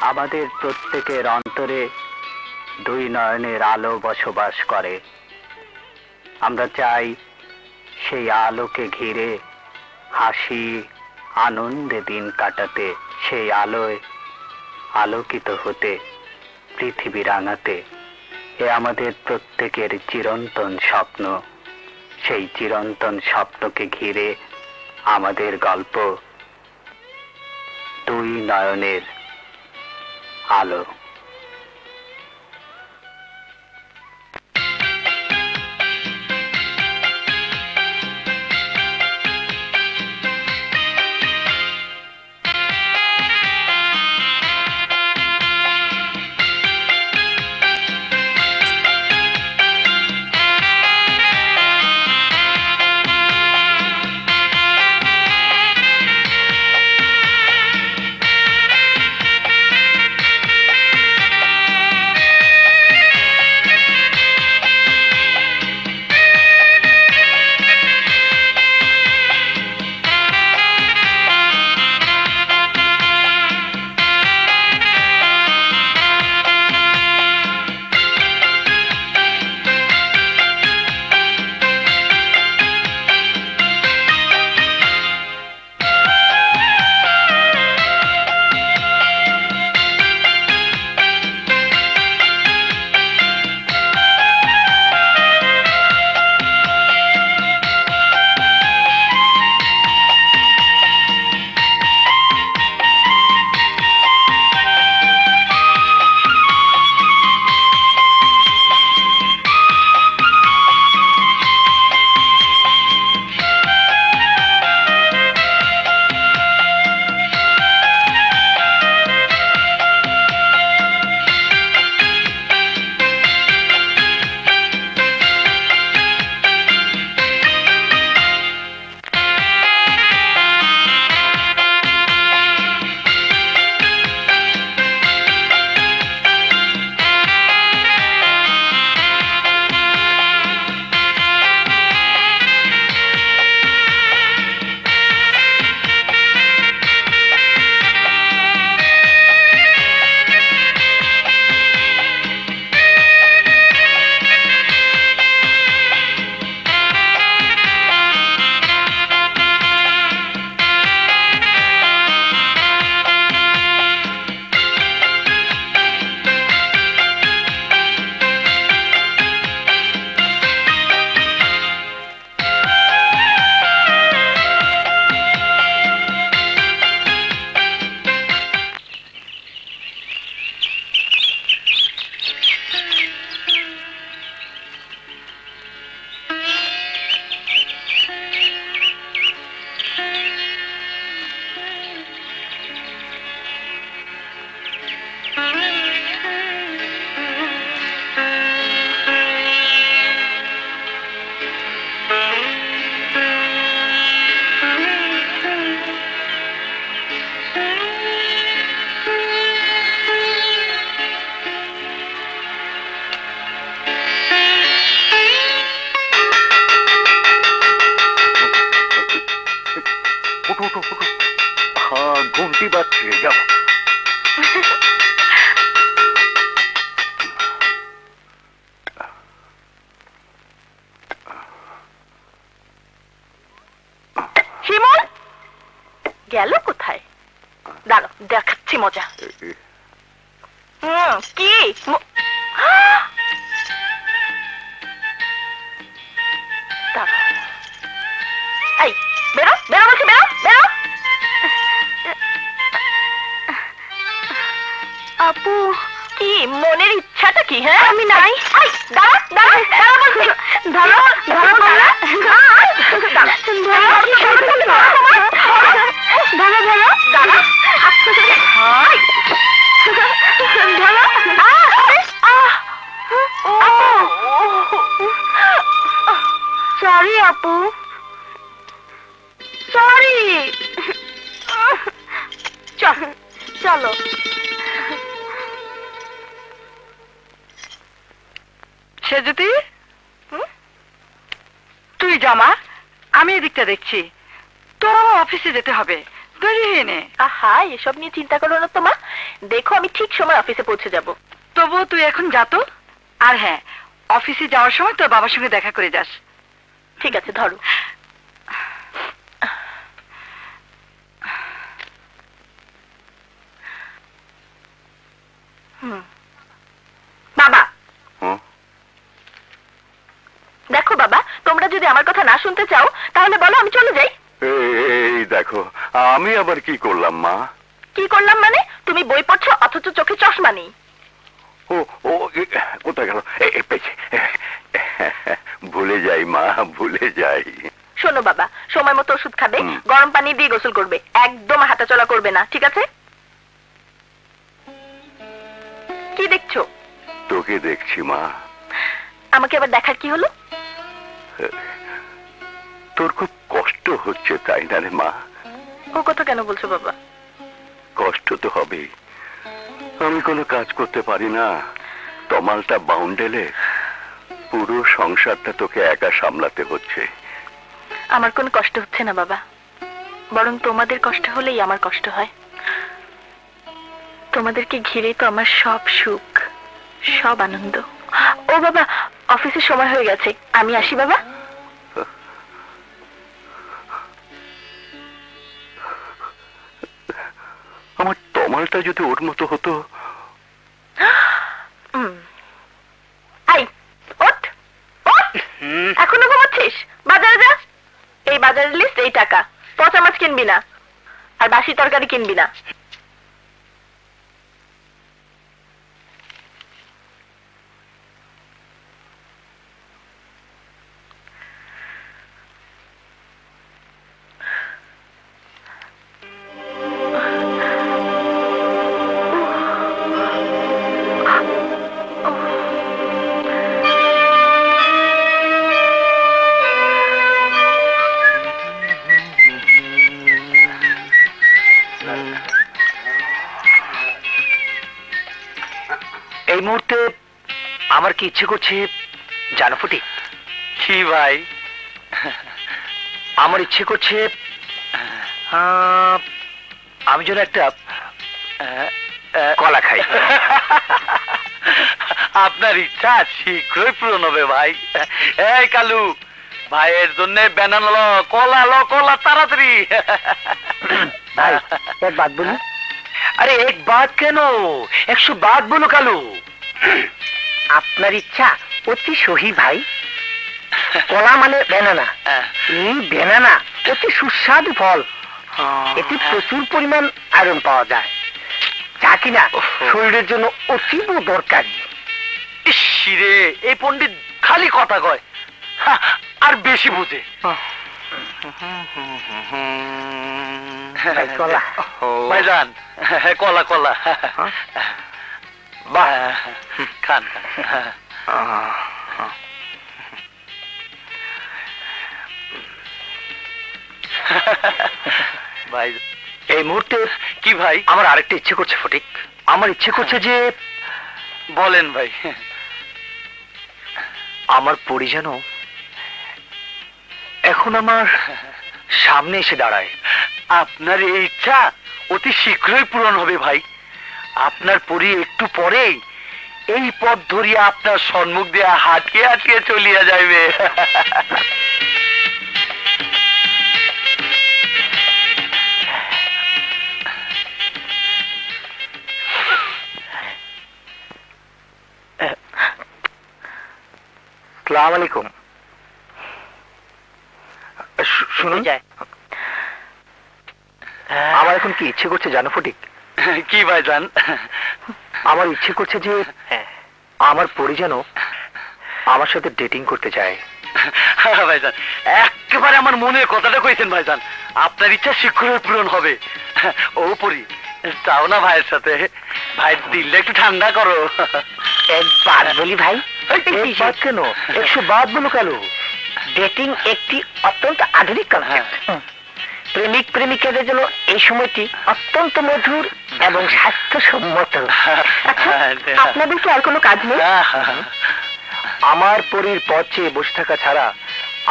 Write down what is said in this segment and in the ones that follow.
আমাদের প্রত্যেকের অন্তরে দুই নয়নের আলো বসবাস করে। আমরা চাই সেই আলোকে ঘিরে হাসি, আনন্দে দিন কাটাতে, সেই আলোয় আলোকিত হতে, পৃথিবী রাঙাতে। এ আমাদের প্রত্যেকের চিরন্তন স্বপ্ন। সেই চিরন্তন স্বপ্নকে ঘিরে আমাদের গল্প দুই নয়নের আলো মনের ইচ্ছাটা কি হ্যাঁ আমি নাই এদিকটা দেখছি। তোর আমার অফিসে যেতে হবে। তৈরি হয়ে নে। আহা এসব নিয়ে চিন্তা করো না তো মা। দেখো আমি ঠিক সময় অফিসে পৌঁছে যাব। তবুও তুই এখন যা তো। আর হ্যাঁ অফিসে যাওয়ার সময় তোর বাবার সঙ্গে দেখা করে যাস। ঠিক আছে ধরো। হুম। বাবা হুম? দেখো বাবা তোমরা যদি আমার কথা না শুনতে চাও তাহলে বলো আমি চলে যাই। এই দেখো আমি আবার কি করলাম মা? কি করলাম মানে? তুমি বই পড়ছো অথচ চোখে চশমা নেই। ও ও কোথায় গেল। ভুলে যাই মা ভুলে যাই। শোনো বাবা সময় মতো ওষুধ খাবে গরম পানি দিয়ে গোসল করবে একদম হাঁটাচলা করবে না ঠিক আছে? কি দেখছ? তোকে দেখছি মা। আমাকে আবার দেখার কি হলো? তোর খুব কষ্ট হচ্ছে তাই না রে মা? ও কথা কেন বলছো বাবা? কষ্ট তো হবেই। আমি কোনো কাজ করতে পারি না। তমালটা বাউন্ডেলে পুরো সংসারটা তোকে একা সামলাতে হচ্ছে। আমার কোনো কষ্ট হচ্ছে না বাবা। বরং তোমাদের কষ্ট হলেই আমার কষ্ট হয়। তোমাদেরকে ঘিরেই তো আমার সব সুখ সব আনন্দ। ও বাবা অফিসের সময় হয়ে গেছে। আমি আসি বাবা। আমার তমালটা যদি ওর মতো হতো। আই ওঠ ওঠ। এখনও ঘুমাচ্ছিস? বাজারে যা। এই বাজারের লিস্ট এই টাকা। পচা মাছ কিনবি না। আর বাসি তরকারি কিনবি না। কি ইচ্ছে করছে জানো ফুটি? কি ভাই? আমার ইচ্ছে করছে আমি যেন একটা কলা খাই। আপনার ইচ্ছা শীঘ্রই পূরণ হবে ভাই। এই কালু ভাইয়ের জন্য ব্যানান লো কলা লো কলা তাড়াতাড়ি। ভাই এক বাদ বলি আরে এক বাদ কেন? একশো বাদ বলো কালু। আপনার ইচ্ছা অতি সহি ভাই। কলা মানে বেনানা এই বেনানা অতি সুস্বাদু ফল। এতে প্রচুর পরিমাণ আয়রন পাওয়া যায়। যা কিনা শরীরের জন্য অতীব দরকারি। রে এই পণ্ডিত খালি কথা কয়। আর বেশি বুঝে। ভাই, কলা। কলা কলা। বাহ। খান খান। ভাই এই মুহূর্তে কি ভাই? আমার আরেকটা ইচ্ছে করছে ফটিক। আমার ইচ্ছে করছে যে বলেন ভাই। আমার পরিজন এখন আমার সামনে এসে দাঁড়ায়। আপনার এই ইচ্ছা অতি শীঘ্রই পূরণ হবে ভাই। আপনার পরি একটু পরেই এই পথ ধরিয়া আপনার সম্মুখ দিয়ে হাঁটিয়ে হাঁটিয়ে চলিয়া যাইবে। সালাম আলাইকুম। শুনুন। আমার এখন কি ইচ্ছে করছে জানো ফটিক? কি ভাই জান আমার ইচ্ছে করছে যে আমার পরিজন আমার সাথে ডেটিং করতে চায়। ভাইজান একেবারে আমার মনের কথাটা কইছেন ভাইজান আপনার ইচ্ছা শীঘ্রই পূরণ হবে। ও পরি চাও না ভাইয়ের সাথে। ভাই দিলটা একটু ঠান্ডা করো। একবার বলি ভাই কেন? একশো বাদ বলো কেন? ডেটিং একটি অত্যন্ত আধুনিক কনসেপ্ট প্রেমিক প্রেমিকাদের জন্য এই সময়টি অত্যন্ত মধুর এবং স্বাস্থ্যসম্মত। আচ্ছা, আপনাদের কি আর কোনো কাজ নেই? আমার পরীর পথ চেয়ে বসে থাকা ছাড়া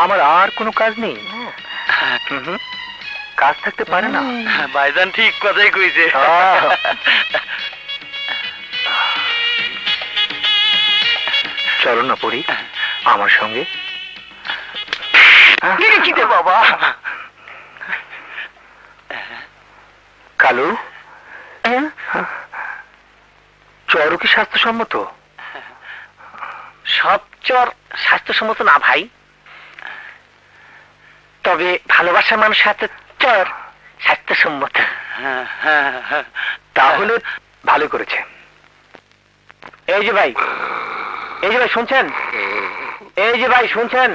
আমার আর কোনো কাজ নেই। কাজ থাকতে পারে না। ভাইজান ঠিক কথাই কইছে। চলো না পড়ি আমার সঙ্গে। বাবা? কালু? চরও কি স্বাস্থ্যসম্মত? সব চর স্বাস্থ্যসম্মত না ভাই। তবে ভালোবাসার মানুষের সাথে চর স্বাস্থ্যসম্মত। তাহলে ভালো করেছে। এই যে ভাই এই যে ভাই শুনছেন? এই যে ভাই শুনছেন?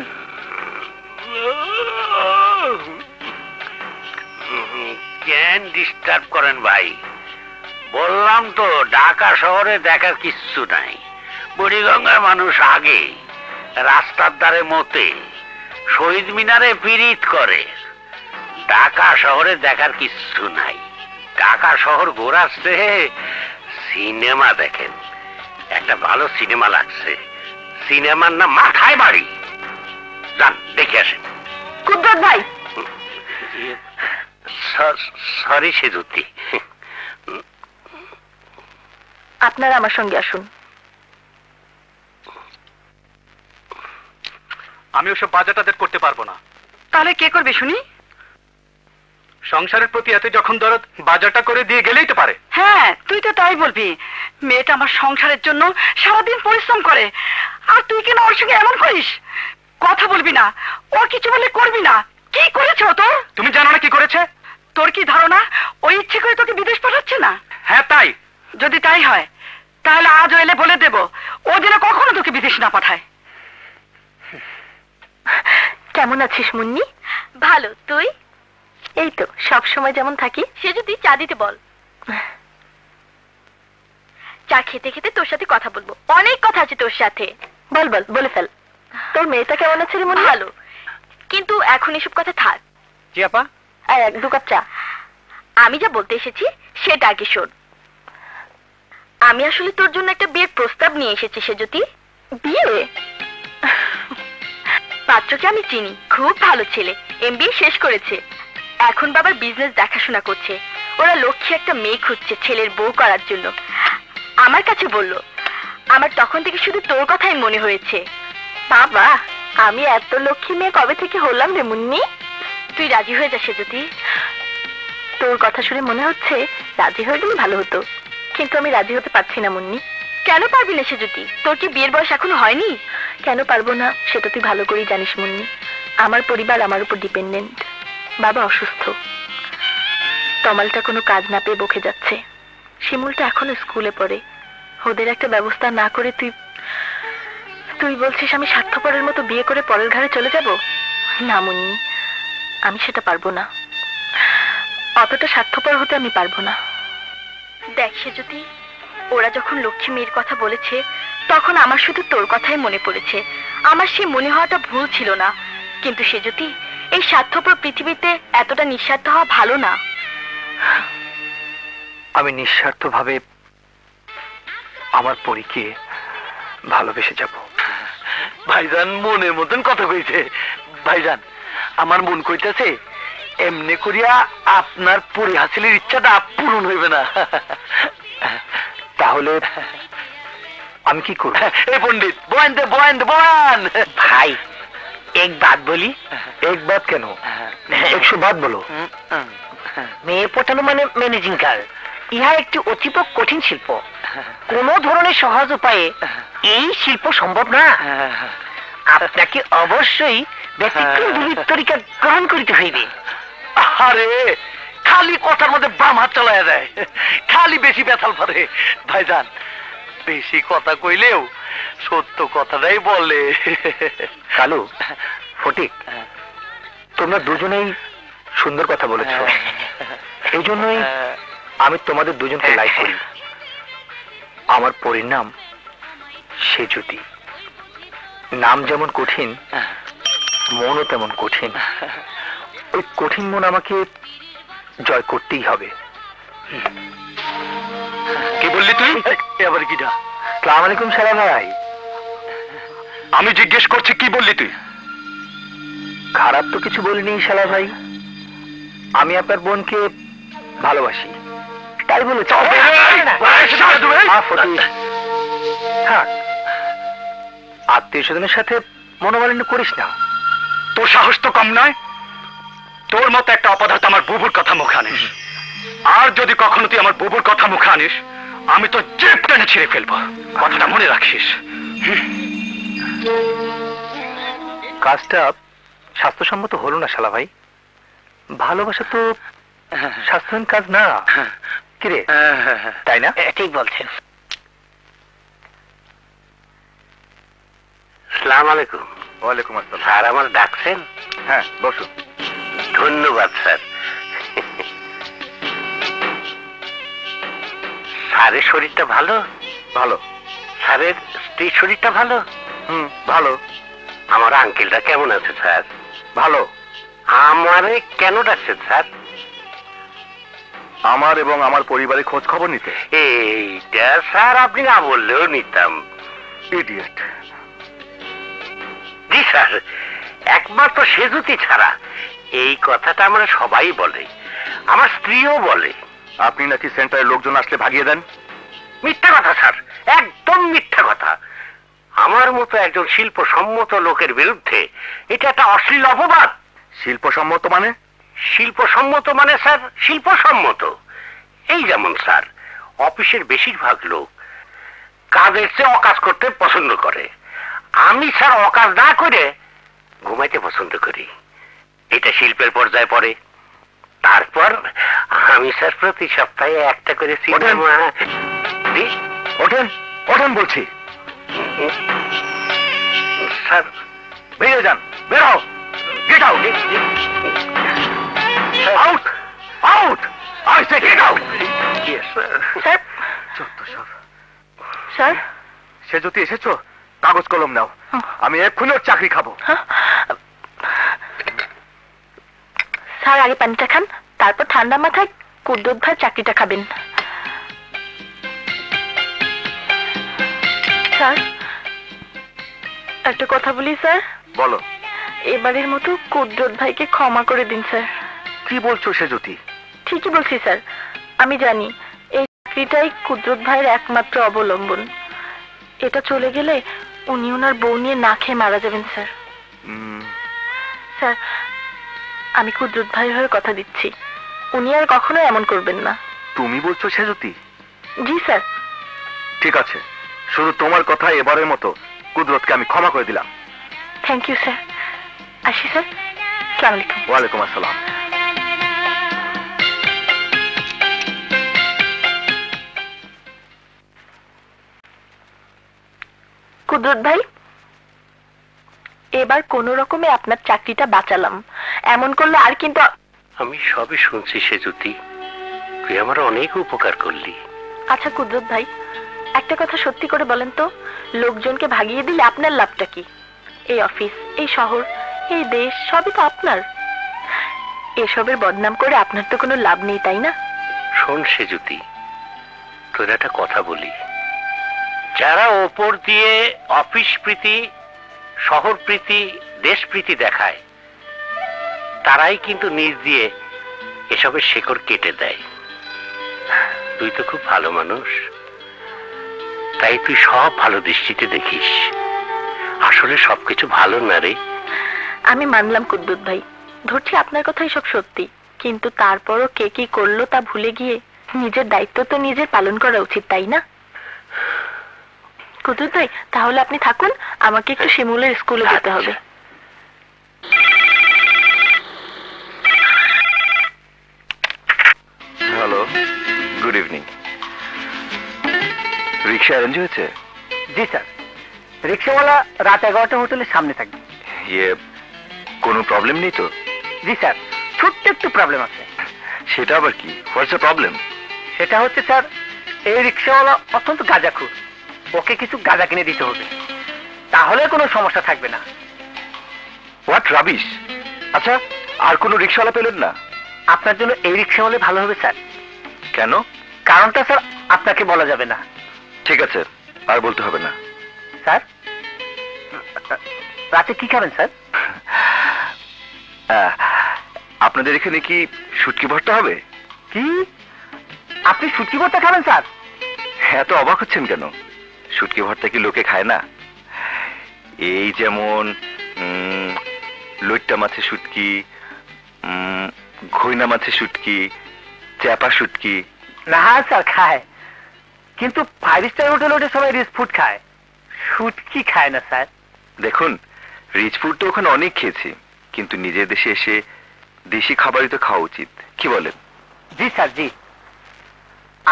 কেন ডিস্টার্ব করেন ভাই? বললাম তো ঢাকা শহরে দেখার কিচ্ছু নাই। বুড়িগঙ্গার মানুষ আগে রাস্তার ধারে মতে শহীদ মিনারে পিরিত করে। ঢাকা শহরে দেখার কিচ্ছু নাই। ঢাকা শহর ঘোরার চেয়ে সিনেমা দেখেন। একটা ভালো সিনেমা লাগছে। সিনেমার নাম মাথায় বাড়ি। যান দেখে আসেন। কুদ্দত ভাই। সরি সেজুতি। আপনারা আমার সঙ্গে আসুন। আমি ওসব বাজার টাজার করতে পারব না। তাহলে কে করবে শুনি? সংসারের প্রতি এত যখন দরদ বাজারটা করে দিয়ে গেলেই তো পারে। হ্যাঁ তুই তো তাই বলবি। মেয়েটা আমার সংসারের জন্য সারাদিন পরিশ্রম করে। আর তুই কেন ওর সঙ্গে এমন করিস? কথা বলবি না। ও কিছু বলে করবি না। কি করেছে তো তুমি জানো না কি করেছে? তোর কি ধারণা? ও ইচ্ছে করে তোকে বিদেশ পাঠাচ্ছে না? হ্যাঁ তাই। যদি তাই হয় তাহলে আজ এলে বলে দেব। ও যেন কখনো তোকে বিদেশ না পাঠায়। কেমন আছিস মুন্নি? ভালো তুই? এই তো সব সময় যেমন থাকি। সে যদি চা দিতে বল। চা খেতে খেতে তোর সাথে কথা বলব। অনেক কথা আছে তোর সাথে। বল বল বলে ফেল। তোর মেয়েটা কেমন আছে রে মুন্নি? ভালো। কিন্তু এখন এসব কথা থাক। জি আপা। আর এক দু কাপ চা। আমি যা বলতে এসেছি সেটা আগে শোন। আমি আসলে তোর জন্য একটা বিয়ের প্রস্তাব নিয়ে এসেছি, সেজতি। বিয়ে? পাত্রকে আমি চিনি, খুব ভালো ছেলে এমবিএ শেষ করেছে। এখন বাবার বিজনেস দেখাশোনা করছে। ওরা লক্ষ্যে একটা মেয়ে খুঁজছে ছেলের বউ করার জন্য। আমার কাছে বলল, আমার তখন থেকে শুধু তোর কথাই মনে হয়েছে। বাবা, আমি এত লক্ষ্মী মেয়ে কবে থেকে হলাম রে মুন্নি? তুই রাজি হয়ে যা, সেজতি। তোর কথা শুনে মনে হচ্ছে রাজি হয়ে গেলে ভালো হতো। কিন্তু আমি রাজি হতে পারছি না, মুন্নি। কেন পারবি না সেজতি? তোর কি বিয়ের বয়স এখনও হয়নি? কেন পারব না, সেটা তুই ভালো করেই জানিস, মুন্নি। আমার পরিবার আমার উপর ডিপেন্ডেন্ট বাবা অসুস্থ। তমালটা কোনো কাজ না পেয়ে বকে যাচ্ছে। শিমুলটা এখনও স্কুলে পড়ে। ওদের একটা ব্যবস্থা না করে তুই তুই বলছিস আমি স্বার্থপরের মতো বিয়ে করে পরের ঘরে চলে যাব? না, মুন্নি। আমি সেটা পারব না। অতটা স্বার্থপর হতে আমি পারব না। দেখ সে যদি ওরা যখন লক্ষ্মী মেয়ের কথা বলেছে, তখন আমার শুধু তোর কথাই মনে পড়েছে। আমার সে মনে হওয়াটা ভুল ছিল না। কিন্তু সে যদি এই স্বার্থপর পৃথিবীতে এতটা নিঃস্বার্থ হওয়া ভালো না। আমি নিঃস্বার্থভাবে আমার পরীকে ভালোবেসে যাব। ভাইজান মনের মতন কথা কইছে। ভাইজান, আমার মন কইতেছে এমনি করিয়া আপনার পরি হাসিলের ইচ্ছাটা পূরণ হইবে না। তাহলে আমি কি করব? এই পণ্ডিত বয়ান দে বয়ান দে বয়ান! ভাই এক বাত বলি। এক বাত কেন? একশো বাত বলো। মেয়ে পটানো মানে ম্যানেজিং কার ইহা একটি অতীব কঠিন শিল্প। কোন ধরনের সহজ উপায়ে এই শিল্প সম্ভব না। আপনাকে অবশ্যই ব্যতিক্রম তরিকা গ্রহণ করিতে হইবে। আরে খালি কথার মধ্যে বাম হাত চালায়া দেয় খালি বেশি ব্যথাল পারে ভাইজান বেশি কথা কইলেও সত্য কথাটাই বলে। কালু ফটিক তোমরা দুজনেই সুন্দর কথা বলেছ। এই জন্যই আমি তোমাদের দুজনকে লাইক করি। আমার পরিণাম সে যদি নাম যেমন কঠিন মনও তেমন কঠিন। ওই কঠিন মন আমাকে জয় করতেই হবে। কি বললি তুই? এবার কিটা সালাম আলাইকুম সারা ভাই। আমি জিজ্ঞেস করছি কি বললি তুই? খারাপ তো কিছু বলিনি শালা ভাই। আমি আপনার বোনকে ভালোবাসি। তাই! থাক। আত্মীয় স্বজনের সাথে মনোমালিন্য করিস না। তোর সাহস তো কম নয়। তোর মতো একটা অপদার্থ আমার বুবুর কথা মুখে আনিস। আর যদি কখনো তুই আমার বুবুর কথা মুখে আনিস আমি তো জেব টেনে ছিঁড়ে ফেলব। কথাটা মনে রাখিস। কাজটা স্বাস্থ্যসম্মত হলো না শালা ভাই। ভালোবাসা তো স্বাস্থ্যহীন কাজ না। কিরে? তাই না? ঠিক বলছেন। সালাম আলাইকুম। ওয়ালাইকুম আসসালাম। স্যার আমার ডাকছেন? হ্যাঁ বসুন। ধন্যবাদ স্যার। স্যারের শরীরটা ভালো? ভালো। স্যারের স্ত্রীর শরীরটা ভালো? হুম ভালো। আমার আঙ্কেলটা কেমন আছে স্যার? ভালো। আমারে কেন ডাকছেন স্যার? আমার এবং আমার পরিবারের খোঁজ খবর নিতে। এইটা স্যার আপনি না বললেও নিতাম। ইডিয়েট জি স্যার একমাত্র সেজুতি ছাড়া এই কথাটা আমরা সবাই বলে। আমার স্ত্রীও বলে। আপনি নাকি সেন্টারে লোকজন আসলে ভাগিয়ে দেন? মিথ্যা কথা স্যার। একদম মিথ্যা কথা। আমার মতো একজন শিল্প সম্মত লোকের বিরুদ্ধে এটা একটা অশ্লীল অপবাদ। শিল্পসম্মত মানে? শিল্প সম্মত মানে স্যার শিল্প সম্মত এই যেমন স্যার অফিসের বেশিরভাগ লোক কাজের চেয়ে অকাজ করতে পছন্দ করে। আমি স্যার অকাজ না করে ঘুমাইতে পছন্দ করি। এটা শিল্পের পর্যায়ে পড়ে। তারপর আমি স্যার প্রতি সপ্তাহে একটা করে সিনেমা ওঠেন। ওঠেন বলছি। স্যার। বেরিয়ে যান বের get out out out I say get out sir. Sir. সে যদি এসেছ? কাগজ কলম নাও। আমি এক্ষুনি ওর চাকরি খাব। স্যার আগে পানিটা খান তারপর ঠান্ডা মাথায় কুদ্দুত ভাই চাকরিটা খাবেন। স্যার একটা কথা বলি স্যার? বলো। এবারের মতো কুদ্দুত ভাইকে ক্ষমা করে দিন স্যার। কি বলছো সে জ্যোতি? ঠিকই বলছি স্যার। আমি জানি এই চাকরিটাই কুদরত ভাইয়ের একমাত্র অবলম্বন। এটা চলে গেলে উনি ওনার বউ নিয়ে না খেয়ে মারা যাবেন স্যার। স্যার আমি কুদরত ভাইয়ের হয়ে কথা দিচ্ছি। উনি আর কখনো এমন করবেন না। তুমি বলছো সে জ্যোতি জি স্যার। ঠিক আছে। শুধু তোমার কথা এবারের মতো কুদরতকে আমি ক্ষমা করে দিলাম। থ্যাংক ইউ স্যার আসি স্যার। সালাম আলাইকুম। ওয়ালাইকুম আসসালাম। কুদরত ভাই এবার কোন রকমে আপনার চাকরিটা বাঁচালাম। এমন করলে আর কিন্তু আমি সবই শুনছি সে জ্যোতি তুই আমার অনেক উপকার করলি। আচ্ছা কুদরত ভাই একটা কথা সত্যি করে বলেন তো লোকজনকে ভাগিয়ে দিলে আপনার লাভটা কি? এই অফিস এই শহর এই দেশ সবই তো আপনার। এসবের বদনাম করে আপনার তো কোনো লাভ নেই তাই না? শোন সে জ্যোতি তোর একটা কথা বলি। যারা ওপর দিয়ে অফিস প্রীতি শহর প্রীতি, দেশ প্রীতি দেখায়। তারাই কিন্তু নিজ দিয়ে এসবের শেকড় কেটে দেয়। তুই তো খুব ভালো মানুষ। তাই তুই সব ভালো দৃষ্টিতে দেখিস। আসলে সবকিছু ভালো না রে। আমি মানলাম কুদ্দুত ভাই। ধরছি আপনার কথাই সব সত্যি। কিন্তু তারপরও কে কি করল তা ভুলে গিয়ে নিজের দায়িত্ব তো নিজের পালন করা উচিত, তাই না? কুদ্দুত ভাই তাহলে আপনি থাকুন আমাকে একটু শিমুলের স্কুলে যেতে হবে। Hello good evening rickshaw arrange হয়েছে? জি স্যার। রিক্সাওয়ালা রাত এগারোটা হোটেলের সামনে থাকবে। ইয়ে কোনো প্রবলেম নেই তো? জি স্যার। ছোট্ট একটু প্রবলেম আছে। সেটা আবার কি? হোয়াটস দ্য প্রবলেম সেটা হচ্ছে স্যার এই রিক্সাওয়ালা অত্যন্ত গাঁজাখুর। ওকে কিছু গাঁজা কিনে দিতে হবে। তাহলে কোনো সমস্যা থাকবে না। হোয়াট রাবিশ আচ্ছা আর কোনো রিক্সাওয়ালা পেলেন না? আপনার জন্য এই রিক্সা হলে ভালো হবে স্যার। কেন? কারণটা স্যার আপনাকে বলা যাবে না। ঠিক আছে আর বলতে হবে না। স্যার রাতে কি খাবেন স্যার? আপনাদের এখানে কি শুটকি ভর্তা হবে? কি? আপনি সুটকি ভর্তা খাবেন স্যার? এত অবাক হচ্ছেন কেন? শুটকি ভর্তা কি লোকে খায় না? এই যেমন লইট্টা মাছের শুটকি ঘইনা মাছের শুটকি চ্যাপা শুটকি। না স্যার খায়। কিন্তু ফাইভ স্টার হোটেল ওঠে সবাই রিচ ফুড খায়। সুটকি খায় না স্যার। দেখুন রিচ ফুড তো ওখানে অনেক খেয়েছি কিন্তু নিজের দেশে এসে দেশি খাবারই তো খাওয়া উচিত। কি বলেন? জি স্যার জি।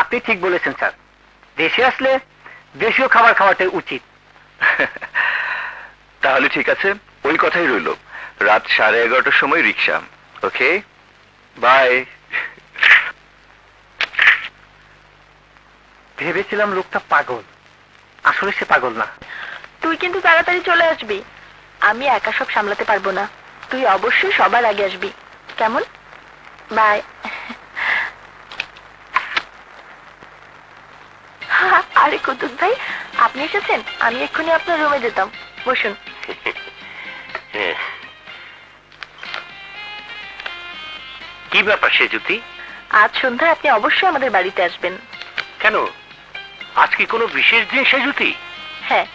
আপনি ঠিক বলেছেন স্যার। দেশে আসলে দেশীয় খাবার খাওয়াটাই উচিত। তাহলে ঠিক আছে ওই কথাই রইল। রাত সাড়ে এগারোটার সময় রিক্সা ওকে? বাই। ভেবেছিলাম লোকটা পাগল। আসলে সে পাগল না। তুই কিন্তু তাড়াতাড়ি চলে আসবি। আমি একা সব সামলাতে পারব না। তুই অবশ্যই সবার আগে আসবি। কেমন? বাই। আরে কুতুব ভাই আপনি এসেছেন? আমি এক্ষুনি আপনার রুমে যেতাম। বসুন। কি ব্যাপার সে জ্যোতি আজ সন্ধ্যায় আপনি অবশ্যই আমাদের বাড়িতে আসবেন। কেন? আজ কি কোনো বিশেষ দিন সে জ্যোতি হ্যাঁ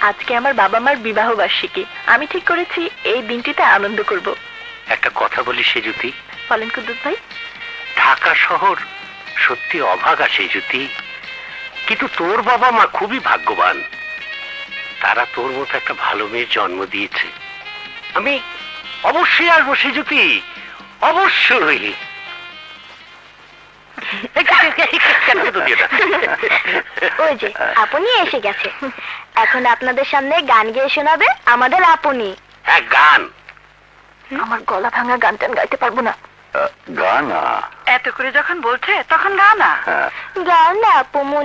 আজকে আমার বাবা মার বিবাহ বার্ষিকী। আমি ঠিক করেছি এই দিনটিতে আনন্দ করব। একটা কথা বলি সে জ্যোতি বলেন কুদ্দুত ভাই। ঢাকা শহর সত্যি অভাগা সে জ্যোতি কিন্তু তোর বাবা মা খুবই ভাগ্যবান। তারা তোর মতো একটা ভালো মেয়ের জন্ম দিয়েছে। আমি অবশ্যই আসব সে জ্যোতি অবশ্যই? ওই যে আপনি এসে গেছে। এখন আপনাদের সামনে গান গেয়ে শোনাবে আমাদের আপনি। হ্যাঁ গান। আমার গলা ভাঙা গান টান গাইতে পারব না। গানা? এত করে যখন বলছে তখন গা না হ্যাঁ। গাও না আমার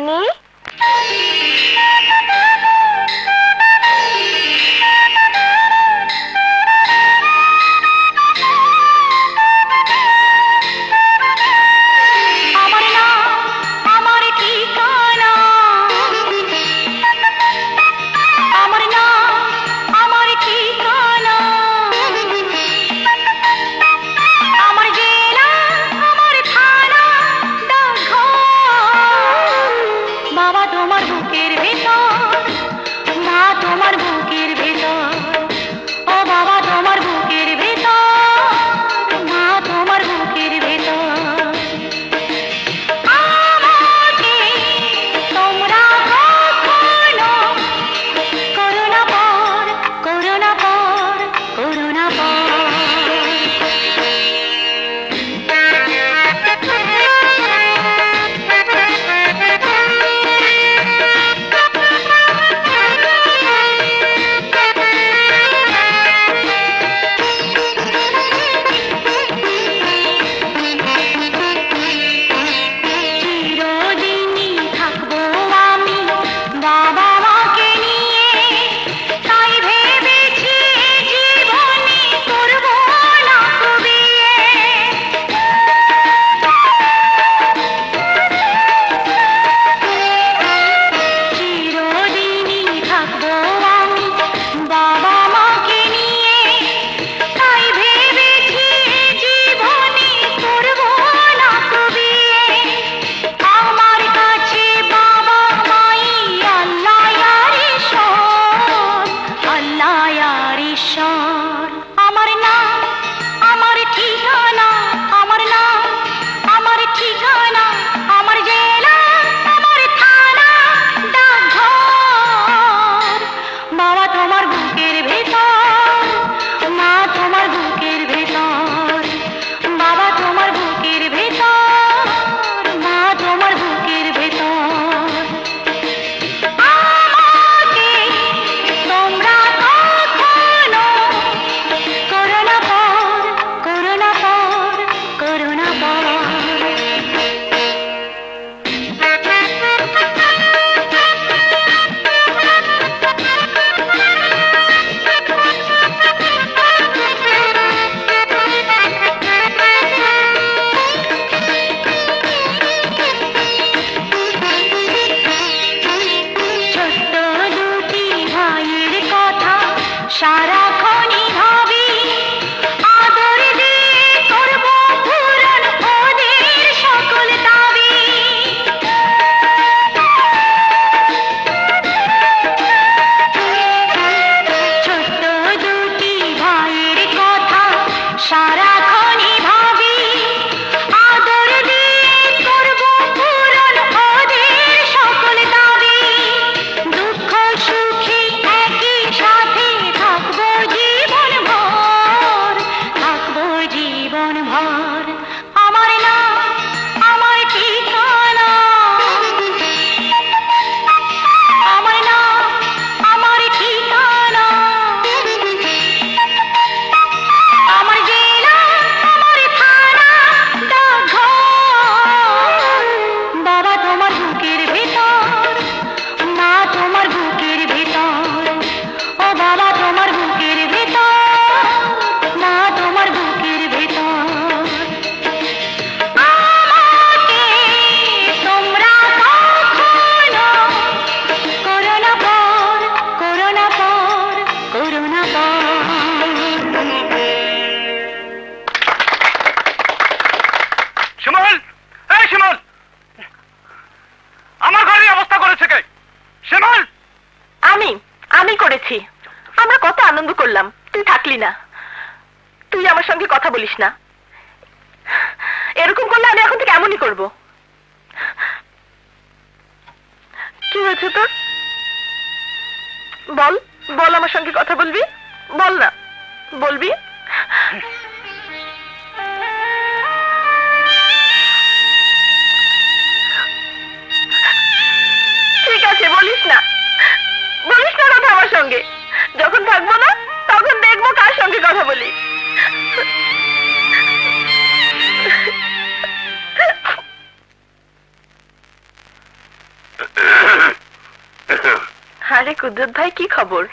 কুদ্দুত ভাই কি খবর?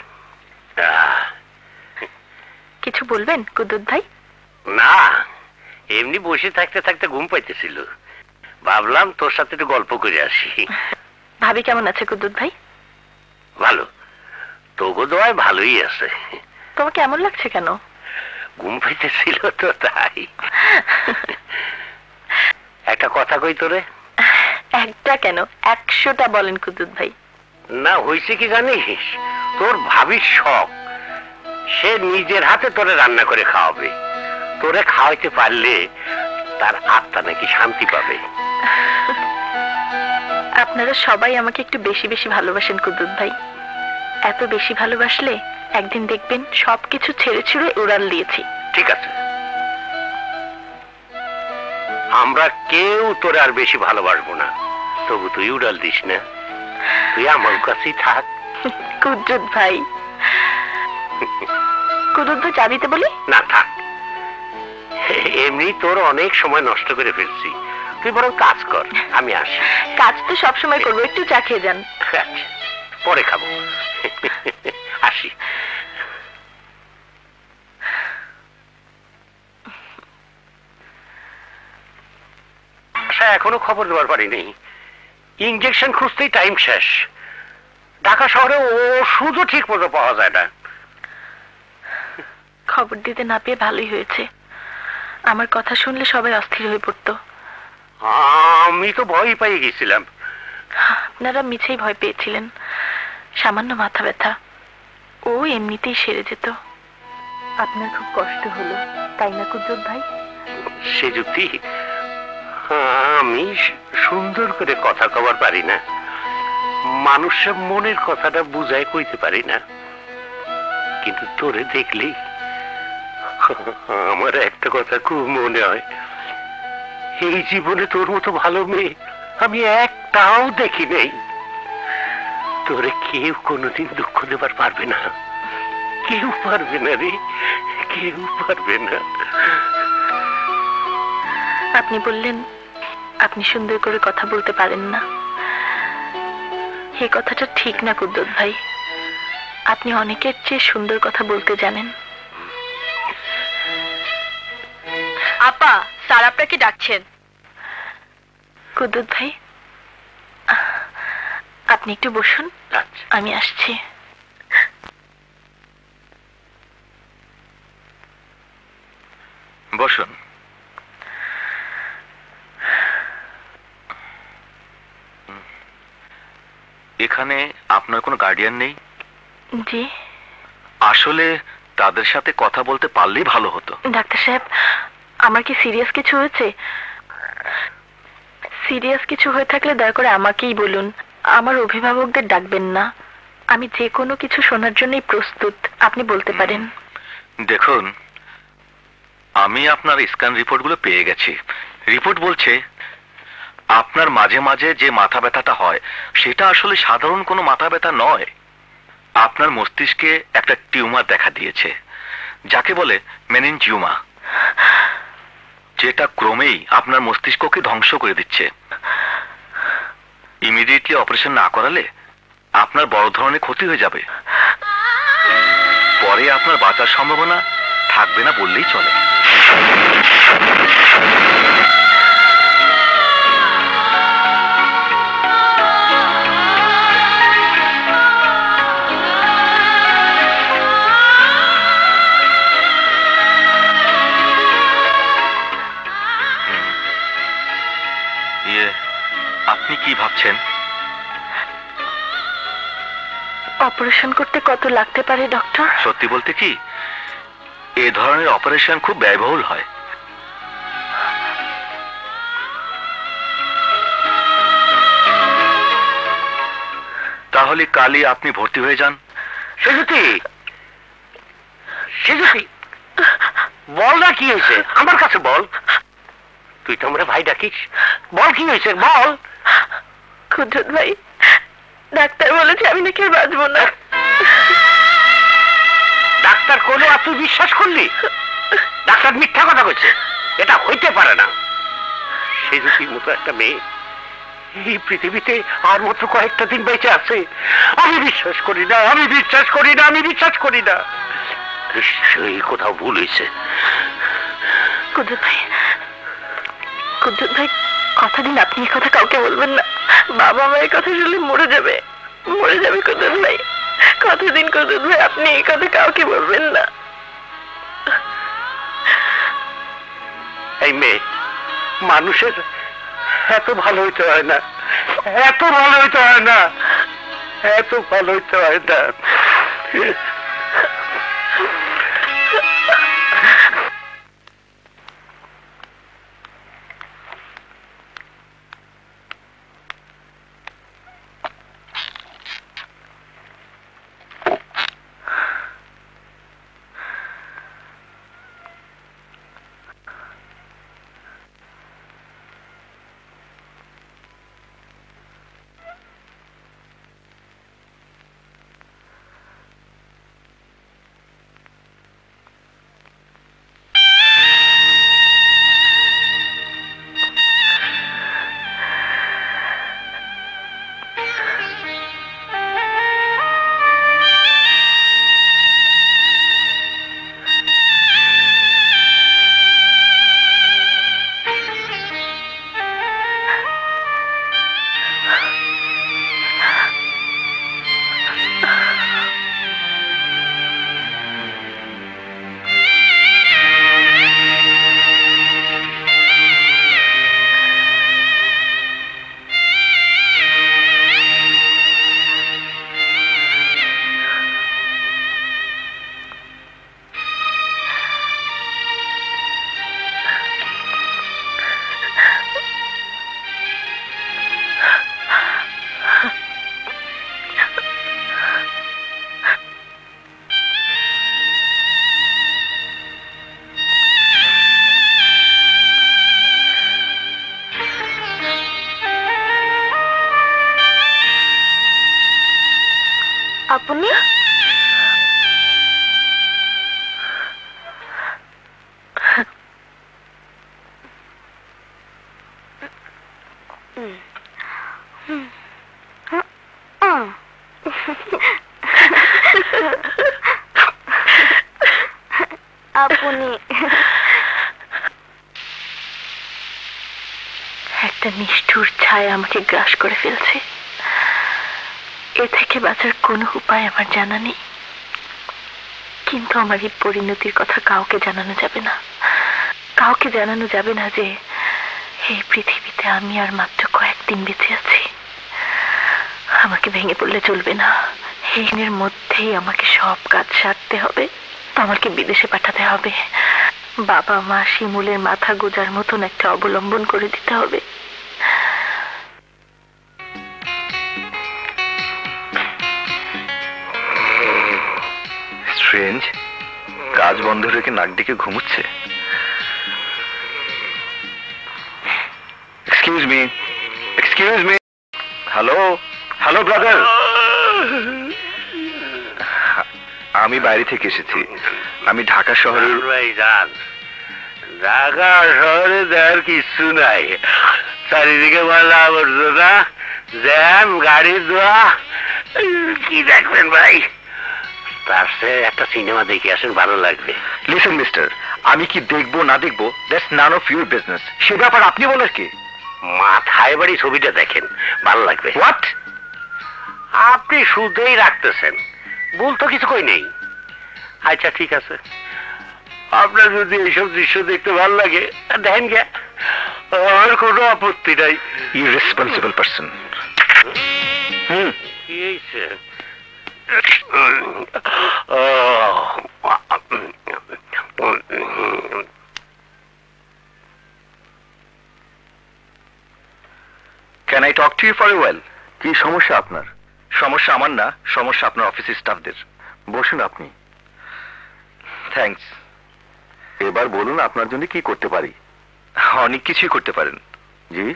কিছু বলবেন কুদ্দুত ভাই? না এমনি বসে থাকতে থাকতে ঘুম পাইতেছিল। ভাবলাম তোর সাথে একটু গল্প করে আসি। ভাবি কেমন আছে কুদ্দুত ভাই? ভালো। তোগো দোয়ায় ভালোই আছে। তোমার কেমন লাগছে কেন? ঘুম পাইতেছিল তো তাই। একটা কথা কই তোরে? একটা কেন? একশোটা বলেন কুদ্দুত ভাই। না হয়েছে কি জানিস? তোর ভাবির শখ। সে নিজের হাতে তোরে রান্না করে খাওয়াবে। তোরে খাওয়াইতে পারলে তার আত্মা নাকি শান্তি পাবে। আপনারা সবাই আমাকে একটু বেশি বেশি ভালোবাসেন কুদ্দুত ভাই। এত বেশি ভালোবাসলে একদিন দেখবেন সবকিছু ছেড়ে ছুড়ে উড়াল দিয়েছি। ঠিক আছে। আমরা কেউ তোরে আর বেশি ভালোবাসবো না। তবু তুই উড়াল দিস না। তুই আমার কাছেই থাক কুদ্দুত ভাই। কুদ্দুত ভাই চা দিতে বলি? না থাক। এমনি তোর অনেক সময় নষ্ট করে ফেলছি। তুই বরং কাজ কর আমি আসি। কাজ তো সবসময় করব একটু চা খেয়ে যান। আচ্ছা, পরে খাব। আসি। এখনও খবর দেওয়ার পারিনি ইঞ্জেকশন খুঁজতেই টাইম শেষ। ঢাকা শহরে ওষুধও ঠিক মতো পাওয়া যায় না। খবর দিতে না পেয়ে ভালোই হয়েছে। আমার কথা শুনলে সবাই অস্থির হয়ে পড়তো। আমি তো ভয় পেয়ে গেছিলাম। আপনারা মিছেই ভয় পেয়েছিলেন। সামান্য মাথা ব্যথা। ও এমনিতেই সেরে যেত। আপনার খুব কষ্ট হলো তাই না কুদ্দুত ভাই? সে যুক্তি আমি সুন্দর করে কথা কবার পারি না। মানুষের মনের কথাটা বুঝাই কইতে পারি না। কিন্তু তোরে দেখলেই আমার একটা কথা খুব মনে হয়। এই জীবনে তোর মতো ভালো মেয়ে আমি একটাও দেখি নেই। তোরে কেউ কোনোদিন দুঃখ দেবার পারবে না। কেউ পারবে না রে, কেউ পারবে না। আপনি বললেন আপনি সুন্দর করে কথা বলতে পারেন না। এই কথাটা ঠিক না কুদ্দুত ভাই। আপনি অনেকের চেয়ে সুন্দর কথা বলতে জানেন। আপা স্যার আপনাকে ডাকছেন। কুদ্দুত ভাই আপনি একটু বসুন। আচ্ছা। আমি আসছি। বসুন। এখানে আপনার কোনো গার্ডিয়ান নেই? জি। আসলে তাদের সাথে কথা বলতে পারলেই ভালো হতো। ডাক্তার সাহেব আমার কি সিরিয়াস কিছু হয়েছে? সিরিয়াস কিছু হয়ে থাকলে দয়া করে আমাকেই বলুন। আমার অভিভাবকদের ডাকবেন না। আমি যে কোনো কিছু শোনার জন্যই প্রস্তুত। আপনি বলতে পারেন। দেখুন আমি আপনার স্ক্যান রিপোর্টগুলো পেয়ে গেছি। রিপোর্ট বলছে আপনার মাঝে মাঝে যে মাথা ব্যথাটা হয়, সেটা আসলে সাধারণ কোনো মাথা ব্যথা নয়। আপনার মস্তিষ্কে একটা টিউমার দেখা দিয়েছে, যাকে বলে মেনিনজিউমা, যেটা ক্রমেই আপনার মস্তিষ্ককে ধ্বংস করে দিচ্ছে। ইমিডিয়েটলি অপারেশন না করালে আপনার বড় ধরনের ক্ষতি হয়ে যাবে। পরে আপনার বাঁচার সম্ভাবনা থাকবে না বললেই চলে। ভাবছেন? অপারেশন করতে কত লাগতে পারে ডক্টর? সত্যি বলতে কি? এ ধরনের অপারেশন খুব ব্যয়বহুল হয়। তাহলে কালই আপনি ভর্তি হয়ে যান। সেজুতি! সেজুতি! বল না কি হয়েছে? আমার কাছে বল। তুই তো আমরা ভাই ডাকিস। বল কি হয়েছে? বল! কুদ্রত ভাই ডাক্তার বলেছে আমি নাকি আর বাঁচবো না। ডাক্তার কোনো আর তুই বিশ্বাস করলি? ডাক্তার মিথ্যা কথা বলছে। এটা হইতে পারে না। সেজুতির মতো একটা মেয়ে। এই পৃথিবীতে আর মাত্র কয়েকটা দিন বেঁচে আছে। আমি বিশ্বাস করি না আমি বিশ্বাস করি না আমি বিশ্বাস করি না। নিশ্চয়ই কোথাও ভুল হয়েছে কুদ্রত ভাই কুদ্রত ভাই কথা দিন আপনি এই কথা কাউকে বলবেন না। বাবা এই কথা শুনলে মরে যাবে। মরে যাবে কুদ্রত ভাই। কথা দিন কুদ্রত ভাই, আপনি এই কথা কাউকে বলবেন না। এই মেয়ে, মানুষের এত ভালো হইতে হয় না। এত ভালো হইতে হয় না। এত ভালো হইতে হয় না। আমাকে গ্রাস করে ফেলছে। এ থেকে বাঁচার কোনো উপায় আমার জানা নেই। কিন্তু আমার এই পরিণতির কথা কাউকে জানানো যাবে না। কাউকে জানানো যাবে না যে এই পৃথিবীতে আমি আর মাত্র কয়েকদিন বেঁচে আছি। আমাকে ভেঙে পড়লে চলবে না। দিনের মধ্যেই আমাকে সব কাজ সারতে হবে। আমাকে বিদেশে পাঠাতে হবে। বাবা মা শিমুলের মাথা গোজার মতন একটা অবলম্বন করে দিতে হবে। বন্ধ রেখে নাক ডেকে ঘুমুচ্ছে? Excuse me excuse me hello hello brother আমি বাইরে থেকে এসেছি। আমি ঢাকা শহরের ভাই যান ঢাকা শহরে দেখার কিছু নাই। চারিদিকে বলা আবর্জনা, জ্যাম, গাড়ির দোয়া কি দেখবেন ভাই? তার সে একটা সিনেমা দেখে আসেন ভালো লাগবে। লিসেন মিস্টার আমি কি দেখব না দেখব that's none of your business সে ব্যাপার আপনি বলার কি? মাথায় বাড়ি ছবিটা দেখেন ভালো লাগবে। হোয়াট আপনি শুধুই রাখতেছেন ভুল তো কিছু কই নেই। আচ্ছা ঠিক আছে। আপনার যদি এইসব দৃশ্য দেখতে ভালো লাগে দেখেন গে আমার কোনো আপত্তি নাই। ইরেসপন্সিবল পার্সন হুম। কি হয়েছে can I talk to you for well কি সমস্যা আপনার? সমস্যা আমার না সমস্যা আপনার অফিসের স্টাফদের বসুন আপনি। থ্যাঙ্কস এবার বলুন আপনার জন্য কি করতে পারি? অনেক কিছুই করতে পারেন। জি।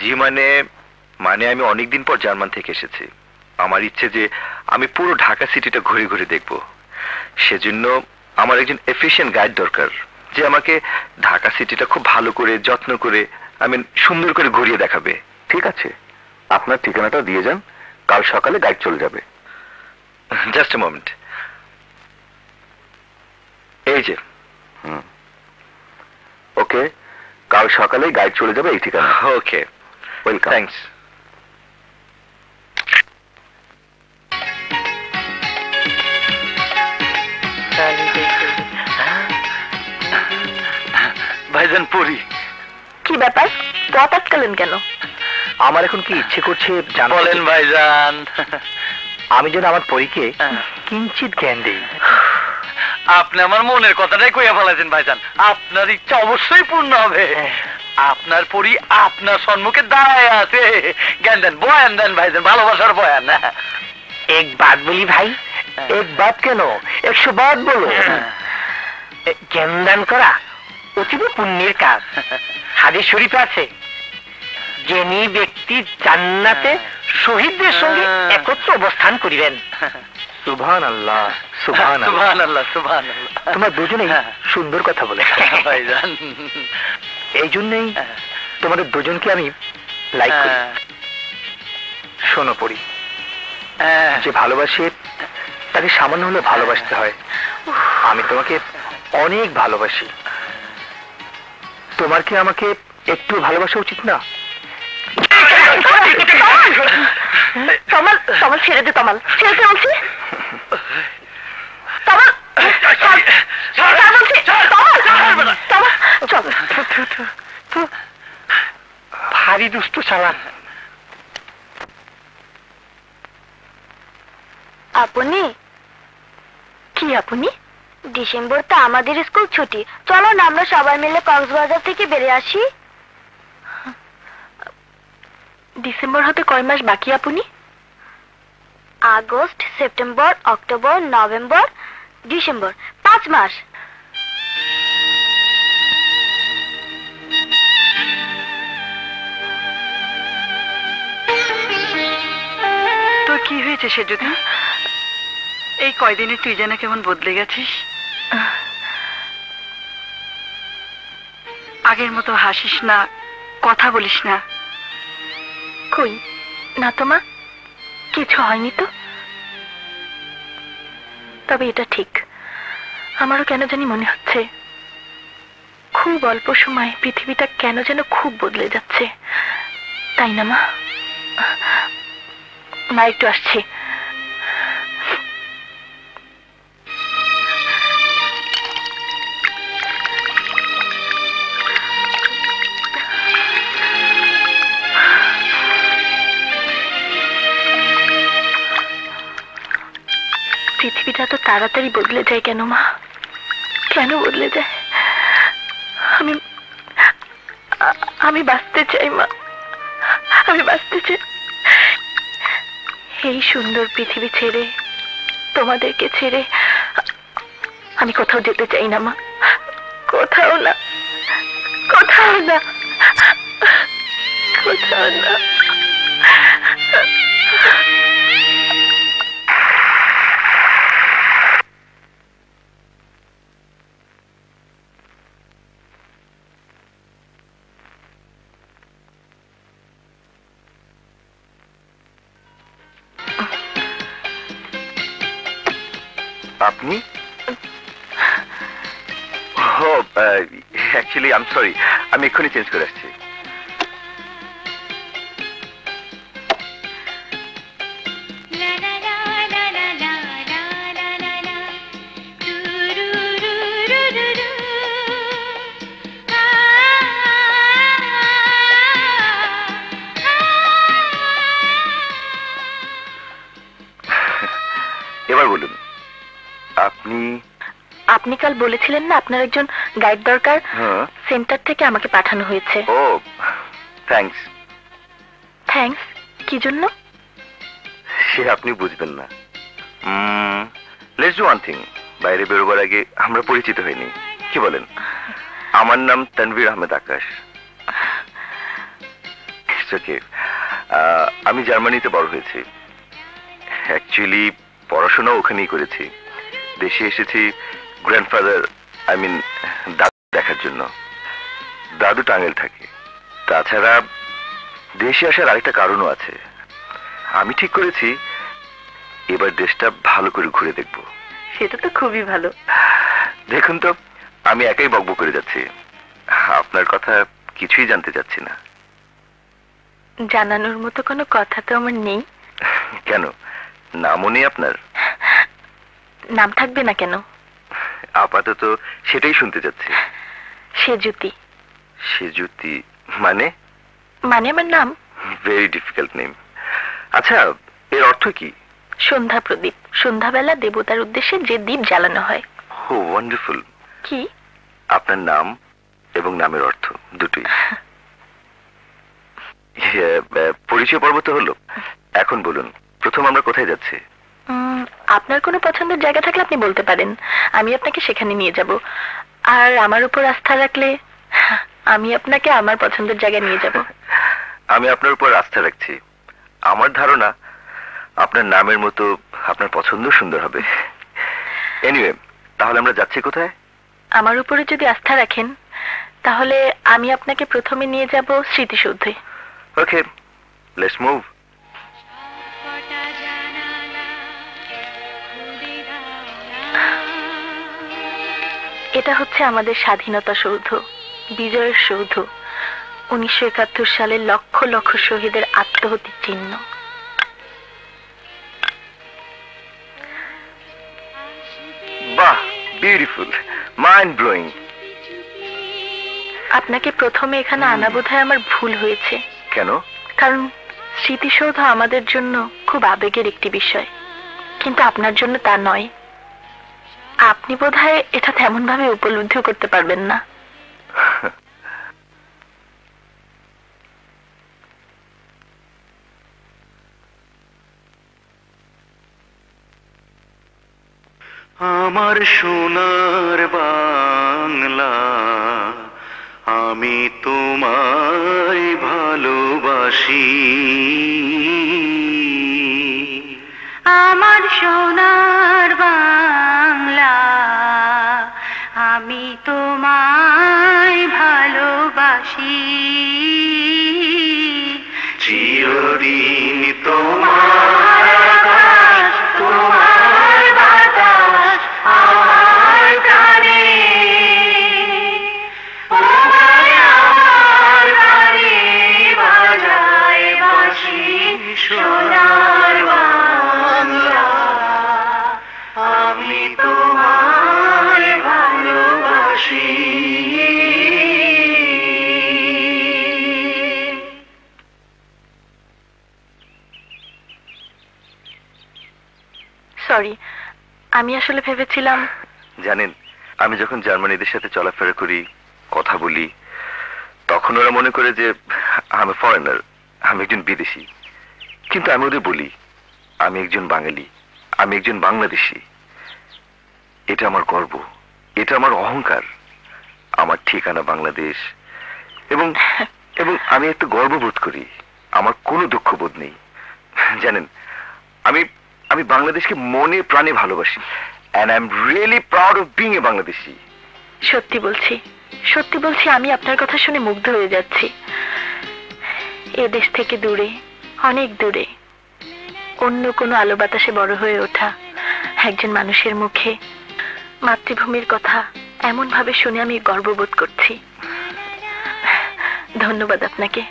জি মানে মানে আমি অনেক দিন পর জার্মান থেকে এসেছি। আমার ইচ্ছে যে আমি পুরো ঢাকা সিটিটা ঘুরে ঘুরে দেখব। সেজন্য আমার একজন এফিশিয়েন্ট গাইড দরকার যে আমাকে ঢাকা সিটিটা খুব ভালো করে যত্ন করে আমি সুন্দর করে ঘুরিয়ে দেখাবে। ঠিক আছে? আপনার ঠিকানাটা দিয়ে যান কাল সকালে গাইড চলে যাবে। জাস্ট এ মোমেন্ট এই যে। হুম। ওকে কাল সকালে গাইড চলে যাবে এই ঠিকানা ওকে ওয়েলকাম থ্যাঙ্কস ভাইজান পুরী কি ব্যাপার? পথ আটকালেন কেন? আমার এখন কি ইচ্ছে করছে বলেন ভাইজান। আমি যেন আমার পরীকে কিঞ্চিত জ্ঞান দিই। আপনি আমার মনের কথাটাই কইয়া ফেলাছেন ভাইজান। আপনার ইচ্ছা অবশ্যই পূর্ণ হবে। আপনার পরি আপনার সম্মুখে দাঁড়ায় আছে। জ্ঞান দেন বয়ান দেন ভাইজান ভালোবাসার বয়ান এক বাদ বলি ভাই এক বাদ কেন? একশো বাদ বলো। জ্ঞান দান করা অতীব পুণ্যের কাজ। হাদিস শরীফে আছে জ্ঞানী ব্যক্তি জান্নাতে শহীদদের সঙ্গে একত্র অবস্থান করিবেন। আল্লাহ আল্লাহ দুজনেই হ্যাঁ। সুন্দর কথা বলে ভাইজান। এই জন্যই তোমাদের দুজনকে আমি লাইক করি। হ্যাঁ। শোনো পড়ি হ্যাঁ। যে ভালোবাসে তাকে সামান্য হলে ভালোবাসতে হয়। আমি তোমাকে অনেক ভালোবাসি। তোমার কি আমাকে একটু ভালোবাসা উচিত না? তমাল তমাল ছেড়ে দে তমাল। ছেড়ে দে বলছি। তমাল ছাড়, ছাড় বলছি, তমাল, তমাল, চল। ভারী দুষ্ট চালান আপনি? কি আপনি? ডিসেম্বর তো আমাদের স্কুল ছুটি। চলো না আমরা সবাই মিলে কক্সবাজার থেকে বেরিয়ে আসি। ডিসেম্বর হতে কয় মাস বাকি আপনি? August September October November December পাঁচ মাস। তোর কি হয়েছে সে যদি এই কয়দিনে তুই যেন কেমন বদলে গেছিস? আগের মতো হাসিস না, কথা বলিস না। কই? না তো কিছু হয়নি তো। তবে এটা ঠিক। আমারও কেন জানি মনে হচ্ছে, খুব অল্প সময় পৃথিবীটা কেন যেন খুব বদলে যাচ্ছে। তাই না মা? মা, একটু আসছি। পৃথিবীটা তো তাড়াতাড়ি বদলে যায় কেন মা? কেন বদলে যায়? আমি আমি বাঁচতে চাই মা। আমি বাঁচতে চাই। এই সুন্দর পৃথিবী ছেড়ে, তোমাদেরকে ছেড়ে আমি কোথাও যেতে চাই না মা। কোথাও না। কোথাও না। কোথাও না। আপনি? ও অ্যাকচুয়ালি আম সরি আমি এক্ষুনি চেঞ্জ করে আসছি। আপনি কাল বলেছিলেন না আপনার একজন গাইড দরকার। হ্যাঁ। সেন্টার থেকে আমাকে পাঠানো হয়েছে। ও থ্যাঙ্কস থ্যাঙ্কস কি জন্য? সে আপনি বুঝবেন না। লেটস ডু ওয়ান থিং বাইরে বেরোবার আগে আমরা পরিচিত হইনি। কি বলেন? আমার নাম তানভীর আহমেদ আকাশ। ওকে আমি জার্মানিতে বড় হয়েছি। অ্যাকচুয়ালি পড়াশোনা ওখানেই করেছি। দেশে এসেছি গ্র্যান্ডফাদার আই মিন দাদু দেখার জন্য। দাদু টাঙ্গেল থাকে। তাছাড়া দেশে আসার আরেকটা কারণও আছে। আমি ঠিক করেছি এবার দেশটা ভালো করে ঘুরে দেখব। সেটা তো খুবই ভালো। দেখুন তো আমি একাই বকবক করে যাচ্ছি। আপনার কথা কিছুই জানতে চাচ্ছি না। জানানোর মতো কোনো কথা তো আমার নেই। কেন? নামও নেই আপনার। নাম থাকবে না কেন? আপাতত সেটাই শুনতে চাচ্ছি সে জ্যোতি সে মানে? মানে আমার নাম? ভেরি ডিফিকাল্ট নেম আচ্ছা এর অর্থ কি? সন্ধ্যা প্রদীপ। সন্ধ্যাবেলা দেবতার উদ্দেশ্যে যে দ্বীপ জ্বালানো হয়। ও ওয়ান্ডারফুল কি? আপনার নাম এবং নামের অর্থ দুটোই। পরিচয় পর্ব তো হলো। এখন বলুন প্রথম আমরা কোথায় যাচ্ছি? আপনার কোনো পছন্দের জায়গা থাকলে আপনি বলতে পারেন। আমি আপনাকে সেখানে নিয়ে যাব। আর আমার উপর আস্থা রাখলে আমি আপনাকে আমার পছন্দের জায়গায় নিয়ে যাব। আমি আপনার উপর আস্থা রাখছি। আমার ধারণা আপনার নামের মতো আপনার পছন্দ সুন্দর হবে। এনিওয়ে তাহলে আমরা যাচ্ছি কোথায়? আমার উপরে যদি আস্থা রাখেন তাহলে আমি আপনাকে প্রথমে নিয়ে যাব স্মৃতিসৌধে। ওকে লেটস মুভ এটা হচ্ছে আমাদের স্বাধীনতা সৌধ বিজয়ের সৌধ। উনিশশো একাত্তর সালে লক্ষ লক্ষ শহীদের আত্মহতির চিহ্ন। বাহ বিউটিফুল মাইন্ড ব্লোয়িং আপনাকে প্রথমে এখানে আনা বোধহয় আমার ভুল হয়েছে। কেন? কারণ স্মৃতিসৌধ আমাদের জন্য খুব আবেগের একটি বিষয়। কিন্তু আপনার জন্য তা নয়। আপনি বোধহয় এটা তেমন ভাবে উপলব্ধিও করতে পারবেন না। আমার সোনার বাংলা আমি তোমায় ভালোবাসি। আমার সোনার বাংলা ভালোবাসি। চিরদিন তোমার আমি আসলে ভেবেছিলাম জানেন, আমি যখন জার্মানিদের সাথে চলাফেরা করি, কথা বলি, তখন ওরা মনে করে যে আমি ফরেনার আমি একজন বিদেশি। কিন্তু আমি ওদের বলি, আমি একজন বাঙালি, আমি একজন বাংলাদেশি। এটা আমার গর্ব, এটা আমার অহংকার, আমার ঠিকানা বাংলাদেশ। এবং এবং আমি একটু গর্ববোধ করি, আমার কোনো দুঃখবোধ নেই। জানেন, আমি আমি বাংলাদেশকে মনে প্রাণে ভালোবাসি। And I am really proud of being a Bangladeshi সত্যি বলছি সত্যি বলছি, আমি আপনার কথা শুনে মুগ্ধ হয়ে যাচ্ছি। এ দেশ থেকে দূরে, অনেক দূরে, অন্য কোনো আলো বাতাসে বড় হয়ে ওঠা একজন মানুষের মুখে মাতৃভূমির কথা এমন ভাবে শুনে আমি গর্ববোধ করছি। ধন্যবাদ আপনাকে।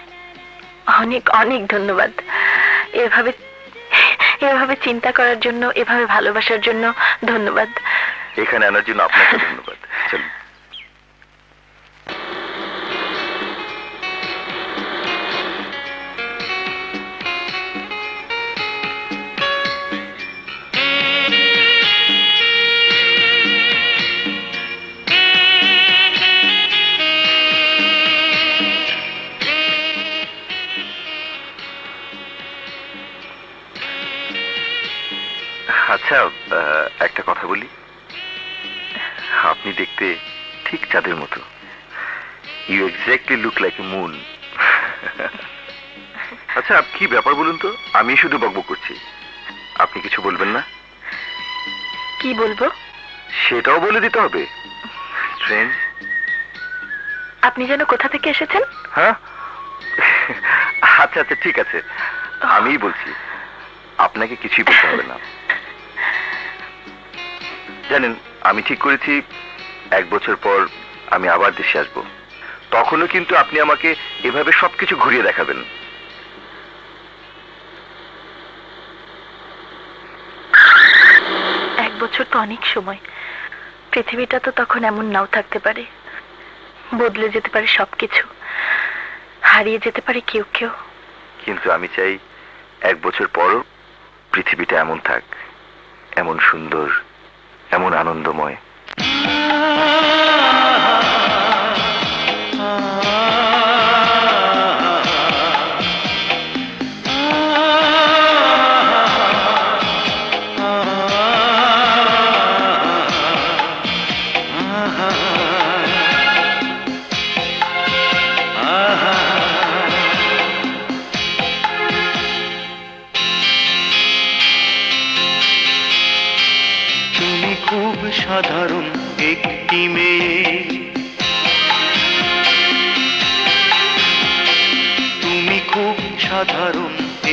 অনেক অনেক ধন্যবাদ। এভাবে এভাবে চিন্তা করার জন্য এভাবে ভালোবাসার জন্য ধন্যবাদ। এখানে আনার জন্য আপনাকে ধন্যবাদ। চলুন। চাঁদের মতো। You exactly look like a moon আচ্ছা কি ব্যাপার বলুন তো? আমি শুধু বকবক করছি। আপনি কিছু বলবেন না? কি বলব? সেটাও বলে দিতে হবে। ট্রেন আপনি যেন কোথা থেকে এসেছেন? হ্যাঁ? আচ্ছা আচ্ছা ঠিক আছে। আমিই বলছি। আপনাকে কিছুই বলতে হবে না। জানেন আমি ঠিক করেছি। এক বছর পর আমি আবার দেশে আসব। তখনও কিন্তু আপনি আমাকে এভাবে সবকিছু ঘুরিয়ে দেখাবেন। এক বছর তো অনেক সময়। পৃথিবীটা তো তখন এমন নাও থাকতে পারে। বদলে যেতে পারে সবকিছু। হারিয়ে যেতে পারে কেউ কেউ। কিন্তু আমি চাই এক বছর পরও পৃথিবীটা এমন থাক এমন সুন্দর এমন আনন্দময়।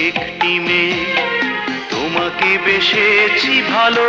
একটি মেয়ে। তোমাকে বেসেছি ভালো।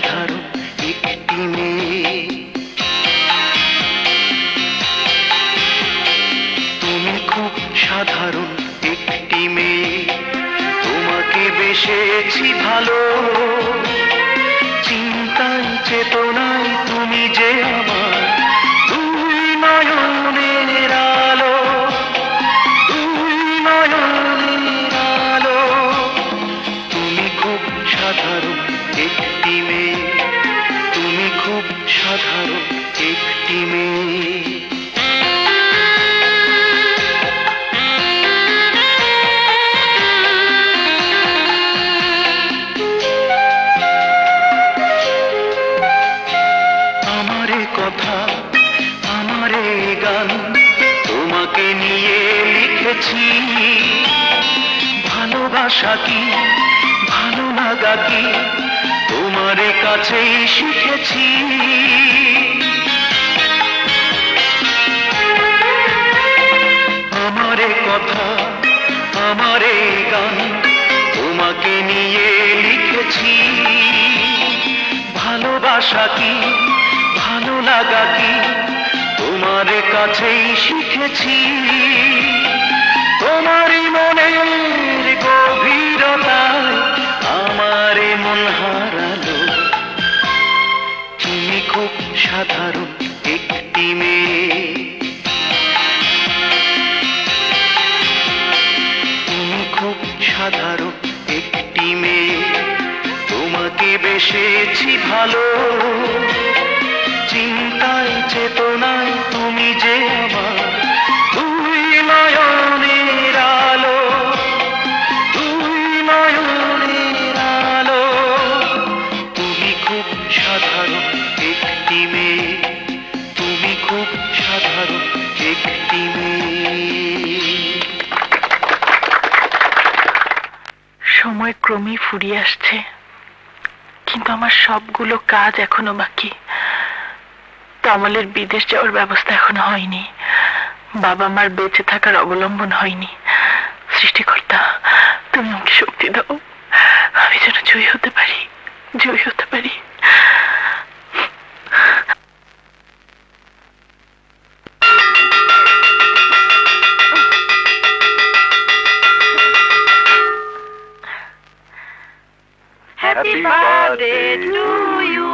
খুব ভালোবাসা কি? ভালো লাগা কি? তোমারে কাছেই শিখেছি। আমারে কথা, আমারে গান তোমাকে নিয়ে লিখেছি। ভালোবাসা কি? ভালো লাগা কি? তোমার কাছেই শিখেছি। তোমারই মনের গভীরতায় আমার মন হারালো। তুমি খুব সাধারণ একটি মেয়ে। তুমি খুব সাধারণ একটি মেয়ে। তোমাকে বেসেছি ভালো। চিন্তায় চেতনায় তুমি যে আমার ক্রমেই ফুরিয়ে আসছে। কিন্তু আমার সবগুলো কাজ এখনও বাকি। তমলের বিদেশ যাওয়ার ব্যবস্থা এখনও হয়নি। বাবা মার বেঁচে থাকার অবলম্বন হয়নি। সৃষ্টিকর্তা, তুমি আমাকে শক্তি দাও। আমি যেন জয়ী হতে পারি, জয়ী হতে পারি। Happy birthday to you.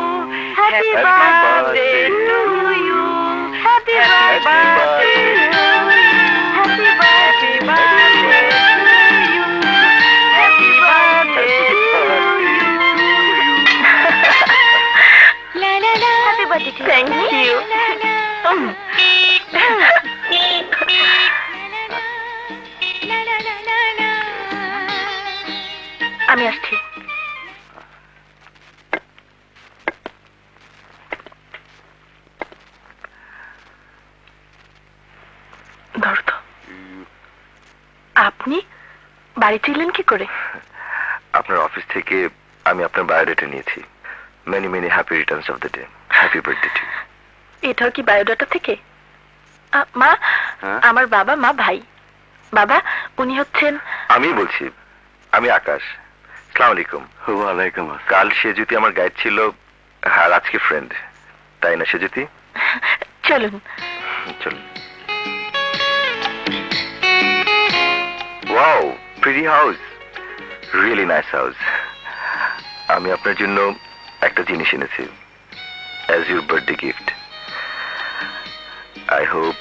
Happy birthday to you. Happy Happy birthday Happy birthday Happy happy birthday thank you আমি আসছি ধরো আপনি বাড়ি ছিলেন কি করে? আপনার অফিস থেকে আমি আপনার বায়োডাটা নিয়েছি। Many many happy returns of the day happy birthday to এটাও কি বায়োডাটা থেকে? মা হ্যাঁ? আমার বাবা মা ভাই। বাবা উনি হচ্ছেন আমি বলছি আমি আকাশ। সালাম আলাইকুম। ওয়ালাইকুম কাল সে যদি আমার গাইড ছিল আর আজকে ফ্রেন্ড তাই না সে যদি চলুন। চলুন। Wow pretty house really nice house আমি আপনার জন্য একটা জিনিস এনেছি। As your birthday gift I hope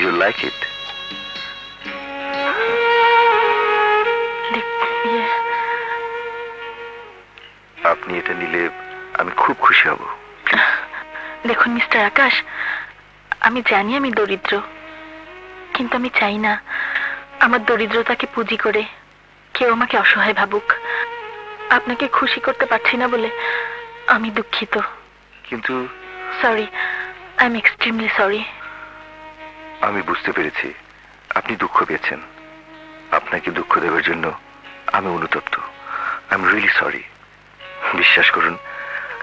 you like it আপনি এটা নিলে আমি খুব খুশি হব। দেখুন, মিস্টার আকাশ, আমি জানি আমি দরিদ্র, কিন্তু আমি চাই না আমার দরিদ্রতাকে পুঁজি করে কেউ আমাকে অসহায় ভাবুক। আপনাকে খুশি করতে পারছি না বলে আমি দুঃখিত। কিন্তু sorry I am extremely sorry আমি বুঝতে পেরেছি আপনি দুঃখ পেয়েছেন। আপনাকে দুঃখ দেওয়ার জন্য আমি অনুতপ্ত। আই এম রিয়েলি সরি বিশ্বাস করুন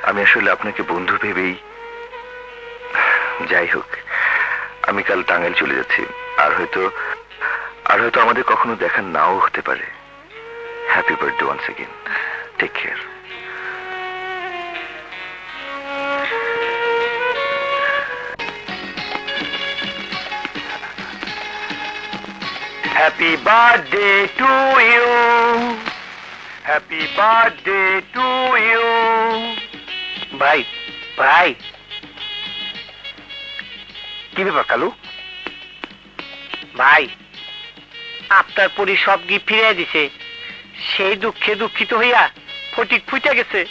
আমি আসলে আপনাকে বন্ধু ভেবেই যাই হোক আমি কাল টাঙ্গাইল চলে যাচ্ছি। আর হয়তো আর হয়তো আমাদের কখনো দেখা নাও হতে পারে। Happy birthday once again take care happy birthday to you happy birthday to you ভাই ভাই। কি ব্যাপার, কালু? ভাই। আপনার পরি সব গিফট ফিরিয়ে দিছে। সেই দুঃখে দুঃখিত হইয়া ফটিক ফুটে গেছে।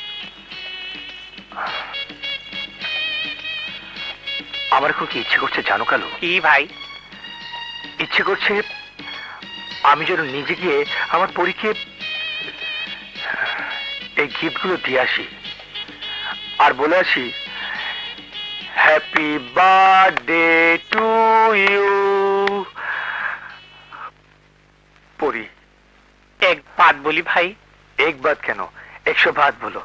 আমার খুব কি ইচ্ছে করছে জানো কালু? কি ভাই? ইচ্ছে করছে আমি যেন নিজে গিয়ে আমার পরীকে এই গিফটগুলো দিয়ে আসি। আর বলে আসি হ্যাপি বার্থডে টু ইউ পরি এক বাত বলি ভাই এক বাত কেন একশো বাত বলো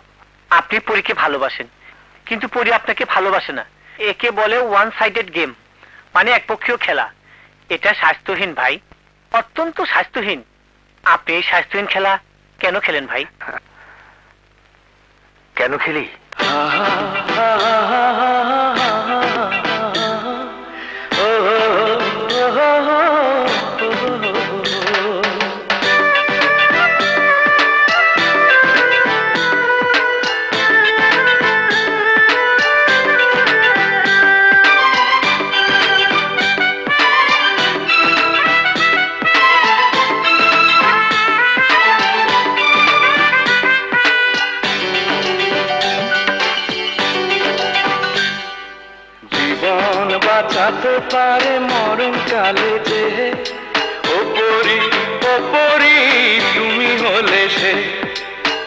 আপনি পরীকে ভালোবাসেন কিন্তু পরি আপনাকে ভালোবাসে না একে বলে ওয়ান সাইডেড গেম মানে একপক্ষীয় খেলা এটা স্বাস্থ্যহীন ভাই অত্যন্ত স্বাস্থ্যহীন আপনি এই স্বাস্থ্যহীন খেলা কেন খেলেন ভাই কেন খেলি পারে মরণ কালে যে। ওপরি ওপরি তুমি হলে সে।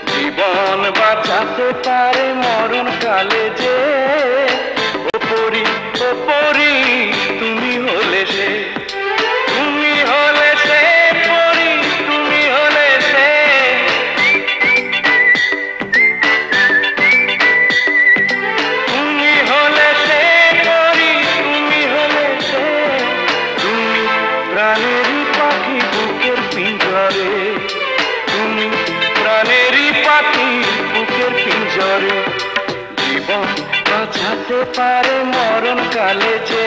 জীবন বাঁচাতে পারে মরণ কালে যে। ওপরি ওপরি মরণ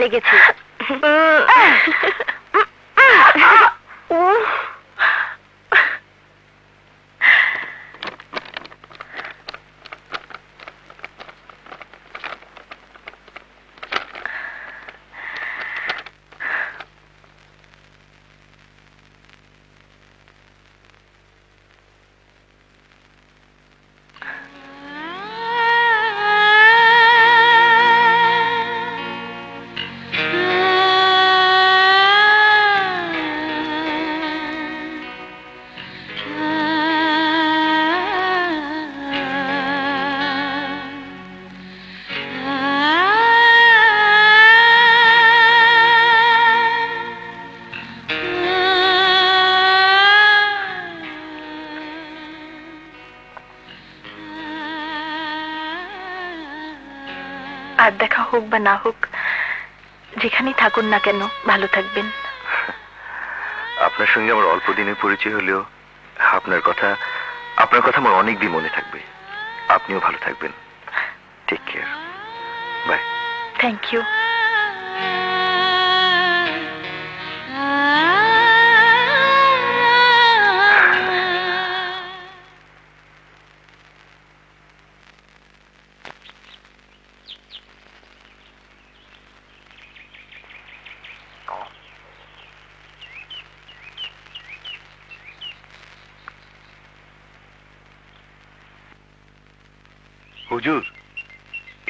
খুব পছন্দ হোক বা না হোক যেখানেই থাকুন না কেন ভালো থাকবেন। আপনার সঙ্গে আমার অল্প দিনের পরিচয় হলেও আপনার কথা আপনার কথা আমার অনেক দিন মনে থাকবে। আপনিও ভালো থাকবেন। Take care bye thank you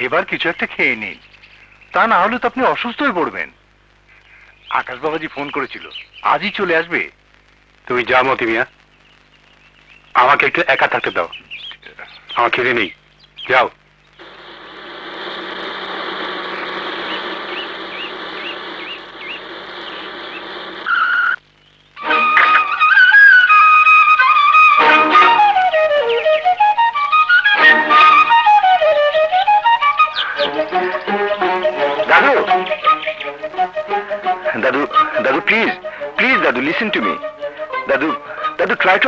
এবার কিছু একটা খেয়ে নিন। তা না হলে তো আপনি অসুস্থ হয়ে পড়বেন। আকাশ বাবাজি ফোন করেছিল, আজই চলে আসবে। তুমি যা মতি মিয়া আমাকে একটু একা থাকতে দাও। আমার খিদে নেই। যাও।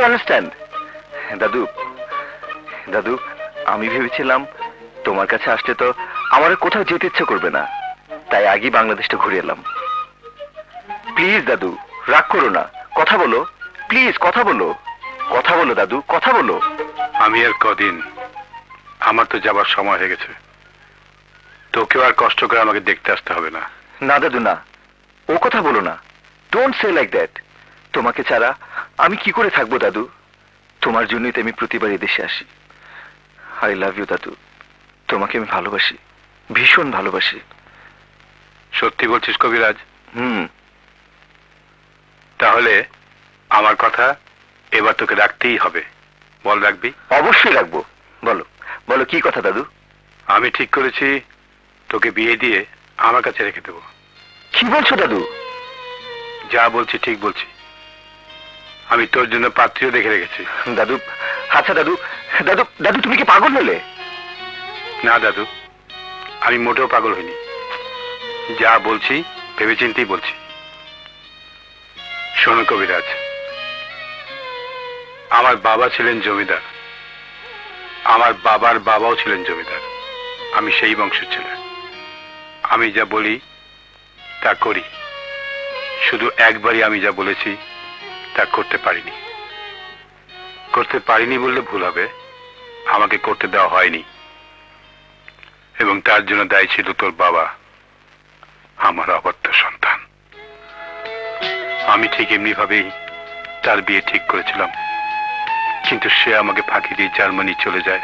টু আন্ডারস্ট্যান্ড দাদু দাদু আমি ভেবেছিলাম তোমার কাছে আসতে তো আমার কোথাও যেতে ইচ্ছে করবে না। তাই আগেই বাংলাদেশটা ঘুরে এলাম। প্লিজ দাদু রাগ করো না। কথা বলো। প্লিজ কথা বলো। কথা বলো দাদু কথা বলো। আমি আর কদিন আমার তো যাবার সময় হয়ে গেছে। তোকেও আর কষ্ট করে আমাকে দেখতে আসতে হবে না। না দাদু না। ও কথা বলো না। ডোন্ট সে লাইক দ্যাট তোমাকে ছাড়া আমি কি করে থাকব দাদু? তোমার জন্যই তো আমি প্রতিবার এদেশে আসি। আই লাভ ইউ দাদু। তোমাকে আমি ভালোবাসি। ভীষণ ভালোবাসি। সত্যি বলছিস কবিরাজ? হুম। তাহলে আমার কথা এবার তোকে রাখতেই হবে। বল রাখবি? অবশ্যই রাখব। বলো। বলো কি কথা দাদু? আমি ঠিক করেছি তোকে বিয়ে দিয়ে আমার কাছে রেখে দেবো। কি বলছো দাদু? যা বলছি ঠিক বলছি। আমি তোর জন্য পাত্রীও দেখে রেখেছি। দাদু আচ্ছা দাদু দাদু দাদু তুমি কি পাগল হলে? না দাদু আমি মোটেও পাগল হইনি। যা বলছি ভেবেচিন্তেই বলছি। শোনো কবিরাজ আমার বাবা ছিলেন জমিদার। আমার বাবার বাবাও ছিলেন জমিদার। আমি সেই বংশের ছেলে। আমি যা বলি তা করি। শুধু একবারই আমি যা বলেছি তা করতে পারিনি। করতে পারিনি বললে ভুল হবে। আমাকে করতে দেওয়া হয়নি। এবং তার জন্য দায়ী ছিল তোর বাবা, আমার অবদ্ধ সন্তান। আমি ঠিক এমনি ভাবেই তার বিয়ে ঠিক করেছিলাম। কিন্তু সে আমাকে ফাঁকি দিয়ে জার্মানি চলে যায়।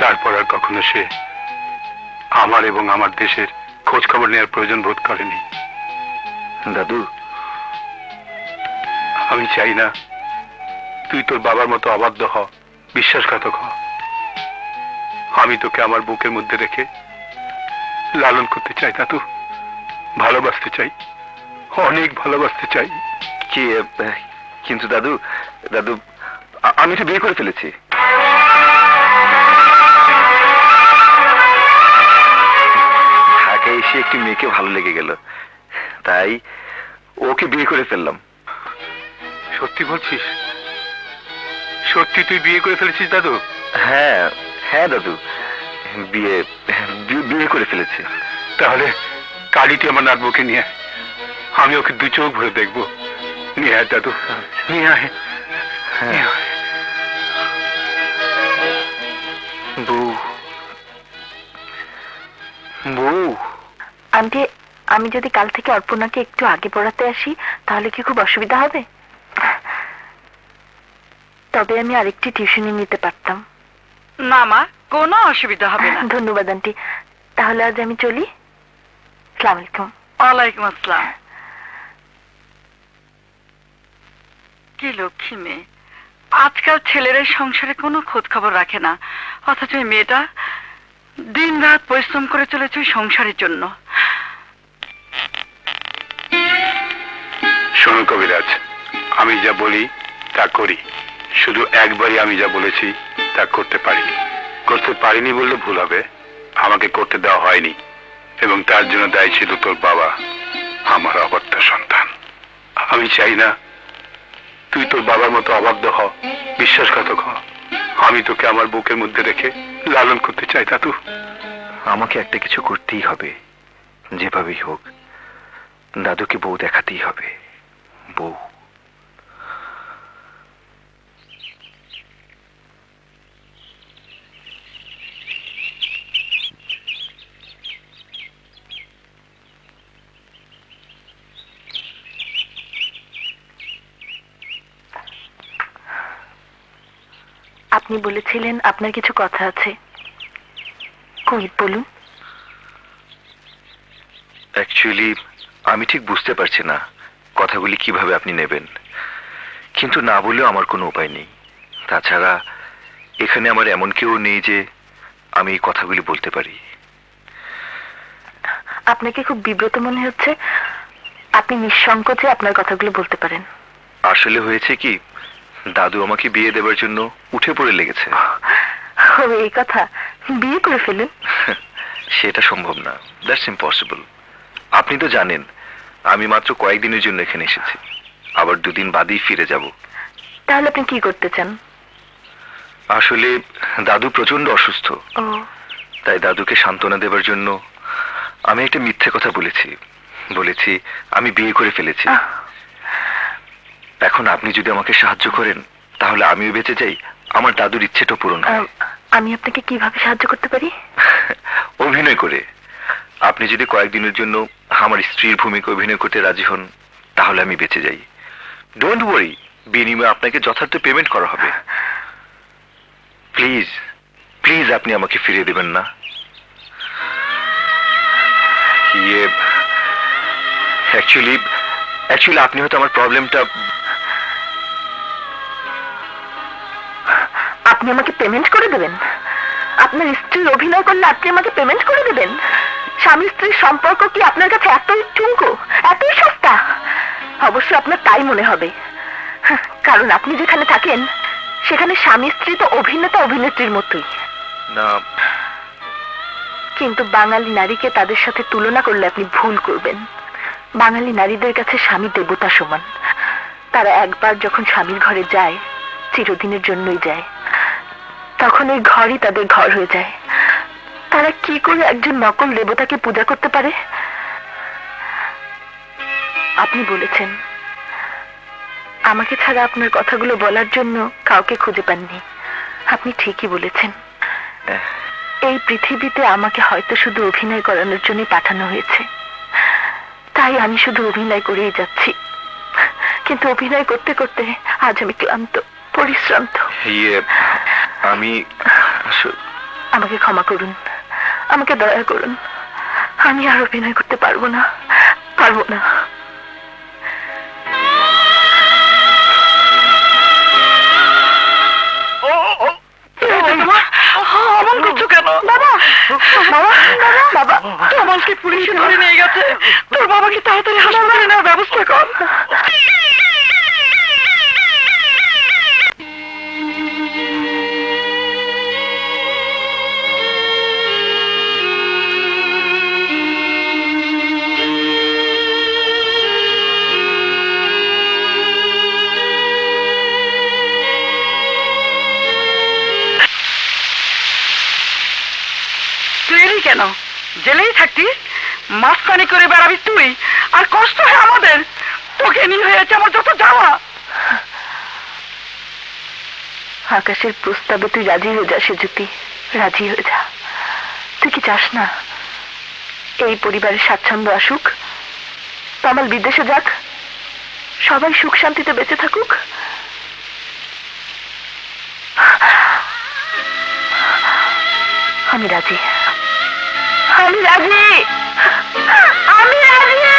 তারপর আর কখনো সে আমার এবং আমার দেশের খোঁজ খবর নেওয়ার প্রয়োজন বোধ করেনি। দাদু আমি চাই না। তুই তোর বাবার মতো অবাধ্য হ, বিশ্বাসঘাতক হ। আমি তোকে আমার বুকের মধ্যে রেখে লালন করতে চাই দাদু ভালোবাসতে চাই, অনেক ভালোবাসতে চাই। কি কিন্তু দাদু দাদু আমি তো বিয়ে করে ফেলেছি। ঢাকায় এসে একটি মেয়েকে ভালো লেগে গেল। তাই ওকে বিয়ে করে ফেললাম। সত্যি বলছিস? সত্যি তুই বিয়ে করে ফেলেছিস দাদু? হ্যাঁ হ্যাঁ দাদু। বিয়ে বিয়ে করে ফেলেছি। তাহলে কালি তুই আমার নাতবুকে নিয়ে আমি ওকে দু চোখ ভরে দেখব। নিয়ে আয় দাদু। নিয়ে আয়। হ্যাঁ। আয়। বউ। বউ। আন্টি আমি যদি কাল থেকে অর্পণাকে একটু আগে পড়াতে আসি তাহলে কি খুব অসুবিধা হবে? তবে আমি আরেকটি টিউশনি নিতে পারতাম। না মা কোনো অসুবিধা হবে না। ধন্যবাদ আন্টি। তাহলে আজ আমি চলি। সালাম আলাইকুম। ওয়ালাইকুম আসসালাম। কি লক্ষ্মী মেয়ে। আজকাল ছেলেরা সংসারে কোনো খোঁজ খবর রাখে না। অথচ মেয়েটা দিন রাত পরিশ্রম করে চলেছে ওই সংসারের জন্য। শোনো কবিরাজ আমি যা বলি, তা করি। শুধু একবারই আমি যা বলেছি, তা করতে পারিনি। করতে পারিনি বললে ভুল হবে। আমাকে করতে দেওয়া হয়নি। এবং তার জন্য দায়ী ছিল তোর বাবা, আমার অবাধ্য সন্তান। আমি চাই না, তুই তোর বাবার মতো অবাধ্য হ, বিশ্বাসঘাতক হ। আমি তোকে আমার বুকের মধ্যে রেখে লালন করতে চাই, দাদু। আমাকে একটা কিছু করতেই হবে। যেভাবেই হোক, দাদুকে বউ দেখাতেই হবে। বউ। আপনি বলেছিলেন আপনার কিছু কথা আছে। কই বলুন। অ্যাকচুয়ালি আমি ঠিক বুঝতে পারছি না কথাগুলি কীভাবে আপনি নেবেন। কিন্তু না বলেও আমার কোনো উপায় নেই। তাছাড়া এখানে আমার এমন কেউ নেই যে আমি এই কথাগুলি বলতে পারি। আপনাকে খুব বিব্রত মনে হচ্ছে। আপনি নিঃসংকোচে আপনার কথাগুলো বলতে পারেন। আসলে হয়েছে কি দাদু আমাকে বিয়ে দেবার জন্য উঠে পড়ে লেগেছে। এই কথা বিয়ে করে ফেলুন। সেটা সম্ভব না। দ্যাটস ইম্পসিবল আপনি তো জানেন আমি মাত্র কয়েকদিনের জন্য এখানে এসেছি। আবার দুদিন বাদেই ফিরে যাব। তাহলে আপনি কি করতে চান? আসলে দাদু প্রচণ্ড অসুস্থ। তাই দাদুকে সান্ত্বনা দেবার জন্য আমি একটা মিথ্যে কথা বলেছি। বলেছি আমি বিয়ে করে ফেলেছি। এখন আপনি যদি আমাকে সাহায্য করেন তাহলে আমিও বেঁচে যাই আমার দাদুর ইচ্ছেটা পূরণ হয়। আমি আপনাকে কীভাবে সাহায্য করতে পারি? অভিনয় করে। আপনি যদি কয়েকদিনের জন্য আমার স্ত্রীর ভূমিকা অভিনয় করতে রাজি হন তাহলে আমি বেঁচে যাই। ডোন্ট ওয়ারি বিনিময়ে আপনাকে যথার্থ পেমেন্ট করা হবে। প্লিজ প্লিজ আপনি আমাকে ফিরিয়ে দেবেন না। ইয়ে অ্যাকচুয়ালি অ্যাকচুয়ালি আপনি হয়তো আমার প্রবলেমটা আপনি আমাকে পেমেন্ট করে দেবেন। আপনার স্ত্রীর অভিনয় করলে আপনি আমাকে পেমেন্ট করে দেবেন। স্বামী স্ত্রীর সম্পর্ক কি আপনার কাছে এতই টুঙ্কো এতই সস্তা? অবশ্য আপনার তাই মনে হবে। কারণ আপনি যেখানে থাকেন সেখানে স্বামী স্ত্রী তো অভিনেতা অভিনেত্রীর মতোই। না। কিন্তু বাঙালি নারীকে তাদের সাথে তুলনা করলে আপনি ভুল করবেন। বাঙালি নারীদের কাছে স্বামী দেবতা সমান। তারা একবার যখন স্বামীর ঘরে যায় চিরদিনের জন্যই যায়। তখন ওই ঘরই তাদের ঘর হয়ে যায়। তারা কি করে একজন নকল দেবতাকে পূজা করতে পারে? আপনি বলেছেন। আমাকে ছাড়া আপনার কথাগুলো বলার জন্য কাউকে খুঁজে পাননি। আপনি ঠিকই বলেছেন। এই পৃথিবীতে আমাকে হয়তো শুধু অভিনয় করানোর জন্য পাঠানো হয়েছে। তাই আমি শুধু অভিনয় করেই যাচ্ছি। কিন্তু অভিনয় করতে করতে আজ আমি ক্লান্ত, পরিশ্রান্ত। ইয়ে আমি আমাকে ক্ষমা করুন। আমাকে দয়া করুন। আমি আর অভিনয় করতে পারব না। পারব না। অমন কেন? বাবা। বাবা বাবা কামালকে পুলিশে ধরে নিয়ে গেছে। তোর বাবাকে তাড়াতাড়ি হাসপাতালে নেওয়ার ব্যবস্থা কর। জেলেই থাকতিস? মাস্তানি করে বেড়াবি তুই? আর কষ্ট হয় আমাদের? তোকে নিয়ে হয়েছে আমার যত যাওয়া। আকাশের প্রস্তাবে তুই রাজি হয়ে যা, সেজুতি। রাজি হয়ে যা। তুই কি চাস না? এই পরিবারের স্বাচ্ছন্দ্য আসুক। তমাল বিদেশে যাক। সবাই সুখ শান্তিতে বেঁচে থাকুক। আমি রাজি। আমি রাজি। আমি রাজি।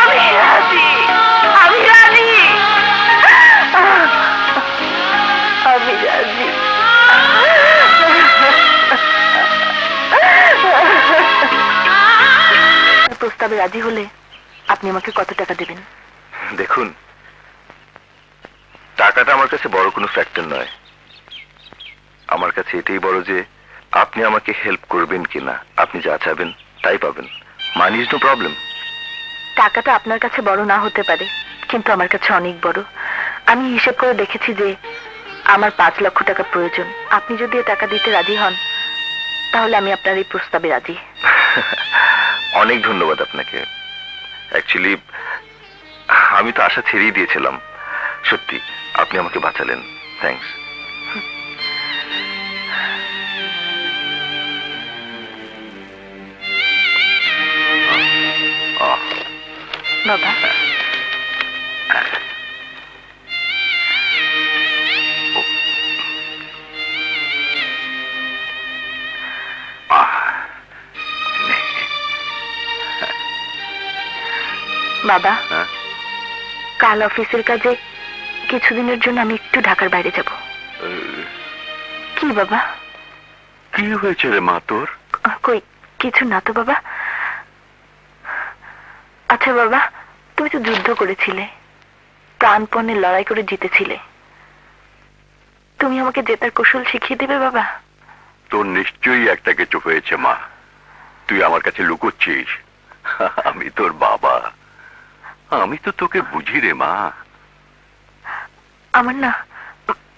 আমি রাজি। আমি রাজি। আমি রাজি। প্রস্তাবে রাজি হলে আপনি আমাকে কত টাকা দেবেন? দেখুন, টাকাটা আমার কাছে বড় কোনো ফ্যাক্টর নয়। আমার কাছে এটাই বড় যে আপনি আমাকে হেল্প করবেন কিনা? আপনি যা চাবেন তাই পাবেন। মানি ইজ নো প্রবলেম টাকাটা আপনার কাছে বড় না হতে পারে কিন্তু আমার কাছে অনেক বড়। আমি হিসেব করে দেখেছি যে আমার পাঁচ লক্ষ টাকা প্রয়োজন। আপনি যদি টাকা দিতে রাজি হন তাহলে আমি আপনার এই প্রস্তাবে রাজি। অনেক ধন্যবাদ আপনাকে। অ্যাকচুয়ালি আমি তো আশা ছেড়েই দিয়েছিলাম। সত্যি আপনি আমাকে বাঁচালেন। থ্যাঙ্কস বাবা। বাবা হ্যাঁ? কাল অফিসের কাজে কিছুদিনের জন্য আমি একটু ঢাকার বাইরে যাব। কি বাবা? কি হয়েছে রে মা তোর? কই কিছু না তো বাবা। আচ্ছা বাবা তুমি তো যুদ্ধ করেছিলে। প্রাণপণে লড়াই করে জিতেছিলে। তুমি আমাকে জেতার কৌশল শিখিয়ে দেবে বাবা? তোর নিশ্চয়ই একটা কিছু হয়েছে মা। তুই আমার কাছে লুকোচ্ছিস। আমি তোর বাবা। আমি তো তোকে বুঝি রে মা। আমার না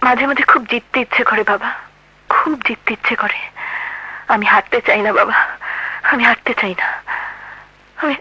মাঝে মাঝে খুব জিততে ইচ্ছে করে বাবা। খুব জিততে ইচ্ছে করে। আমি হাঁটতে চাই না বাবা। আমি হাঁটতে চাই না। আমি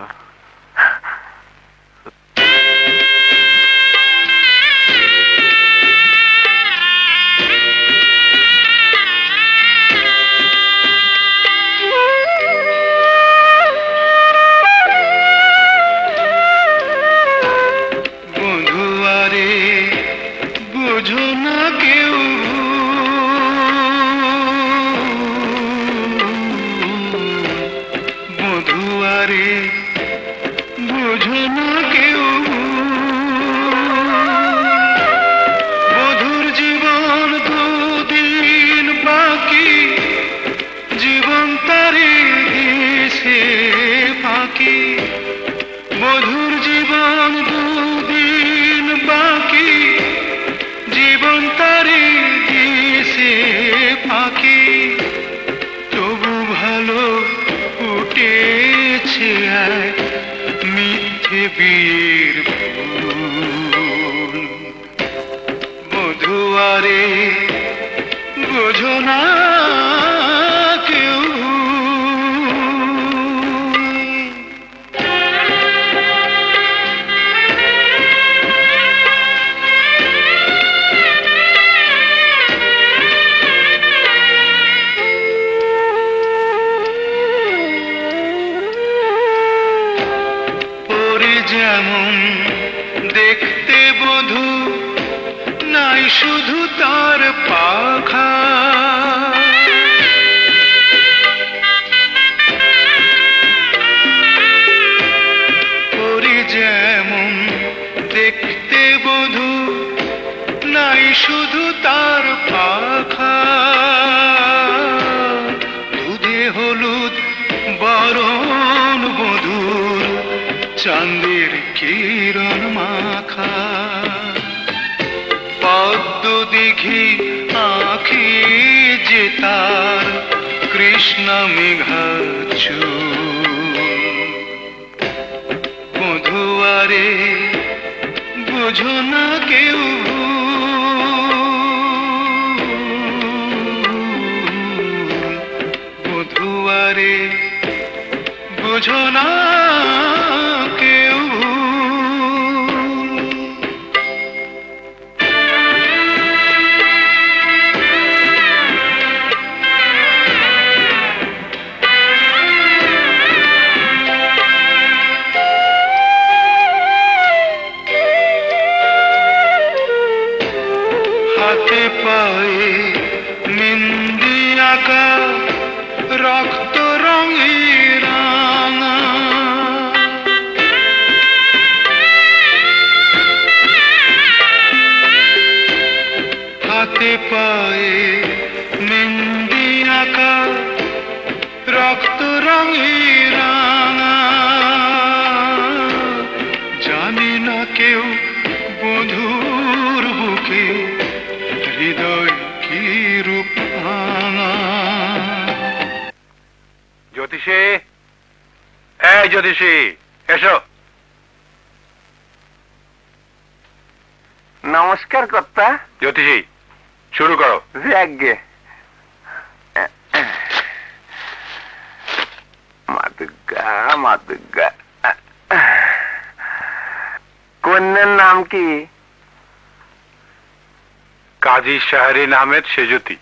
শাহরিন আহমেদ সেজতি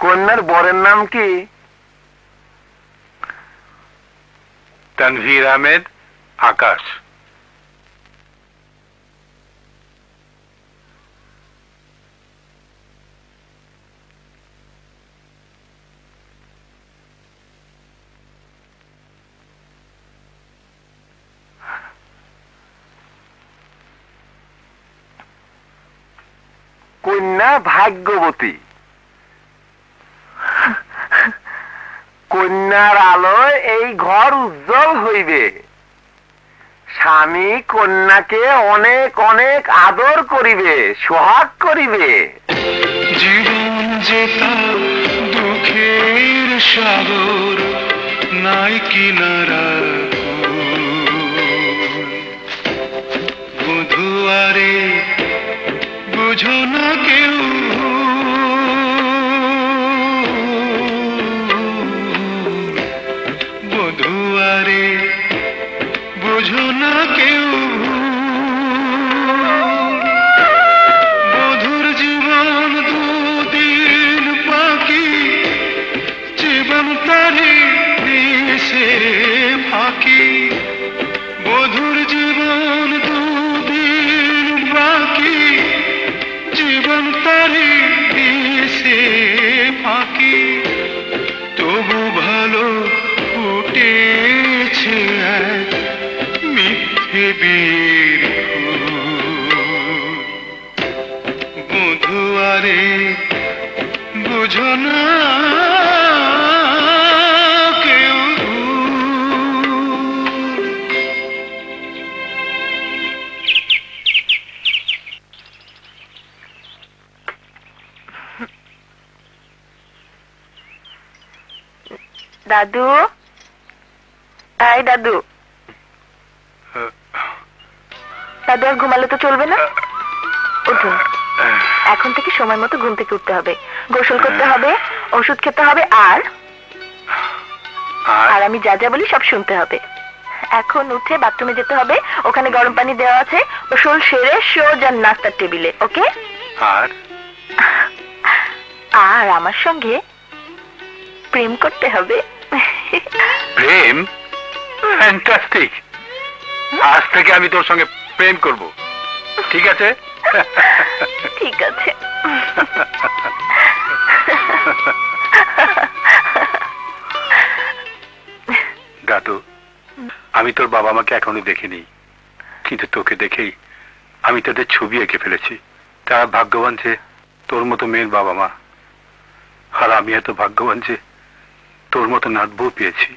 কন্যার বরের নাম কি? তানভীর আহমেদ আকাশ কন্যা ভাগ্যবতী। কন্যার আলোয় এই ঘর উজ্জ্বল হইবে। স্বামী কন্যাকে অনেক অনেক আদর করিবে, সোহাগ করিবে। জীবন যেতা দুঃখের সাগর, নাই কিনারা বুধুয়ারে বুঝো না কেউ যা বলি সব শুনতে হবে। এখন উঠে বাথরুমে যেতে হবে। ওখানে গরম পানি দেওয়া আছে। গোসল সেরে সোজা নাস্তার টেবিলে ওকে আর? আর আমার সঙ্গে প্রেম করতে হবে। প্রেম? ফ্যান্টাস্টিক আজ থেকে আমি তোর সঙ্গে প্রেম করব। ঠিক আছে? ঠিক আছে। দাদু আমি তোর বাবা মাকে এখনও দেখিনি। কিন্তু তোকে দেখেই আমি তাদের ছবি এঁকে ফেলেছি। তারা ভাগ্যবান যে তোর মতো মেয়ের বাবা মা। আর আমি এত ভাগ্যবান যে তোর মতো নাত বউ পেয়েছি।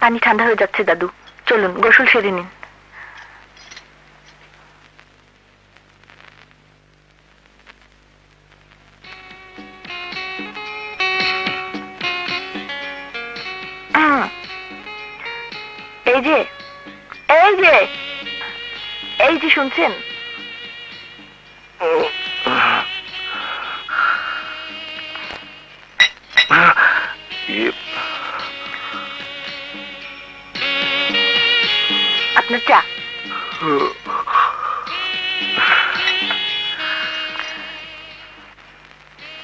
পানি ঠান্ডা হয়ে যাচ্ছে, দাদু। চলুন, গোসল সেরে নিন। এই যে এই যে এই যে শুনছেন? আপনার চা।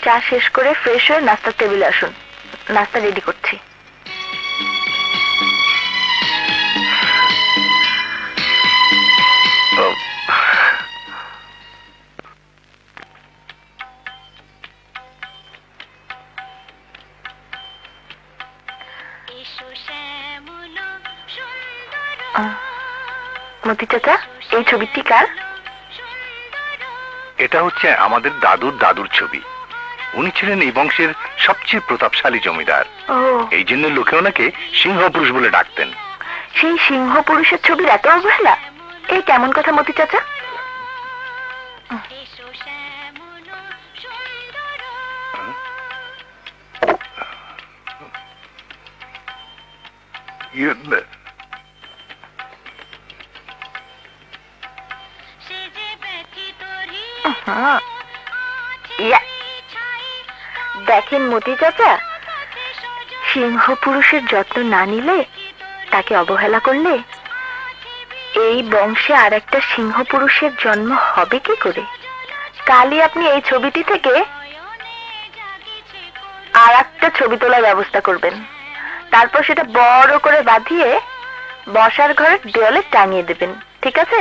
চা শেষ করে ফ্রেশ হয়ে নাস্তার টেবিলে আসুন। নাস্তা রেডি করছি। মতি চাচা এই ছবিটি কার? এটা হচ্ছে আমাদের দাদুর দাদুর ছবি। উনি ছিলেন এই বংশের সবচেয়ে প্রতাপশালী জমিদার। এই জন্য লোকে ওনাকে সিংহ পুরুষ বলে ডাকতেন। সেই সিংহ পুরুষের ছবির এত অবহেলা? এই কেমন কথা মতি চাচা? হুম। ইয়া। দেখেন মতি চাচা, সিংহ পুরুষের যত্ন না নিলে তাকে অবহেলা করলে এই বংশে আর একটা সিংহ পুরুষের জন্ম হবে কি করে কালই আপনি এই ছবিটি থেকে আর একটা ছবি তোলার ব্যবস্থা করবেন তারপর সেটা বড় করে বাঁধিয়ে বসার ঘরের দেওয়ালে টাঙিয়ে দেবেন ঠিক আছে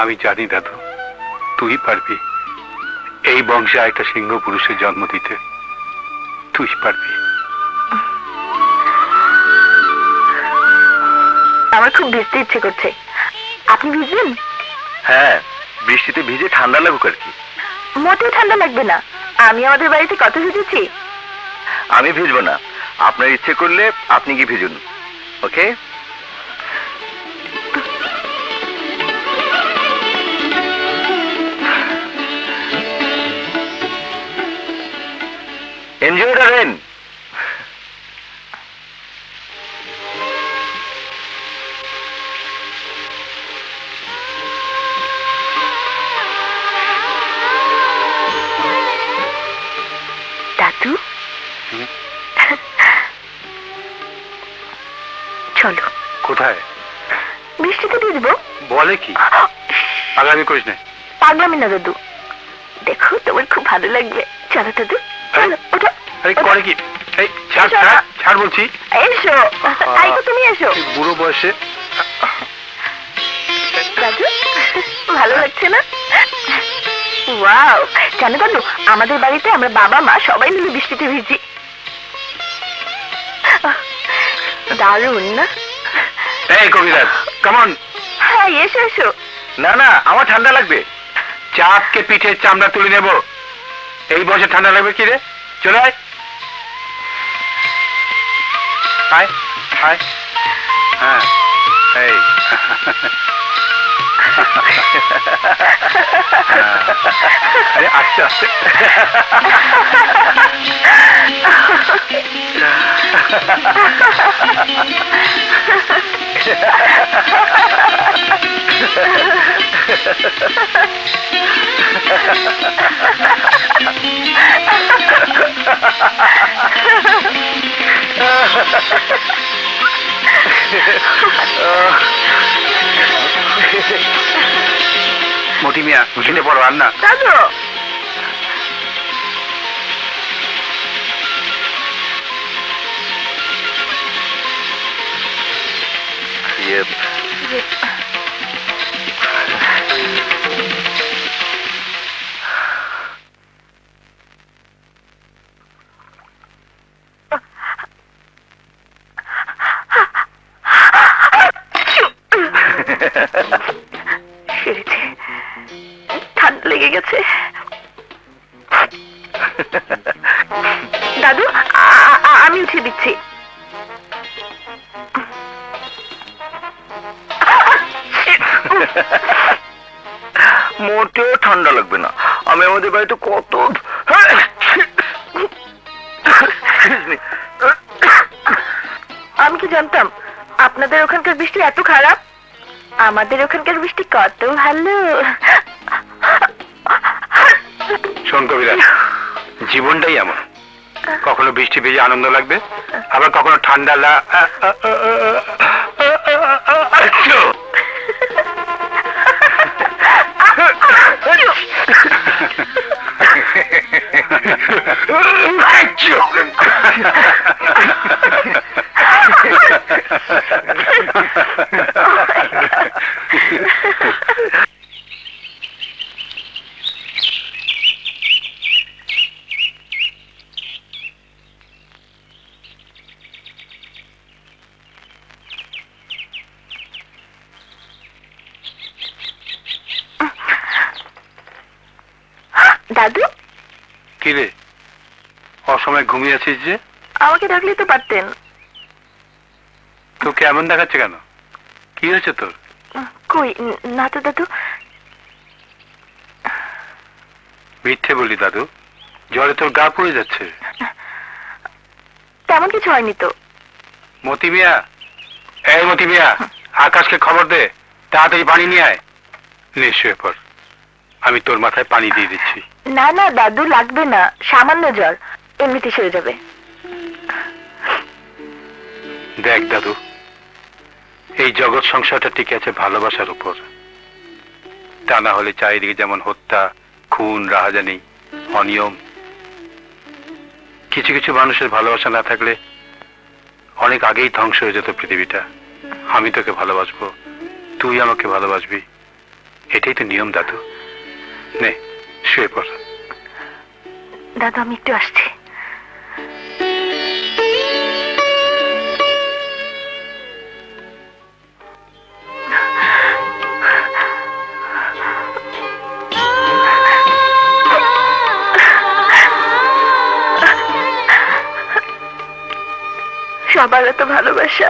আমি জানি দাদু। তুই পারবি এই বংশে একটা সিংহ পুরুষের জন্ম দিতে। তুই পারবি। আমার খুব ভিজতে ইচ্ছে করছে। আপনি ভিজবেন? হ্যাঁ বৃষ্টিতে ভিজে ঠান্ডা লাগুক আর কি। মোটেও ঠান্ডা লাগবে না। আমি আমাদের বাড়িতে কত ভিজেছি? আমি ভিজবো না। আপনার ইচ্ছে করলে আপনি কি ভিজুন। ওকে? এনজয় দ্য রেন দাদু? চলো। কোথায়? বৃষ্টিতে ভিজবো বলে কি? আগামী করিস না। পাগলামি না দাদু। দেখো তোমার খুব ভালো লাগবে। চলো দাদু। চলো। আরে ওঠো। করে কি? এই ছাড় ছাড় ছাড় বলছি। এসো। তাই তো তুমি এসো। বুড়ো বয়সে। দাদু ভালো লাগছে না? ওয়াও। জানো দাদু আমাদের বাড়িতে আমরা বাবা মা সবাই মিলে বৃষ্টিতে ভিজি। দারুণ না? এই কবিরাজ কেমন হ্যাঁ এসো এসো। না না আমার ঠান্ডা লাগবে। চাঁদকে পিঠে চামড়া তুলে নেব। এই বয়সে ঠান্ডা লাগবে কি রে? চলে আয়। Hi. Hi. Ah. Hey. আয় আয় হ্যাঁ এই আরে আস্তে আস্তে মটি মিয়া ঘুষিতে বড় রান্না। দাদু! ইয়ে সেরেছে ঠান্ডা লেগে গেছে। দাদু আমি উঠিয়ে দিচ্ছি। মোটেও ঠান্ডা লাগবে না। আমি আমাদের বাড়িতে কত আমি কি জানতাম আপনাদের ওখানকার বৃষ্টি এত খারাপ? আমাদের ওখানকার বৃষ্টি কত ভালো। শোন কবিরাজ জীবনটাই এমন। কখনো বৃষ্টি ভেজে আনন্দ লাগবে আবার কখনো ঠান্ডা লা দাদু কি রে? অসময় ঘুমিয়ে আছিস যে? আমাকে ডাকলে তো পারতেন। তো কেমন দেখাচ্ছে কেন? কি হয়েছে তোর? কই না তো দাদু? মিথ্যে বলি দাদু। জ্বরে তোর গা পড়ে যাচ্ছে। তেমন কিছু হয়নি তো। মতি মিয়া এই মতি মিয়া আকাশকে খবর দে তাড়াতাড়ি পানি নিয়ে আয়। নিশ্চয় পর আমি তোর মাথায় পানি দিয়ে দিচ্ছি। না না দাদু লাগবে না। সামান্য জ্বর। এমনিতে সেরে যাবে। দেখ দাদু এই জগৎ সংসারটা টিকে আছে ভালোবাসার উপর। তা না হলে চারিদিকে যেমন হত্যা খুন রাহাজানি অনিয়ম কিছু কিছু মানুষের ভালোবাসা না থাকলে অনেক আগেই ধ্বংস হয়ে যেত পৃথিবীটা। আমি তোকে ভালোবাসবো তুই আমাকে ভালোবাসবি। এটাই তো নিয়ম দাদু। নে শুয়ে পড়। দাদু আমি একটু আসছি। সবার এত ভালোবাসা।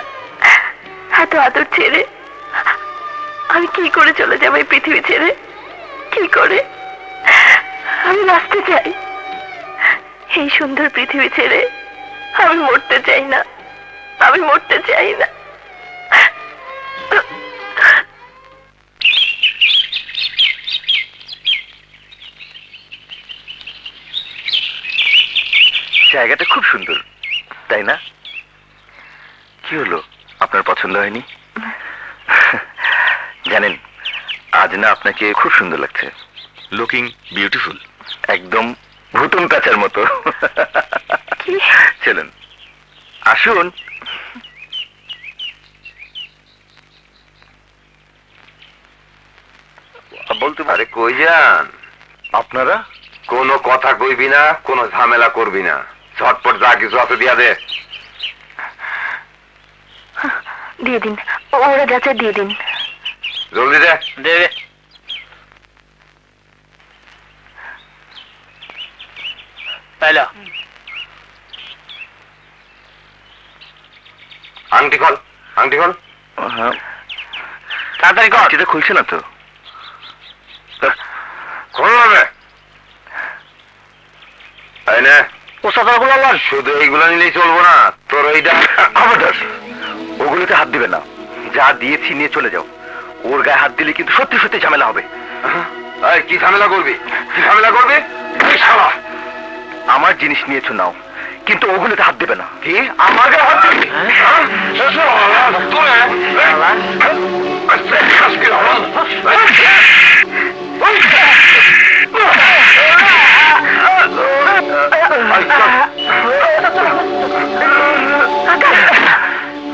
এত আদর ছেড়ে। আমি কি করে চলে যাব এই পৃথিবী ছেড়ে? কি করে? আমি বাঁচতে চাই। এই সুন্দর পৃথিবী ছেড়ে আমি মরতে চাই না। আমি মরতে চাই না। জায়গাটা খুব সুন্দর, তাই না? কি হলো? আপনার পছন্দ হয়নি? জানেন আজ না আপনাকে খুব সুন্দর লাগছে। লুকিং বিউটিফুল একদম ভুতুম প্যাচার মতো। চলুন আসুন। বলতে পারে কই যান? আপনারা? কোনো কথা কইবি না কোনো ঝামেলা করবি না। ঝটপট যা কিছু আছে দিয়া দে। দিয়ে দিন। ওরা যাচ্ছে দিয়ে দিন। জলদি দে। দে আংটি খোল আংটি খোল। হ্যাঁ। তাড়াতাড়ি কর। সেটা খুলছে না তো। খোল হবে এই নে। ও সতর্ক শুধু এইগুলো নিলেই চলবো না তোর এইটা খবরদার ওগুলোতে হাত দিবে না যা দিয়েছি নিয়ে চলে যাও ওর গায়ে হাত দিলে কিন্তু সত্যি সত্যি ঝামেলা হবে কি ঝামেলা করবি কি ঝামেলা করবি এই শালা আমার জিনিস নিয়েছো নাও কিন্তু ওগুলোতে হাত দেবে না কি আমার গায়ে হাত দিবি হ্যাঁ?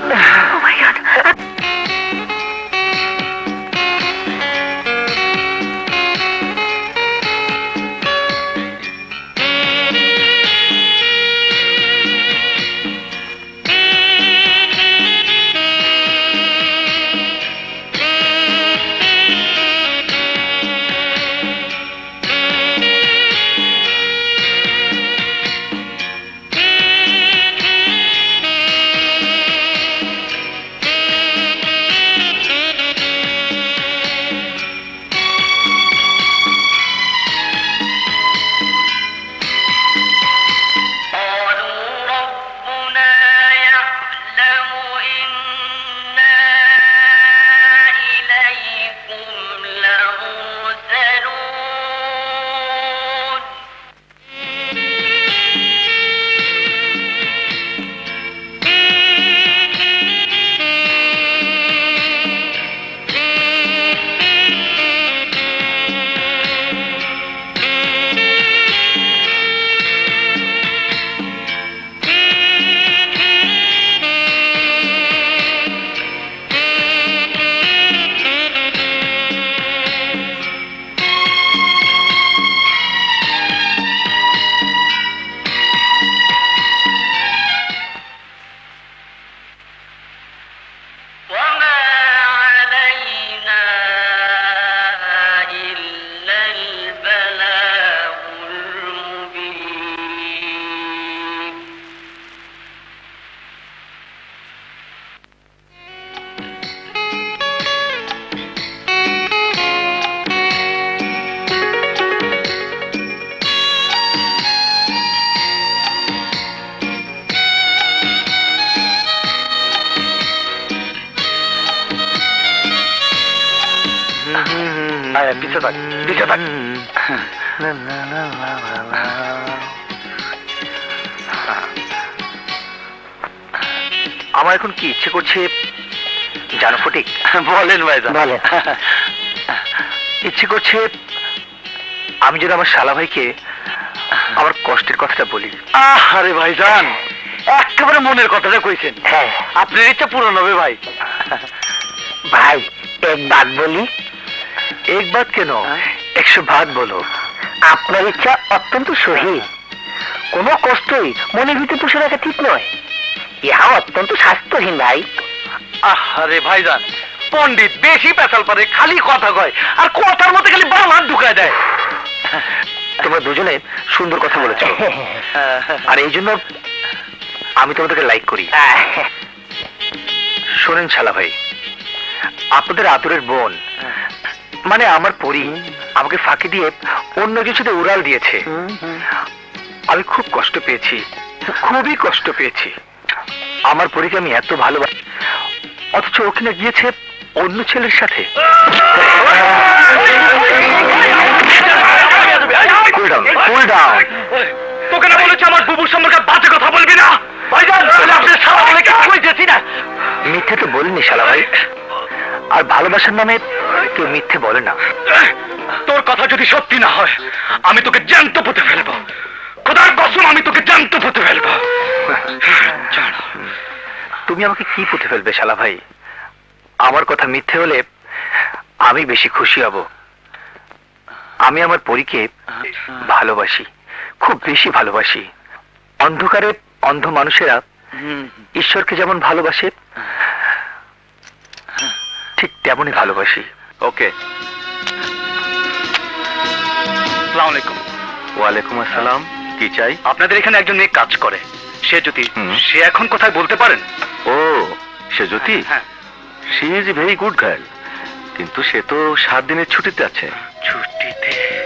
Oh my God. আমার এখন কি ইচ্ছে করছে জানো ফটিক? বলেন ভাইজান। বলেন। ইচ্ছে করছে আমি যদি আমার শালা ভাইকে আমার কষ্টের কথাটা বলি। আরে ভাইজান একেবারে মনের কথাটা কইছেন। হ্যাঁ। আপনার ইচ্ছা পূরণ হবে ভাই। ভাই এক বাদ বলি। এক বাদ কেন? একশো ভাগ বলো। আপনার ইচ্ছা অত্যন্ত সহি কোনো কষ্টই মনের ভিতরে পুষে রাখা ঠিক নয়। ইহা অত্যন্ত স্বাস্থ্যহীন ভাই। আরে ভাইজান পণ্ডিত বেশি পেশাল পারে খালি কথা কয় আর কথার মধ্যে খালি বাম হাত ঢুকায় দেয়। তোমরা দুজনে সুন্দর কথা বলেছ। আর এই জন্য আমি তোমাদেরকে লাইক করি। শোনেন শালা ভাই আপনাদের আদরের বোন মানে আমার পরি আমাকে ফাঁকি দিয়ে অন্য কিছুতে উড়াল দিয়েছে। আমি খুব কষ্ট পেয়েছি খুবই কষ্ট পেয়েছি। আমার পরীকে আমি এত ভালোবাসি অথচ ওখানে গিয়েছে অন্য ছেলের সাথে। কুল ডাউন কুল ডাউন তোকে না বলেছে আমার বুবুর সম্পর্কে বাজে কথা বলবি না? ভাইজান! আপনি সারা বলে কি কইতেছি না? মিথ্যে তো বলিনি শালা ভাই। আর ভালোবাসার নামে কেউ মিথ্যে বলে না। তোর কথা যদি সত্যি না হয় আমি তোকে জ্যান্ত পুঁতে ফেলব। খোদার কসম আমি তোকে জ্যান্ত পুঁতে ফেলব। তুমি আমাকে কি পুঁতে ফেলবে শালা ভাই? আমার কথা মিথ্যে হলে আমি বেশি খুশি হব। আমি আমার পরীকে ভালোবাসি খুব বেশি ভালোবাসি। অন্ধকারে অন্ধ মানুষেরা ঈশ্বরকে যেমন ভালোবাসে ঠিক তেমনই ভালোবাসি। ওকে। আসসালামু আলাইকুম। ওয়ালাইকুম আসসালাম। কি চাই? আপনাদের এখানে একজন মেয়ে কাজ করে। সে জ্যোতি। সে এখন কোথায় বলতে পারেন? ও সে জ্যোতি? হ্যাঁ। She is very good girl. কিন্তু সে তো সাত দিনের ছুটিতে আছে। ছুটিতে?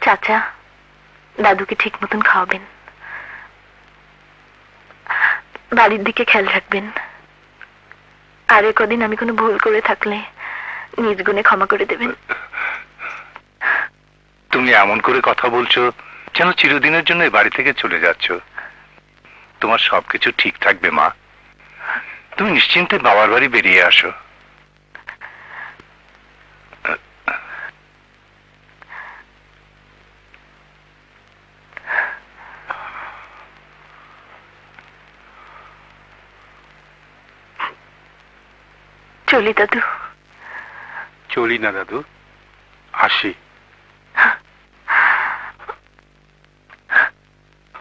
চাচা, দাদুকে ঠিক মতন খাওয়াবেন। বাড়ির দিকে খেয়াল রাখবেন। আর কদিন আমি কোনো ভুল করে থাকলে নিজ গুণে ক্ষমা করে দেবেন। তুমি এমন করে কথা বলছো যেন চিরদিনের জন্য বাড়ি থেকে চলে যাচ্ছ। তোমার সবকিছু ঠিক থাকবে, মা। তুমি নিশ্চিন্তে বাবার বাড়ি বেরিয়ে আসো। চলি দাদু। চলি না দাদু। আসি।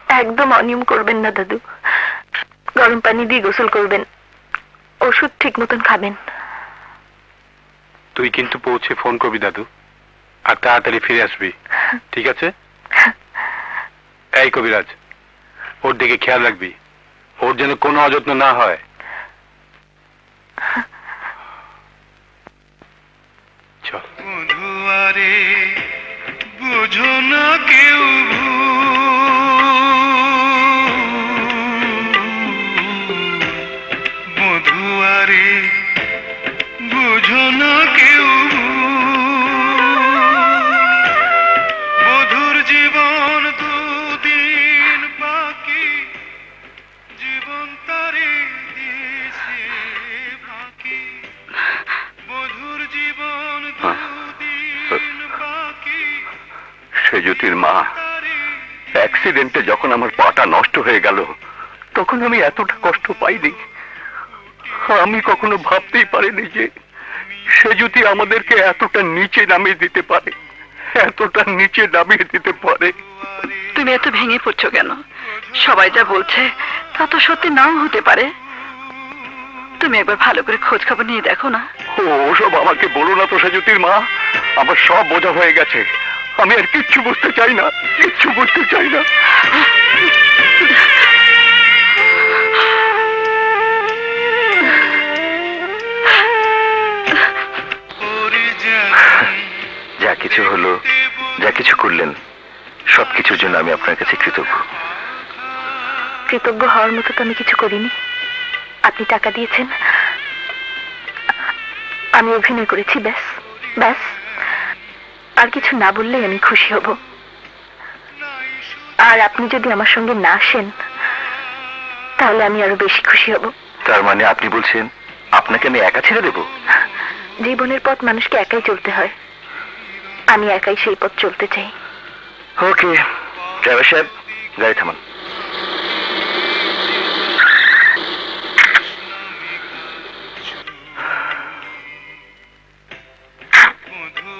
একদম অনিয়ম করবেন না দাদু। গরম পানি দিয়ে গোসল করবেন। ওষুধ ঠিক মতন খাবেন। তুই কিন্তু পৌঁছে ফোন করবি দাদু। আর তাড়াতাড়ি ফিরে আসবি। ঠিক আছে? এই কবিরাজ ওর দিকে খেয়াল রাখবি। ওর যেন কোনো অযত্ন না হয়। চল মধুয়ারে বুঝো না কেউ মধুয়ারে সে জ্যোতির মা। অ্যাক্সিডেন্টে যখন আমার পাটা নষ্ট হয়ে গেল তখন আমি এতটা কষ্ট পাইনি। আমি কখনো ভাবতেই পারিনি যে সে যদি আমাদেরকে এতটা নিচে নামিয়ে দিতে পারে এতটা নিচে নামিয়ে দিতে পারে। তুমি এত ভেঙে পড়ছো কেন? সবাই যা বলছে তা তো সত্যি নাও হতে পারে। তুমি একবার ভালো করে খোঁজ খবর নিয়ে দেখো না। ও ওসব আমাকে বলো না তো সেজুতির মা। আমার সব বোঝা হয়ে গেছে। আমি আর কিচ্ছু বুঝতে চাই না কিচ্ছু বুঝতে চাই না। যা কিছু হলো যা কিছু করলেন সবকিছুর জন্য আমি আপনার কাছে কৃতজ্ঞ। কৃতজ্ঞ হওয়ার মতো তো আমি কিছু করিনি। আপনি টাকা দিয়েছেন। আমি অভিনয় করেছি ব্যাস ব্যাস। আর কিছু না বললেই আমি খুশি হব। আর আপনি যদি আমার সঙ্গে না আসেন তাহলে আমি আরও বেশি খুশি হব। তার মানে আপনি বলছেন আপনাকে আমি একা ছেড়ে দেবো? জীবনের পথ মানুষকে একাই চলতে হয়। আমি একাই সেই পথ চলতে চাই। ওকে। ড্রাইভার সাহেব গাড়ি থামান।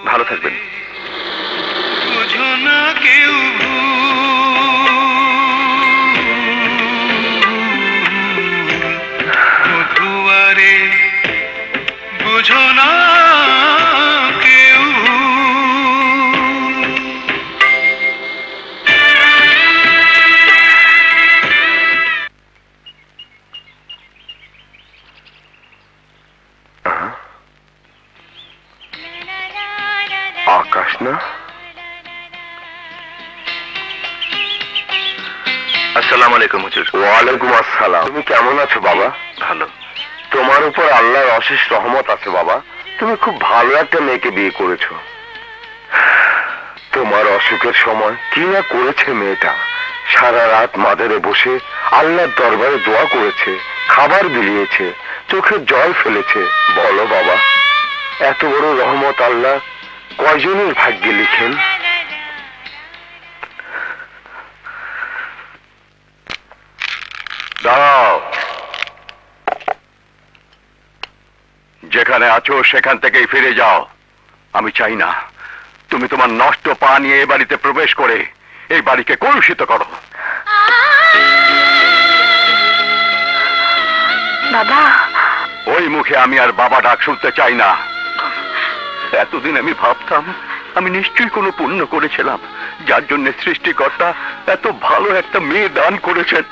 ভালো থাকবেন। না কেউ বুঝো না কেউ। আকাশ না? আসসালামু আলাইকুম হুজুর। ওয়ালাইকুম আসসালাম। তুমি কেমন আছো বাবা? ভালো। তোমার উপর আল্লাহর অশেষ রহমত আছে বাবা। তুমি খুব ভালো একটা মেয়েকে বিয়ে করেছ। তোমার অসুখের সময় কি না করেছে মেয়েটা? সারা রাত মাদারে বসে আল্লাহর দরবারে দোয়া করেছে খাবার বিলিয়েছে চোখের জল ফেলেছে। বলো বাবা এত বড় রহমত আল্লাহ কয়জনের ভাগ্যে লিখেন? দাও যেখানে আছো সেখান থেকেই ফিরে যাও। আমি চাই না তুমি তোমার নষ্ট পা নিয়ে এ বাড়িতে প্রবেশ করে এই বাড়িকে কলুষিত করো। বাবা। ওই মুখে আমি আর বাবা ডাক শুনতে চাই না। এতদিন আমি ভাবতাম আমি নিশ্চয়ই কোনো পুণ্য করেছিলাম। যার জন্য সৃষ্টিকর্তা এত ভালো একটা মেয়ে দান করেছেন।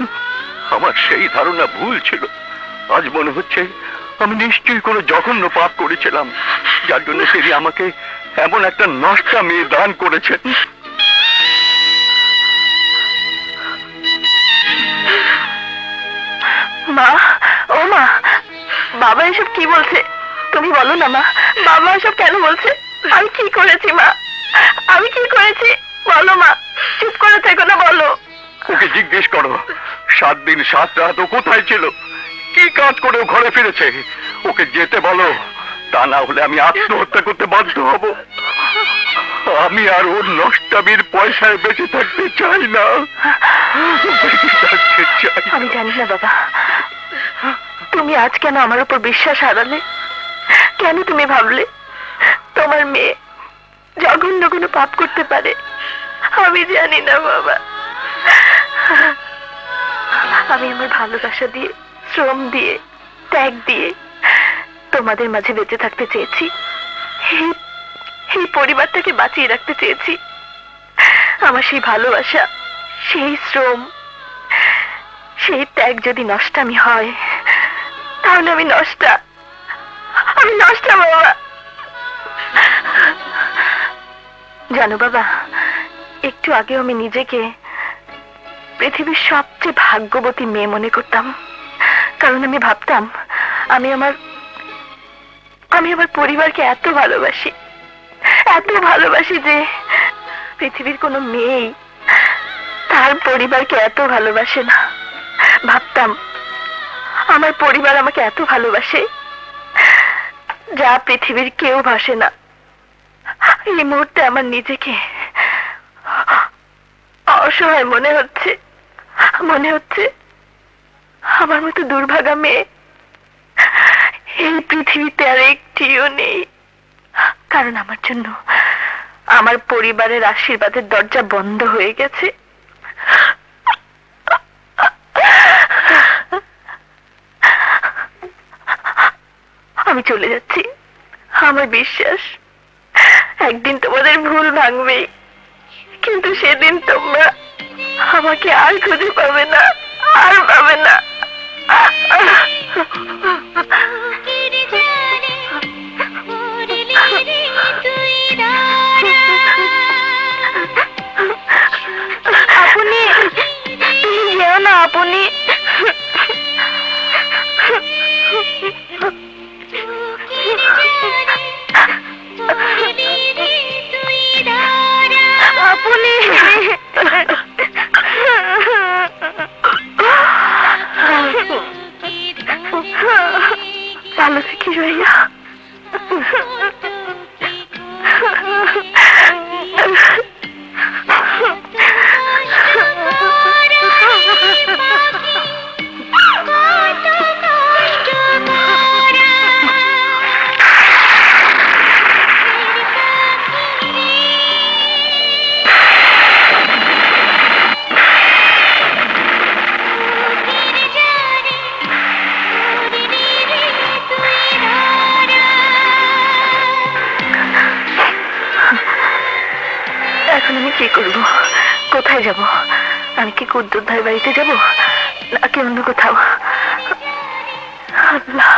আমার সেই ধারণা ভুল ছিল। আজ মনে হচ্ছে আমি নিশ্চয়ই কোনো জঘন্য পাপ করেছিলাম। যার জন্য তিনি আমাকে এমন একটা নষ্টা মেয়ে দান করেছেন। মা, ও মা, বাবা এসব কি বলছে? তুমি বলো না, মা, বাবা এসব কেন বলছে? আমি কি করেছি, মা? আমি কি করেছি? বলো, মা, চুপ করে থেকো না, বলো। ওকে জিজ্ঞেস করো, সাত দিন, সাত রাত ও কোথায় ছিল? কি কাজ করে ঘরে ফিরেছে? ওকে যেতে বলো, তা না হলে আমি আত্মহত্যা করতে বাধ্য হব। আমি আর ওর নষ্টামির পয়সায় বেঁচে থাকতে চাই না। আমি জানি না বাবা। তুমি আজ কেন আমার উপর বিশ্বাস হারালে? কেন তুমি ভাবলে তোমার মেয়ে জঘন্য কোনো পাপ করতে পারে? আমি জানি না বাবা। আমি আমার ভালোবাসা দিয়ে, শ্রম দিয়ে, ত্যাগ দিয়ে তোমাদের মাঝে বেঁচে থাকতে চেয়েছি। এই পরিবারটাকে বাঁচিয়ে রাখতে চেয়েছি। আমার সেই ভালোবাসা, সেই শ্রম, সেই ত্যাগ যদি নষ্টামি হয়, তাহলে আমি নষ্টা আমি নষ্টা বাবা জানো বাবা, একটু আগেও আমি নিজেকে পৃথিবীর সবচেয়ে ভাগ্যবতী মেয়ে মনে করতাম। কারণ আমি ভাবতাম, আমি আমার আমি আমার পরিবারকে এত ভালোবাসি। এত ভালোবাসি যে পৃথিবীর কোনো মেয়েই তার পরিবারকে এত ভালোবাসে না। ভাবতাম, আমার পরিবার আমাকে এত ভালোবাসে যা পৃথিবীর কেউ ভাসে না। এই মুহূর্তে আমার নিজেকে অসহায় মনে হচ্ছে। মনে হচ্ছে? আমার মতো দুর্ভাগা মেয়ে? এই পৃথিবীতে আর একটিও নেই। কারণ আমার জন্য আমার পরিবারের আশীর্বাদের দরজা বন্ধ হয়ে গেছে। আমি চলে যাচ্ছি। আমার বিশ্বাস, একদিন তোমাদের ভুল ভাঙবেই। কিন্তু সেদিন তোমরা আমাকে আর খুঁজে পাবে না আর পাবে না। আপনি যেও না আপনি। আপনি। Fala-se que joia. কুদ্দুর ভাই বাড়িতে যাব? নাকি অন্য কোথাও? আল্লাহ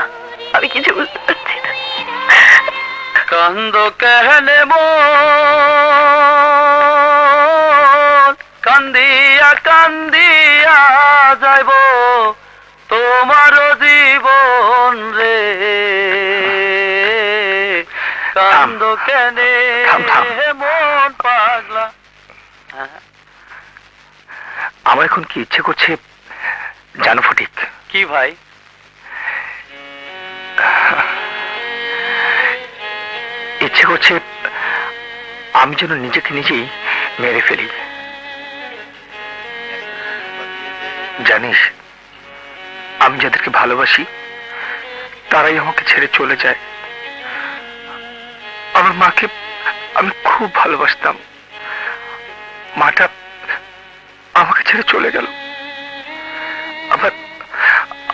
আমি কিছু বুঝতে পারছি না। কান্দ কেহনে কান্দিয়া কান্দিয়া যাইব তোমার জীবন রে। কান্দ কেনে থাম, থাম। মন পাগলা আমার এখন কি ইচ্ছে করছে জানো ফটিক? কি ভাই? ইচ্ছে করছে আমি যেন নিজেকে নিজেই মেরে ফেলি। জানিস আমি যাদেরকে ভালোবাসি তারাই আমাকে ছেড়ে চলে যায়। আমার মাকে আমি খুব ভালোবাসতাম। মাটা আমাকে ছেড়ে চলে গেল। আমার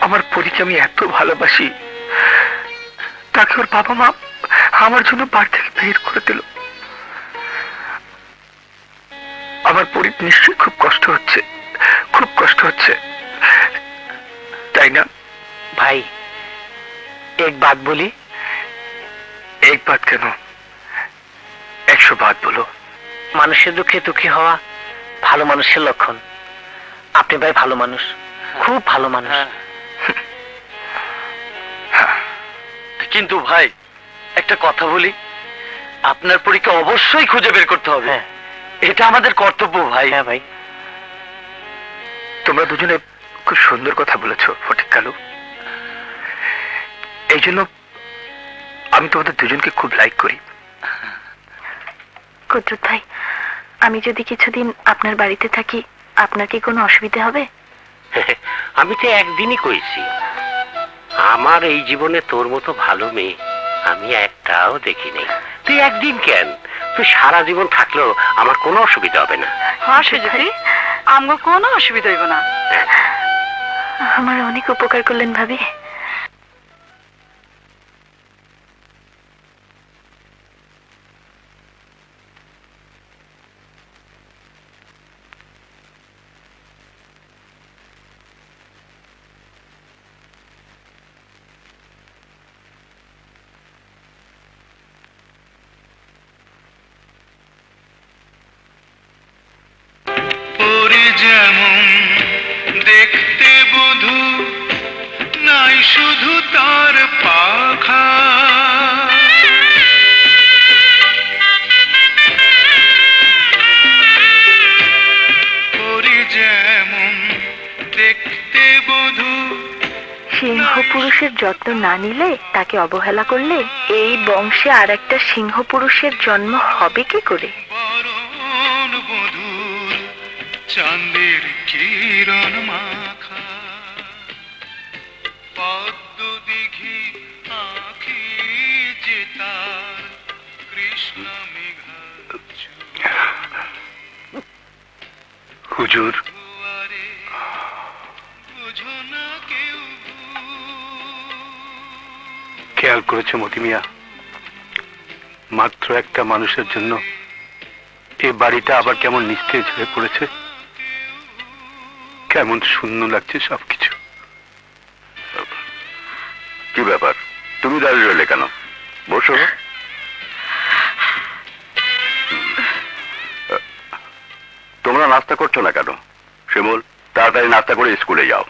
আমার পরীকে আমি এত ভালোবাসি। তাকে ওর বাবা মা আমার জন্য বাড়ি থেকে বের করে দিল। আমার পরি নিশ্চয়ই খুব কষ্ট হচ্ছে খুব কষ্ট হচ্ছে। তাই না? ভাই এক বাদ বলি। এক বাদ কেন? একশো বাদ বলো। মানুষের দুঃখে দুঃখী হওয়া ভালো মানুষের লক্ষণ। আপনি ভাই ভালো মানুষ খুব ভালো মানুষ। কিন্তু ভাই একটা কথা বলি আপনার পরীক্ষা অবশ্যই খুঁজে বের করতে হবে। হ্যাঁ। এটা আমাদের কর্তব্য ভাই। হ্যাঁ ভাই। তোমরা দুজনে খুব সুন্দর কথা বলেছ ফটিক কালু। এই জন্য আমি তোমাদের দুজনকে খুব লাইক করি। ভাই আমি যদি কিছুদিন আপনার বাড়িতে থাকি আপনার কি কোনো অসুবিধা হবে? আমি তো একদিনই কইছি। আমার এই জীবনে তোর মতো ভালো মেয়ে আমি একটাও দেখিনি তুই একদিন কেন? তুই সারা জীবন থাকলেও আমার কোনো অসুবিধা হবে না। হ্যাঁ সুজিতি আমার কোনো অসুবিধা হইব না। আমার অনেক উপকার করলেন ভাবি। যেমন দেখতে বধু নাই শুধু তার পাখা। সিংহ পুরুষের যত্ন না নিলে তাকে অবহেলা করলে এই বংশে আর একটা সিংহ পুরুষের জন্ম হবে কি করে? চাঁদের কিরণ মাখা। পদ্ম দিঘি আখি চেতার কৃষ্ণ মেঘা হুজুর। খেয়াল করেছ মতি মিয়া? মাত্র একটা মানুষের জন্য এ বাড়িটা আবার কেমন নিস্তেজ হয়ে পড়েছে? কেমন শূন্য লাগছে সবকিছু। কি ব্যাপার? তুমি দাঁড়িয়ে রইলে কেন? বসো তোমরা নাস্তা করছ না কেন? শিমুল তাড়াতাড়ি নাস্তা করে স্কুলে যাও।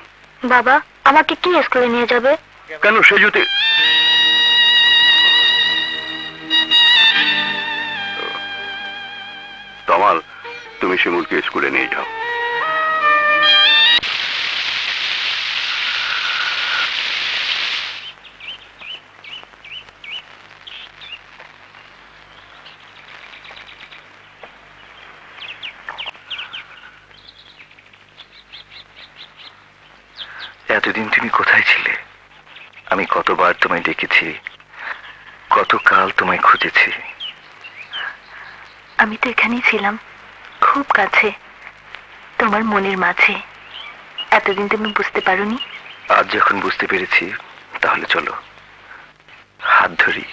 বাবা আমাকে কি স্কুলে নিয়ে যাবে? কেন সে যদি তমাল তুমি শিমুলকে স্কুলে নিয়ে যাও এতদিন তুমি কোথায় ছিলে আমি কতবার তোমায় ডেকেছি কতকাল তোমায় খুঁজেছি। আমি তো এখানেই ছিলাম খুব কাছে তোমার মনের মাঝে। এতদিন তুমি বুঝতে পারোনি? আজ যখন বুঝতে পেরেছি তাহলে চলো হাত ধরি।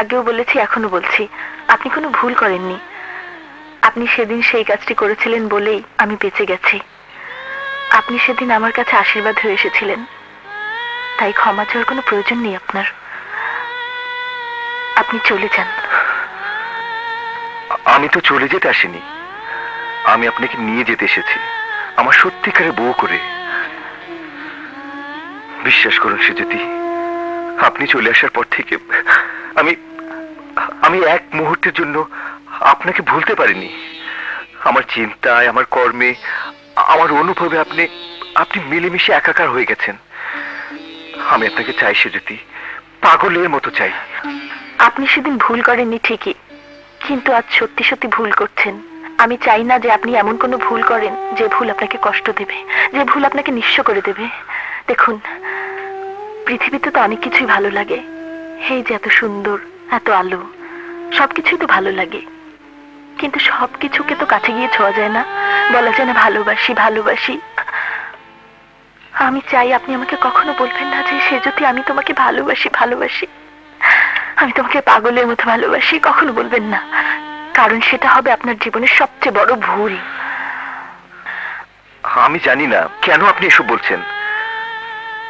আগেও বলেছি এখনও বলছি। আপনি কোনো ভুল করেননি। আপনি সেদিন সেই কাজটি করেছিলেন বলেই আমি বেঁচে গেছি। আপনি সেদিন আমার কাছে আশীর্বাদ হয়ে এসেছিলেন। তাই ক্ষমা চাওয়ার কোনো প্রয়োজন নেই আপনার। আপনি চলে যান। আমি তো চলে যেতে আসিনি। আমি আপনাকে নিয়ে যেতে এসেছি। আমার সত্যিকারে বউ করে। বিশ্বাস করুন সুজ্যোতি আপনি চলে আসার পর থেকে আমি আমি এক মুহূর্তের জন্য আপনাকে ভুলতে পারিনি। আমার চিন্তায়, আমার কর্মে, আমার অনুভবে আপনি আপনি মিলেমিশে একাকার হয়ে গেছেন। আমি আপনাকে চাই সুজ্যোতি পাগলের মতো চাই। আপনি সেদিন ভুল করেননি ঠিকই, কিন্তু আজ সত্যি সত্যি ভুল করছেন। আমি চাই না যে আপনি এমন কোনো ভুল করেন যে ভুল আপনাকে কষ্ট দেবে, যে ভুল আপনাকে নিঃস্ব করে দেবে। দেখুন, পৃথিবীতে তো অনেক কিছুই ভালো লাগে। এই যে এত সুন্দর, এত আলো। সবকিছুই তো ভালো লাগে। কিন্তু সবকিছুকে তো কাছে গিয়ে ছোঁয়া যায় না। বলা যায় না, ভালোবাসি ভালোবাসি। আমি চাই আপনি আমাকে কখনো বলবেন না যে সে যদি আমি তোমাকে ভালোবাসি ভালোবাসি। আমি তোমাকে পাগলের মতো ভালোবাসি, কখনো বলবেন না। কারণ সেটা হবে আপনার জীবনের সবচেয়ে বড় ভুল। আমি জানি না কেন আপনি এসব বলছেন।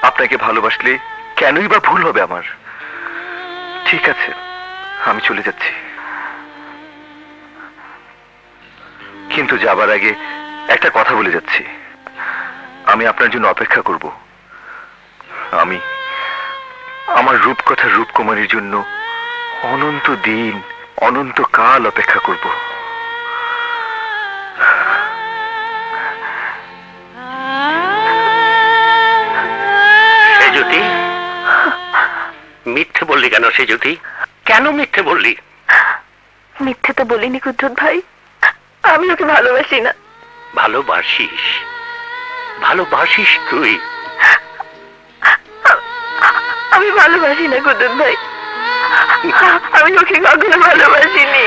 আপনাকে ভালোবাসলে কেনই বা ভুল হবে আমার? ঠিক আছে। আমি চলে যাচ্ছি। কিন্তু যাবার আগে একটা কথা বলে যাচ্ছি। আমি আপনার জন্য অপেক্ষা করব। আমি আমার রূপকথার রূপকুমারীর জন্য অনন্ত দিন, অনন্ত কাল অপেক্ষা করব। মিথ্যে বললি কেন সে জ্যোতি? কেন মিথ্যে বললি? মিথ্যে তো বলিনি কুদ্রুত ভাই। আমি ওকে ভালোবাসি না। ভালোবাসিস? ভালোবাসিস তুই? আমি ভালোবাসি না কুদ্রুত ভাই। আমি ওকে কখনো ভালোবাসিনি।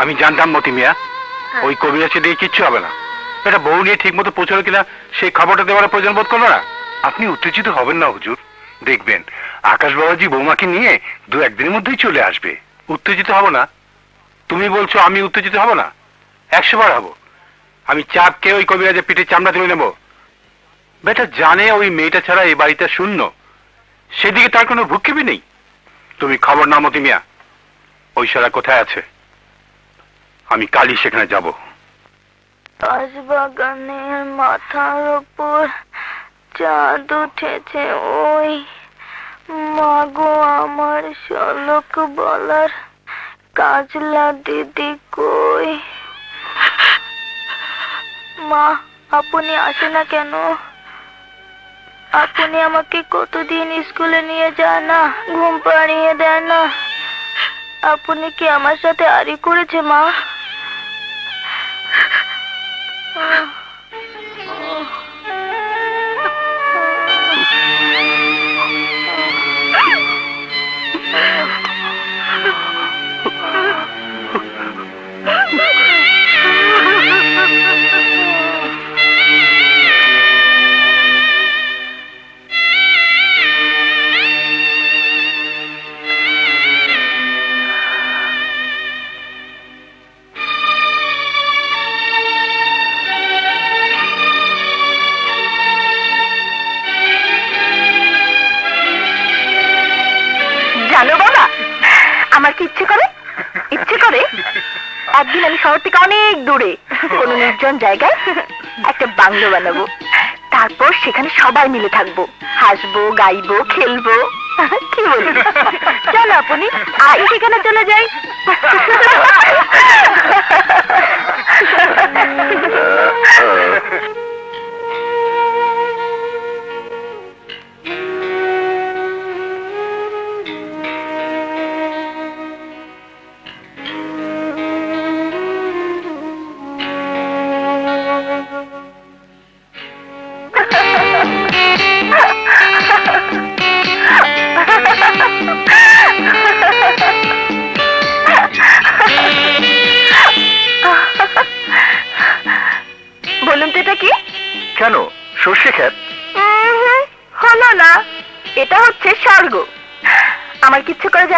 আমি জানতাম মতি মিয়া ওই কবিরাছি দিয়ে কিচ্ছু হবে না। এটা বউ নিয়ে ঠিক মতো পৌঁছলো কিনা সেই খবরটা দেওয়ার প্রয়োজন বোধ করল না? আপনি উত্তেজিত হবেন না, হুজুর। দেখবেন আকাশ বাবাজি বৌমাকে নিয়ে দু একদিনের মধ্যেই চলে আসবে। উত্তেজিত হব না। তুমি বলছো আমি উত্তেজিত হব না? একশো বার হব। আমি চাপ কে ওই কবিরাজের পিঠে চামড়া তুলে নেব। বেটা জানে ওই মেয়েটা ছাড়া এই বাড়িতে শূন্য। সেদিকে তার কোনো ভূক্ষেপই নেই। তুমি খবর না মতি মিয়া ওই সারা কোথায় আছে? আমি কালই সেখানে যাব। বাগানের মাথার ওপর চাঁদ উঠেছে, ওই মাগো আমার শলক বলার কাজলা দিদি কই? মা, আপনি আসে না কেন? আপনি আমাকে কতদিন স্কুলে নিয়ে যান না, ঘুম পাড়িয়ে দেন না? আপনি কি আমার সাথে আরি করেছে, মা? কি ইচ্ছে করে? ইচ্ছে করে? একদিন আমি শহর থেকে অনেক দূরে কোনো নির্জন জায়গায় একটা বাংলো বানাবো। তারপর সেখানে সবাই মিলে থাকব। হাসবো গাইবো খেলব। কি বলি চলো আপনি আই সেখানে চলে যাই।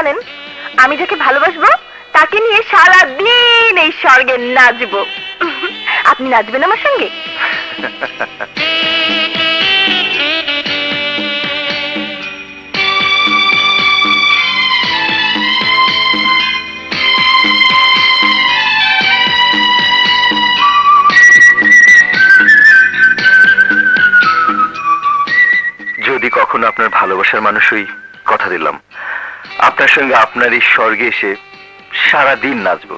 জানেন? আমি যাকে ভালোবাসবো, তাকে নিয়ে সারা দিন এই স্বর্গে নাচবো। আপনি নাচবেন আমার সঙ্গে? যদি কখনো আপনার ভালোবাসার মানুষই কথা দিলাম। আপনার সঙ্গে আপনার এই স্বর্গে এসে সারা দিন নাচবো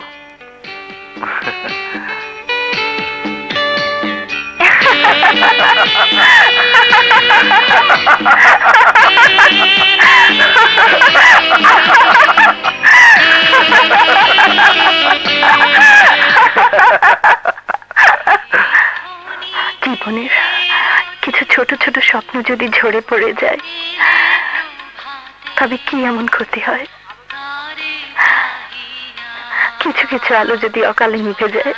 জীবনের কিছু ছোট ছোট স্বপ্ন যদি ঝরে পড়ে যায় তবে কি এমন ক্ষতি হয়? কিছু কিছু আলো যদি অকালে নিভে যায়,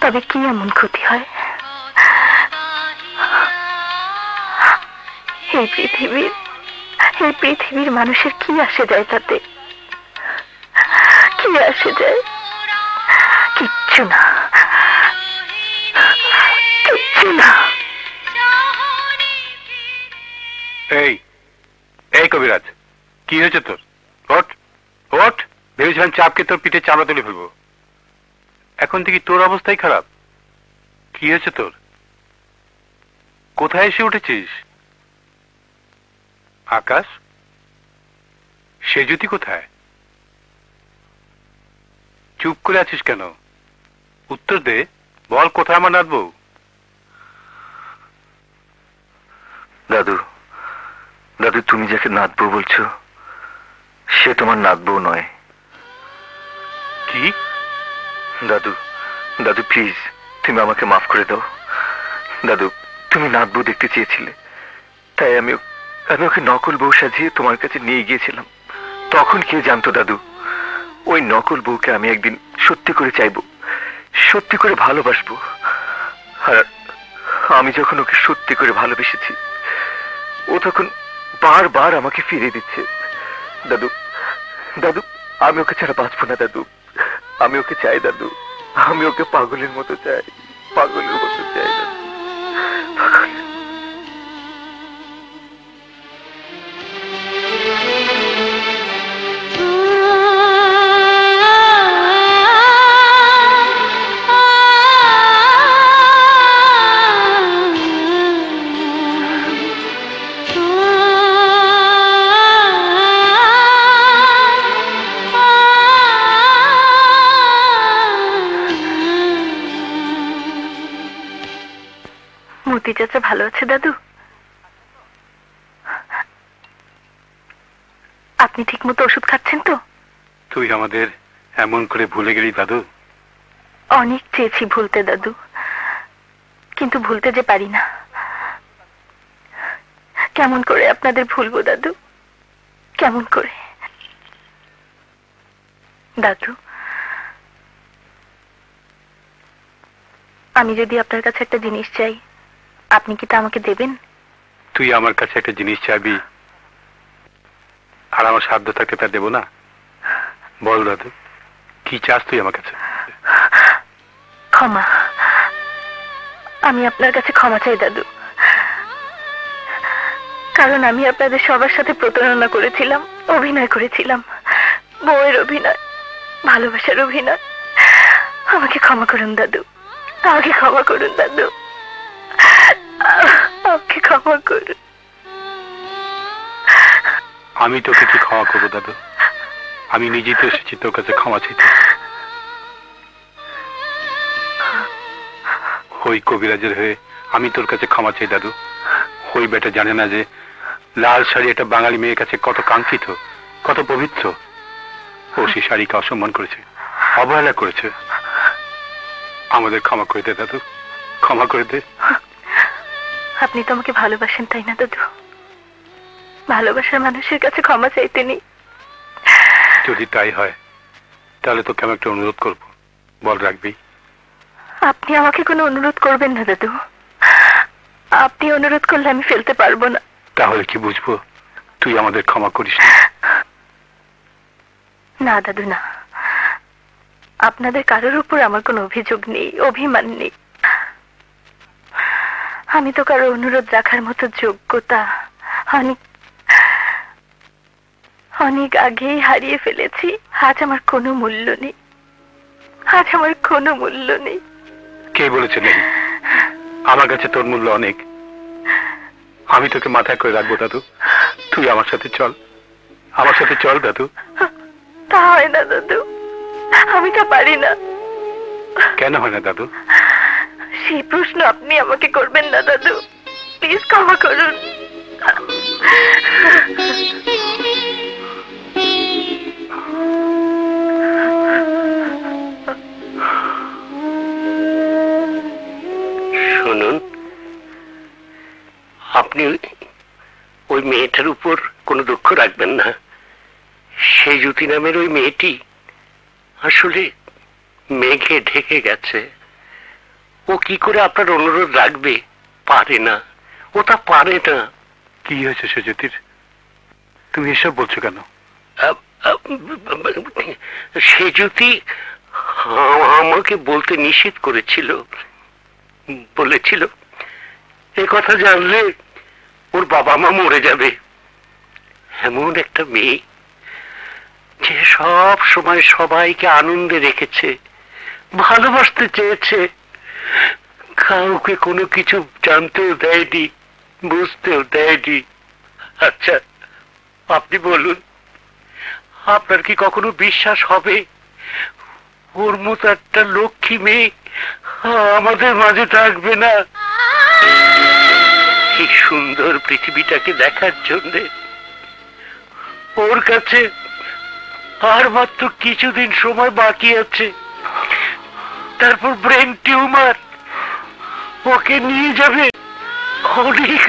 তবে কি এমন ক্ষতি হয়? এই পৃথিবীর এই পৃথিবীর মানুষের কি আসে যায় তাতে? কি আসে যায়? কিচ্ছু না। কিচ্ছু না। এই এই কবিরাজ, কি হয়েছে তোর? ওট ওট ভেবেছিলাম চাপকে তোর পিঠে চামড়া তুলে ফেলব। এখন থেকে তোর অবস্থাই খারাপ। কি হয়েছে তোর? কোথায় এসে উঠেছিস? আকাশ? সে যদি কোথায়? চুপ করে আছিস কেন? উত্তর দে, বল কোথায় আমার নাচবো দাদু দাদু তুমি যাকে নাচবো বলছো সে তোমার নাচবো নয়। কি? দাদু দাদু প্লিজ তুমি আমাকে মাফ করে দাও। দাদু তুমি নাচবো দেখতে চেয়েছিলে। তাই আমি আমি ওকে নকল বউ সাজিয়ে তোমার কাছে নিয়ে গিয়েছিলাম। তখন কে জানতো দাদু? ওই নকল বউকে আমি একদিন সত্যি করে চাইব সত্যি করে ভালোবাসবো। আর আমি যখন ওকে সত্যি করে ভালোবেসেছি ও তখন বারবার আমাকে ফিরে দিচ্ছে। দাদু দাদু, আমি ওকে ছাড়া বাঁচবো না, দাদু। আমি ওকে চাই, দাদু। আমি ওকে পাগলের মতো চাই, পাগলের মতো। মতি চাচা ভালো আছে দাদু? আপনি ঠিক মতো ওষুধ খাচ্ছেন তো? তুই আমাদের এমন করে ভুলে গেলি দাদু। অনেক চেয়েছি ভুলতে দাদু। কিন্তু ভুলতে যে পারি না। কেমন করে আপনাদের ভুলবো দাদু? কেমন করে? দাদু আমি যদি আপনার কাছে একটা জিনিস চাই আপনি কি তা আমাকে দেবেন? তুই আমার কাছে একটা জিনিস চাইবি আর আমার সাধ্য থাকতে তা দেবো না। বল দাদু কি চাস তুই আমার কাছে? ক্ষমা। আমি আপনার কাছে ক্ষমা চাই দাদু। কারণ আমি আপনাদের সবার সাথে প্রতারণা করেছিলাম অভিনয় করেছিলাম। বউয়ের অভিনয় ভালোবাসার অভিনয়। আমাকে ক্ষমা করুন দাদু। আমাকে ক্ষমা করুন দাদু। আমাকে ক্ষমা করুন। আমি তোকে কি ক্ষমা করব, দাদু? আমি নিজেই তো এসেছি তোর কাছে ক্ষমা চাইতে। কবিরাজের হয়ে আমি তোর কাছে ক্ষমা চাই, দাদু। বেটা জানে না যে লাল শাড়ি একটা বাঙালি মেয়ের কাছে কত কাঙ্ক্ষিত, কত পবিত্র। ও সেই শাড়িকে অসম্মান করেছে, অবহেলা করেছে। আমাদের ক্ষমা করে দে, দাদু। ক্ষমা করে দে। আপনি তো আমাকে ভালোবাসেন তাই না দাদু? ভালোবাসার মানুষের কাছে ক্ষমা চাইতে নেই। যদি তাই হয় তাহলে তোকে আমি একটা অনুরোধ করব। বল রাখবি। আপনি আমাকে কোনো অনুরোধ করবেন না দাদু। আপনি অনুরোধ করলে আমি ফেলতে পারব না। তাহলে কি বুঝব? তুই আমাদের ক্ষমা করিস না। না দাদু না। আপনাদের কারোর উপর আমার কোনো অভিযোগ নেই অভিমান নেই। আমি তো কারও অনুরোধ রাখার মতো যোগ্যতা। অনেক অনেক আগেই হারিয়ে ফেলেছি। আজ আমার কোনো মূল্য নেই। আজ আমার কোনো মূল্য নেই। কে বলেছে নেই? আমার কাছে তোর মূল্য অনেক। আমি তোকে মাথায় করে রাখব দাদু। তুই আমার সাথে চল। আমার সাথে চল দাদু। তা হয় না দাদু। আমি তা পারি না। কেন হয় না দাদু? সেই প্রশ্ন আপনি আমাকে করবেন না, দাদু। প্লিজ ক্ষমা করুন। শুনুন, আপনি ওই মেয়েটার উপর কোনো দুঃখ রাখবেন না। সেই জ্যোতি নামের ওই মেয়েটি আসলে মেঘে ঢেকে গেছে। ও কি করে আপনার অনুরোধ রাখবে? পারে না। ও তা পারে না। কি হয়েছে সুজ্যোতির তুমি এসব বলছো কেন? সে জ্যোতি আ- আমাকে বলতে নিষেধ করেছিল। বলেছিল এ কথা জানলে ওর বাবা মা মরে যাবে। এমন একটা মেয়ে যে সব সময় সবাইকে আনন্দে রেখেছে ভালোবাসতে চেয়েছে। কাউকে কোনো কিছু জানতেও দেয়নি, বুঝতেও দেয়নি। আচ্ছা আপনি বলুন, আপনার কি কখনো বিশ্বাস হবে? ওর মতো একটা লক্ষ্মী মেয়ে, আমাদের মাঝে থাকবে না। এই সুন্দর পৃথিবীটাকে দেখার জন্য। ওর কাছে আর মাত্র কিছুদিন সময় বাকি আছে। তারপর ব্রেন টিউমার ওকে নিয়ে যাবে অনেক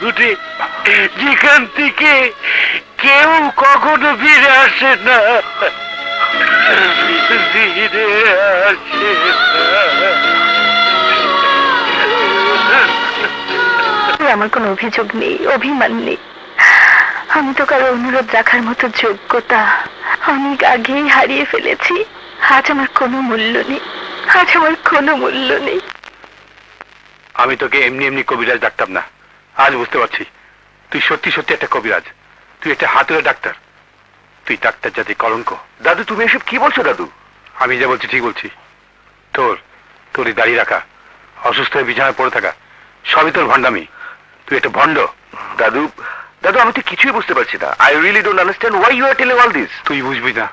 দূরে। যেখান থেকে কেউ কখনো ফিরে আসে না। ফিরে আসে আমার কোনো অভিযোগ নেই, অভিমান নেই। আমি তো কারও অনুরোধ রাখার মতো যোগ্যতা অনেক আগেই হারিয়ে ফেলেছি। আজ আমার কোনো মূল্য নেই। আজ আমার কোনো মূল্য নেই। আমি তোকে এমনি এমনি কবিরাজ ডাকতাম না। আজ বুঝতে পারছি। তুই সত্যি সত্যি একটা কবিরাজ। তুই একটা হাতুড়ে ডাক্তার। তুই ডাক্তার জাতি কলঙ্ক। দাদু, তুমি এসব কি বলছো, দাদু? আমি যা বলছি ঠিক বলছি। তোর তোর এই দাড়ি রাখা। অসুস্থ হয়ে বিছানায় পড়ে থাকা। সবই তোর ভণ্ডামি। তুই একটা ভণ্ড। দাদু দাদু, আমি তো কিছুই বুঝতে পারছি না। I really don't understand why you are telling all this তুই বুঝবি না।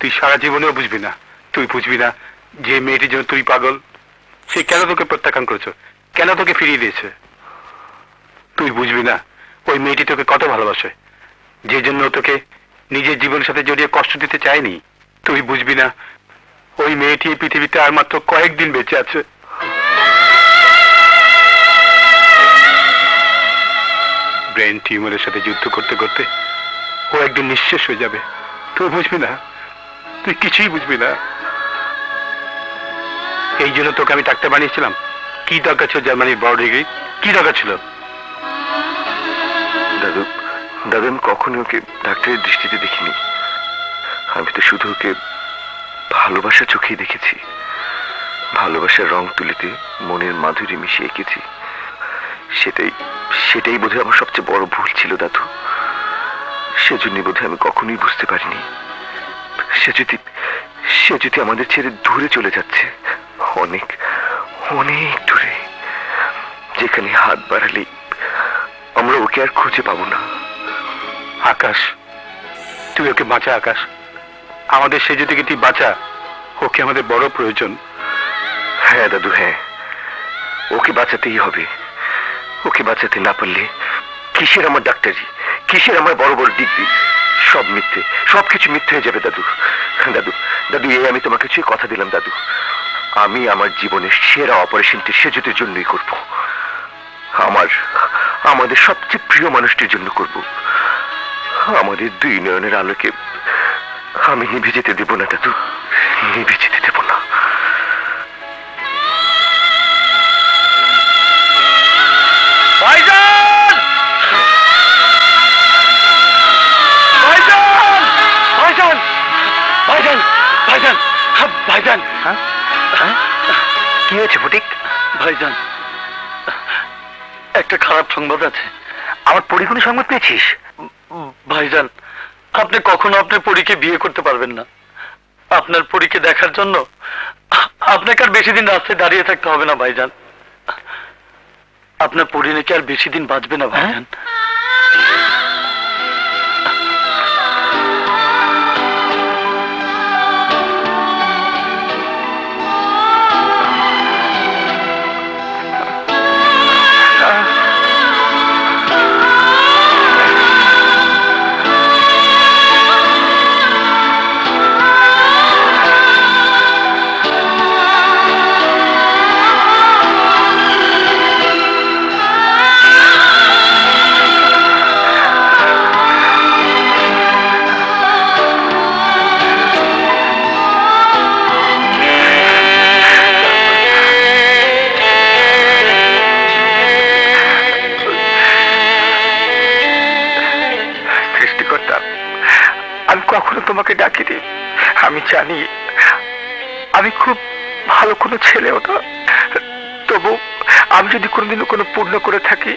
তুই সারা জীবনেও বুঝবি না। তুই বুঝবি না যে মেয়েটির জন্য তুই পাগল। সে কেন তোকে প্রত্যাখ্যান করেছ? কেন তোকে ফিরিয়ে দিয়েছে? তুই বুঝবি না ওই মেয়েটি তোকে কত ভালোবাসে। যে জন্য তোকে নিজের জীবনের সাথে জড়িয়ে কষ্ট দিতে চায়নি। তুই বুঝবি না ওই মেয়েটি পৃথিবীতে আর মাত্র কয়েকদিন বেঁচে আছে। ব্রেন টিউমারের সাথে যুদ্ধ করতে করতে ও একদিন নিঃশেষ হয়ে যাবে। তুই বুঝবি না তুই কিছুই বুঝবি না। এই জন্য তোকে আমি ডাক্তার বানিয়েছিলাম। কি দরকার ছিল জার্মানির বড় ডিগ্রি? কি দরকার ছিল? দাদু দাদু, আমি কখনো ওকে ডাক্তারের দৃষ্টিতে দেখিনি। আমি তো শুধু ওকে ভালোবাসা চোখেই দেখেছি। ভালোবাসার রং তুলিতে মনের মাধুরী মিশে এঁকেছি। সেটাই সেটাই বোধহয় আমার সবচেয়ে বড় ভুল ছিল, দাদু। সেজন্য বোধহয় আমি কখনোই বুঝতে পারিনি। সে যদি সে যদি আমাদের ছেড়ে দূরে চলে যাচ্ছে, অনেক অনেক দূরে, যেখানে হাত বাড়ালে আমরা ওকে আর খুঁজে পাবো না। আকাশ, তুই ওকে বাঁচা, আকাশ। আমাদের সে যদি তুই বাঁচা, ওকে আমাদের বড় প্রয়োজন। হ্যাঁ দাদু হ্যাঁ। ওকে বাঁচাতেই হবে। ওকে বাঁচাতে না পারলে কিসের আমার ডাক্তারি? কিসের আমার বড় বড় ডিগ্রি? সব মিথ্যে সব কিছু মিথ্যে হয়ে যাবে, দাদু। দাদু দাদু, এই আমি তোমাকে চেয়ে কথা দিলাম, দাদু, আমি আমার জীবনের সেরা অপারেশনটি সেজুতের জন্যই করব। আমার, আমাদের সবচেয়ে প্রিয় মানুষটির জন্য করব। আমাদের দুই নয়নের আলোকে আমি নিভে যেতে দেব না, দাদু। নিভে যেতে দেব না। ভাইজান হ্যাঁ, ভাইজান কি হয়েছে ফটিক ভাইজান একটা খারাপ সংবাদ আছে। আমার পরিগুণী সংবাদ পেয়েছিস? ভাইজান আপনি কখনো আপনার পরীকে বিয়ে করতে পারবেন না। আপনার পরীকে দেখার জন্য আপনাকে আর বেশি দিন রাস্তায় দাঁড়িয়ে থাকতে হবে না ভাইজান। আপনার পরি নাকি আর বেশি দিন বাঁচবে না ভাইজান। তোমাকে ডাকিনি আমি জানি, আমি খুব ভালো কোনো ছেলেও না। তবু আমি যদি কোনোদিনও কোনো পুণ্য করে থাকি,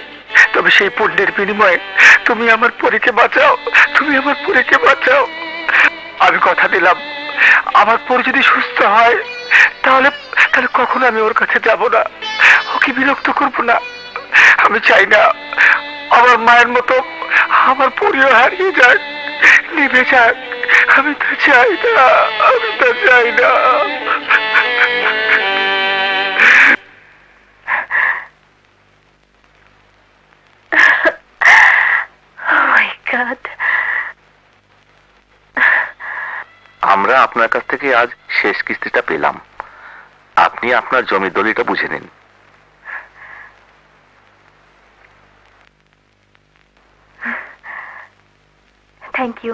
তবে সেই পুণ্যের বিনিময়ে তুমি আমার পরীকে বাঁচাও, তুমি আমার পরীকে বাঁচাও। আমি কথা দিলাম, আমার পর যদি সুস্থ হয়, তাহলে তাহলে কখনো আমি ওর কাছে যাব না। ওকে বিরক্ত করব না। আমি চাই না আমার মায়ের মতো আমার পরিও হারিয়ে যাক নিভে যাক আমি তো চাই না আমি তো চাই না। আমরা আপনার কাছ থেকে আজ শেষ কিস্তিটা পেলাম। আপনি আপনার জমির দলিটা বুঝে নিন। থ্যাংক ইউ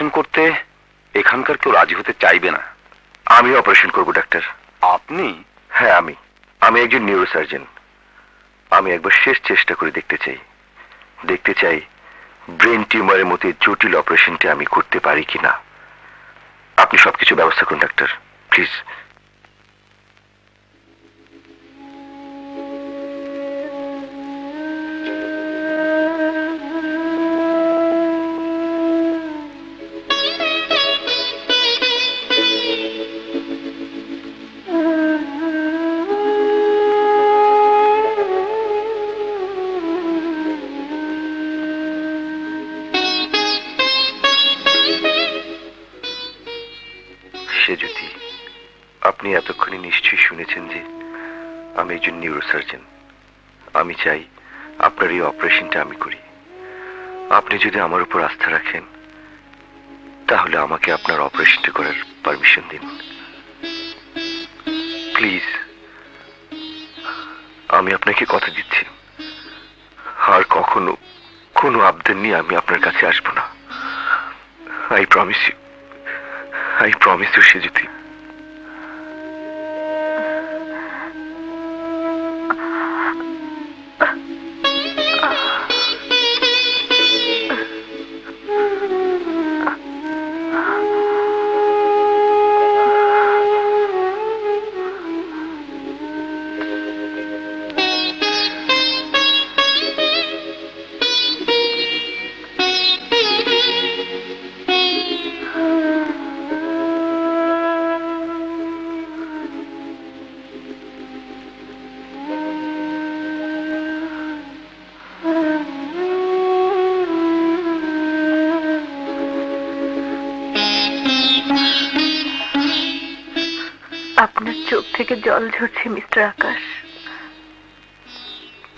টেনশন করতে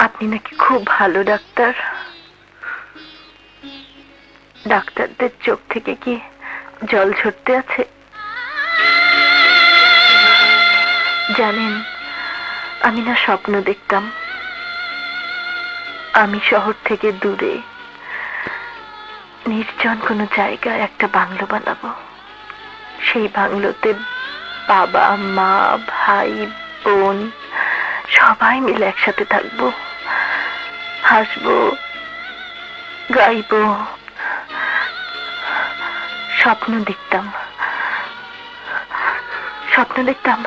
আপনি নাকি খুব ভালো ডাক্তার। ডাক্তারদের চোখ থেকে কি জল ঝরতে আছে? জানেন, আমি না স্বপ্ন দেখতাম। আমি শহর থেকে দূরে, নির্জন কোনো জায়গায় একটা বাংলো বানাবো। সেই বাংলোতে বাবা, মা, ভাই, বোন সবাই মিলে একসাথে থাকব। হাসব, গাইব, স্বপ্ন দেখতাম স্বপ্ন দেখতাম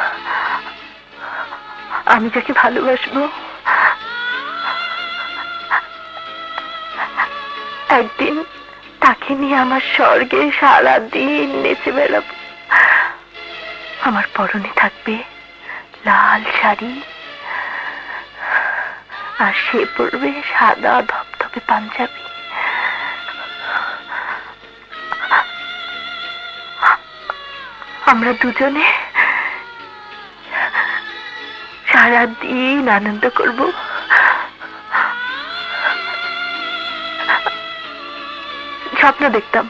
আমি যাকে ভালোবাসবো, একদিন তাকে নিয়ে আমার স্বর্গে সারাদিন নেচে বেড়াব। আমার পরনে থাকবে লাল শাড়ি আর সে পড়বে সাদা ধপধপে পাঞ্জাবি। আমরা দুজনে সারা দিন আনন্দ করব। স্বপ্ন দেখতাম।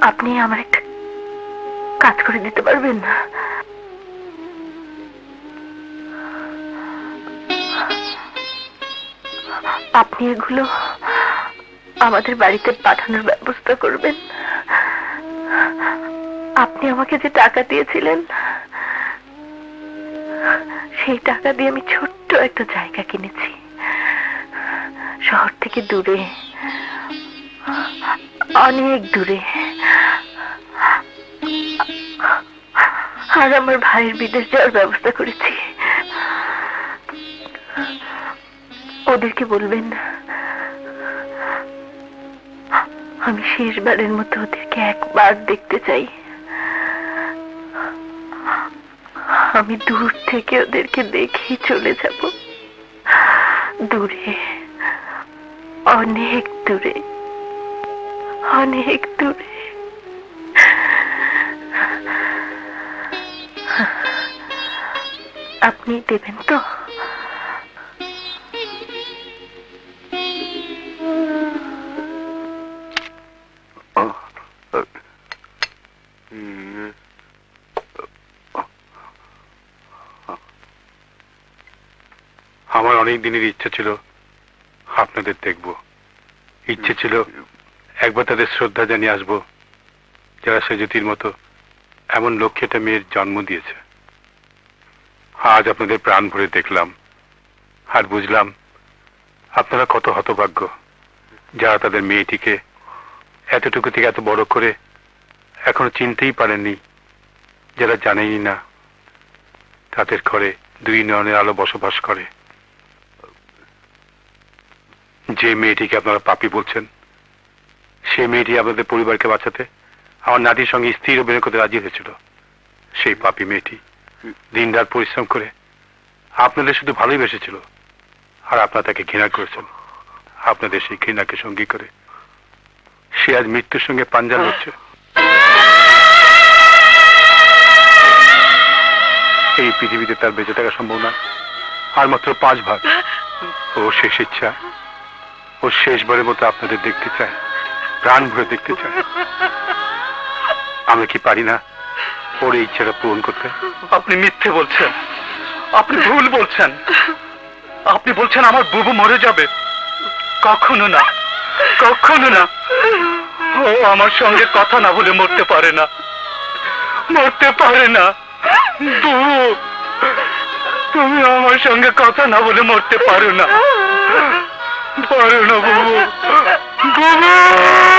আপনি আমার একটা কাজ করে দিতে পারবেন না। আপনি এগুলো আমাদের বাড়িতে পাঠানোর ব্যবস্থা করবেন। আপনি আমাকে যে টাকা দিয়েছিলেন, সেই টাকা দিয়ে আমি ছোট্ট একটা জায়গা কিনেছি। শহর থেকে দূরে, অনেক দূরে। আর আমার ভাইয়ের বিদেশ যাওয়ার ব্যবস্থা করেছি। ওদেরকে বলবেন, আমি শেষবারের মতো ওদেরকে একবার দেখতে চাই। আমি দূর থেকে ওদেরকে দেখেই চলে যাব। দূরে, অনেক দূরে অনেক দূরে। আপনি দেবেন তো আমার অনেক দিনের ইচ্ছা ছিল আপনাদের দেখব। ইচ্ছে ছিল একবার তাদের শ্রদ্ধা জানিয়ে আসব, যারা সেজতির মতো এমন লক্ষ্যে একটা মেয়ের জন্ম দিয়েছে। আজ আপনাদের প্রাণ ভরে দেখলাম। আর বুঝলাম, আপনারা কত হতভাগ্য, যারা তাদের মেয়েটিকে এতটুকু থেকে এত বড় করে এখনও চিনতেই পারেননি, যারা জানেই না তাদের ঘরে দুই নয়নের আলো বসবাস করে। যে মেয়েটিকে আপনারা পাপি বলছেন সে মেয়েটি আপনাদের পরিবারকে বাঁচাতে আমার নাতির সঙ্গে স্থির অভিনয় করতে রাজি হয়েছিল, সেই পাপি মেয়েটি। দিনরাত পরিশ্রম করে। আপনাদের শুধু ভালোই বেসেছিল আর আপনারা তাকে ঘৃণা করেছেন। আপনাদের সেই ঘৃণাকে সঙ্গী করে সে আজ মৃত্যুর সঙ্গে পাঞ্জা লড়ছে। এই পৃথিবীতে তার বেঁচে থাকা সম্ভব না। আর মাত্র পাঁচ ভাগ। ও শেষ ইচ্ছা। ও শেষবারের মতো আপনাদের দেখতে চায়। প্রাণ ভরে দেখতে চায়। আমি কি পারি না? ওর এই ইচ্ছাটা পূরণ করতে। আপনি মিথ্যে বলছেন। আপনি ভুল বলছেন। আপনি বলছেন আমার বুবু মরে যাবে। কখনো না। কখনো না। ও আমার সঙ্গে কথা না বলে মরতে পারে না। মরতে পারে না। বুবু, তুমি আমার সঙ্গে কথা না বলে মরতে পারো না। পারো না বুবু। বুবু!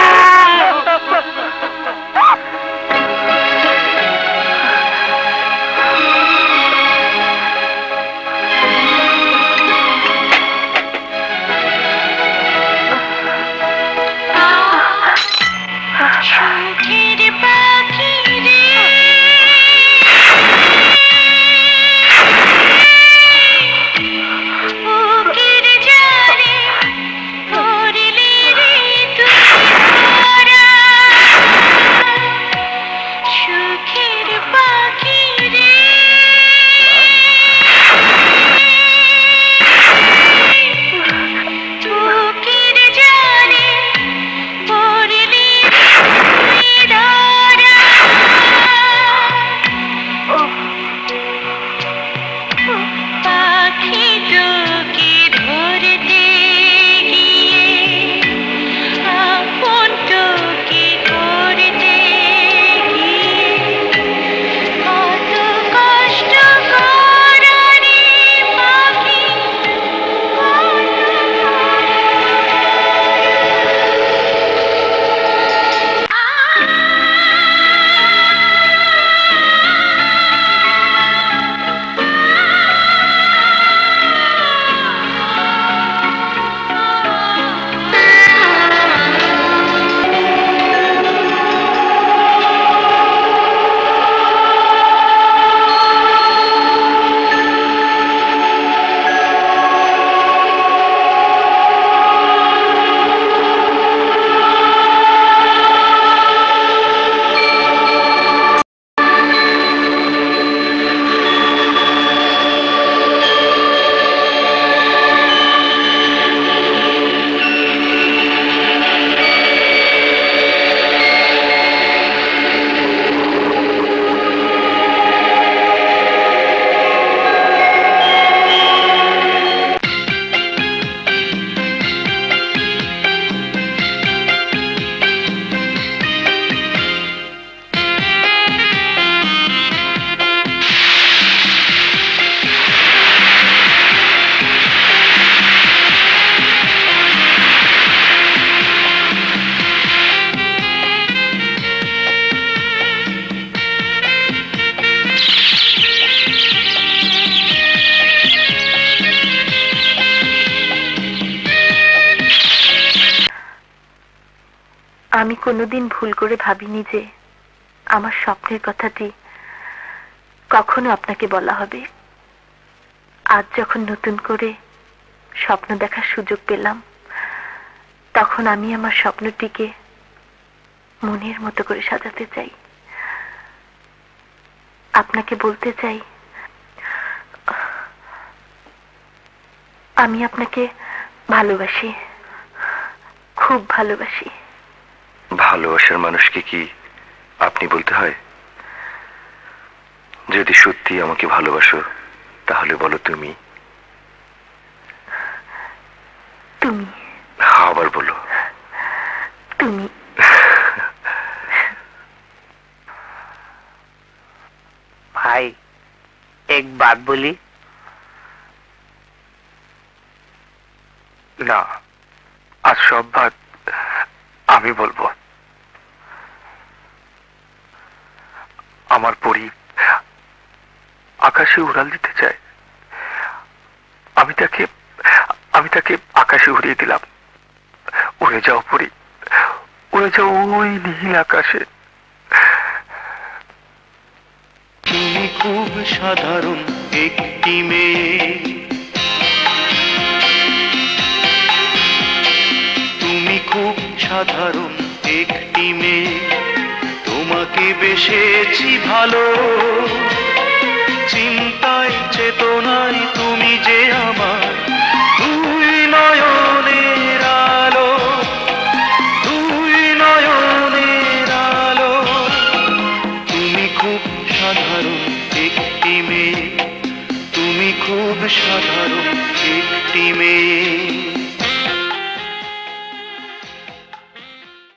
করে ভাবিনি যে আমার স্বপ্নের কথাটি কখনো আপনাকে বলা হবে। আজ যখন নতুন করে স্বপ্ন দেখার সুযোগ পেলাম, তখন আমি আমার স্বপ্নটিকে মনের মতো করে সাজাতে চাই। আপনাকে বলতে চাই, আমি আপনাকে ভালোবাসি, খুব ভালোবাসি। মানুষকে কি আপনি বলতে হয়? যদি সত্যি আমাকে ভালোবাসো তাহলে বলো তুমি। তুমি। আবার বলো। তুমি। ভাই এক বাত বলি না আজ সব বাদ আমি বলব আমার পরি আকাশে উড়াল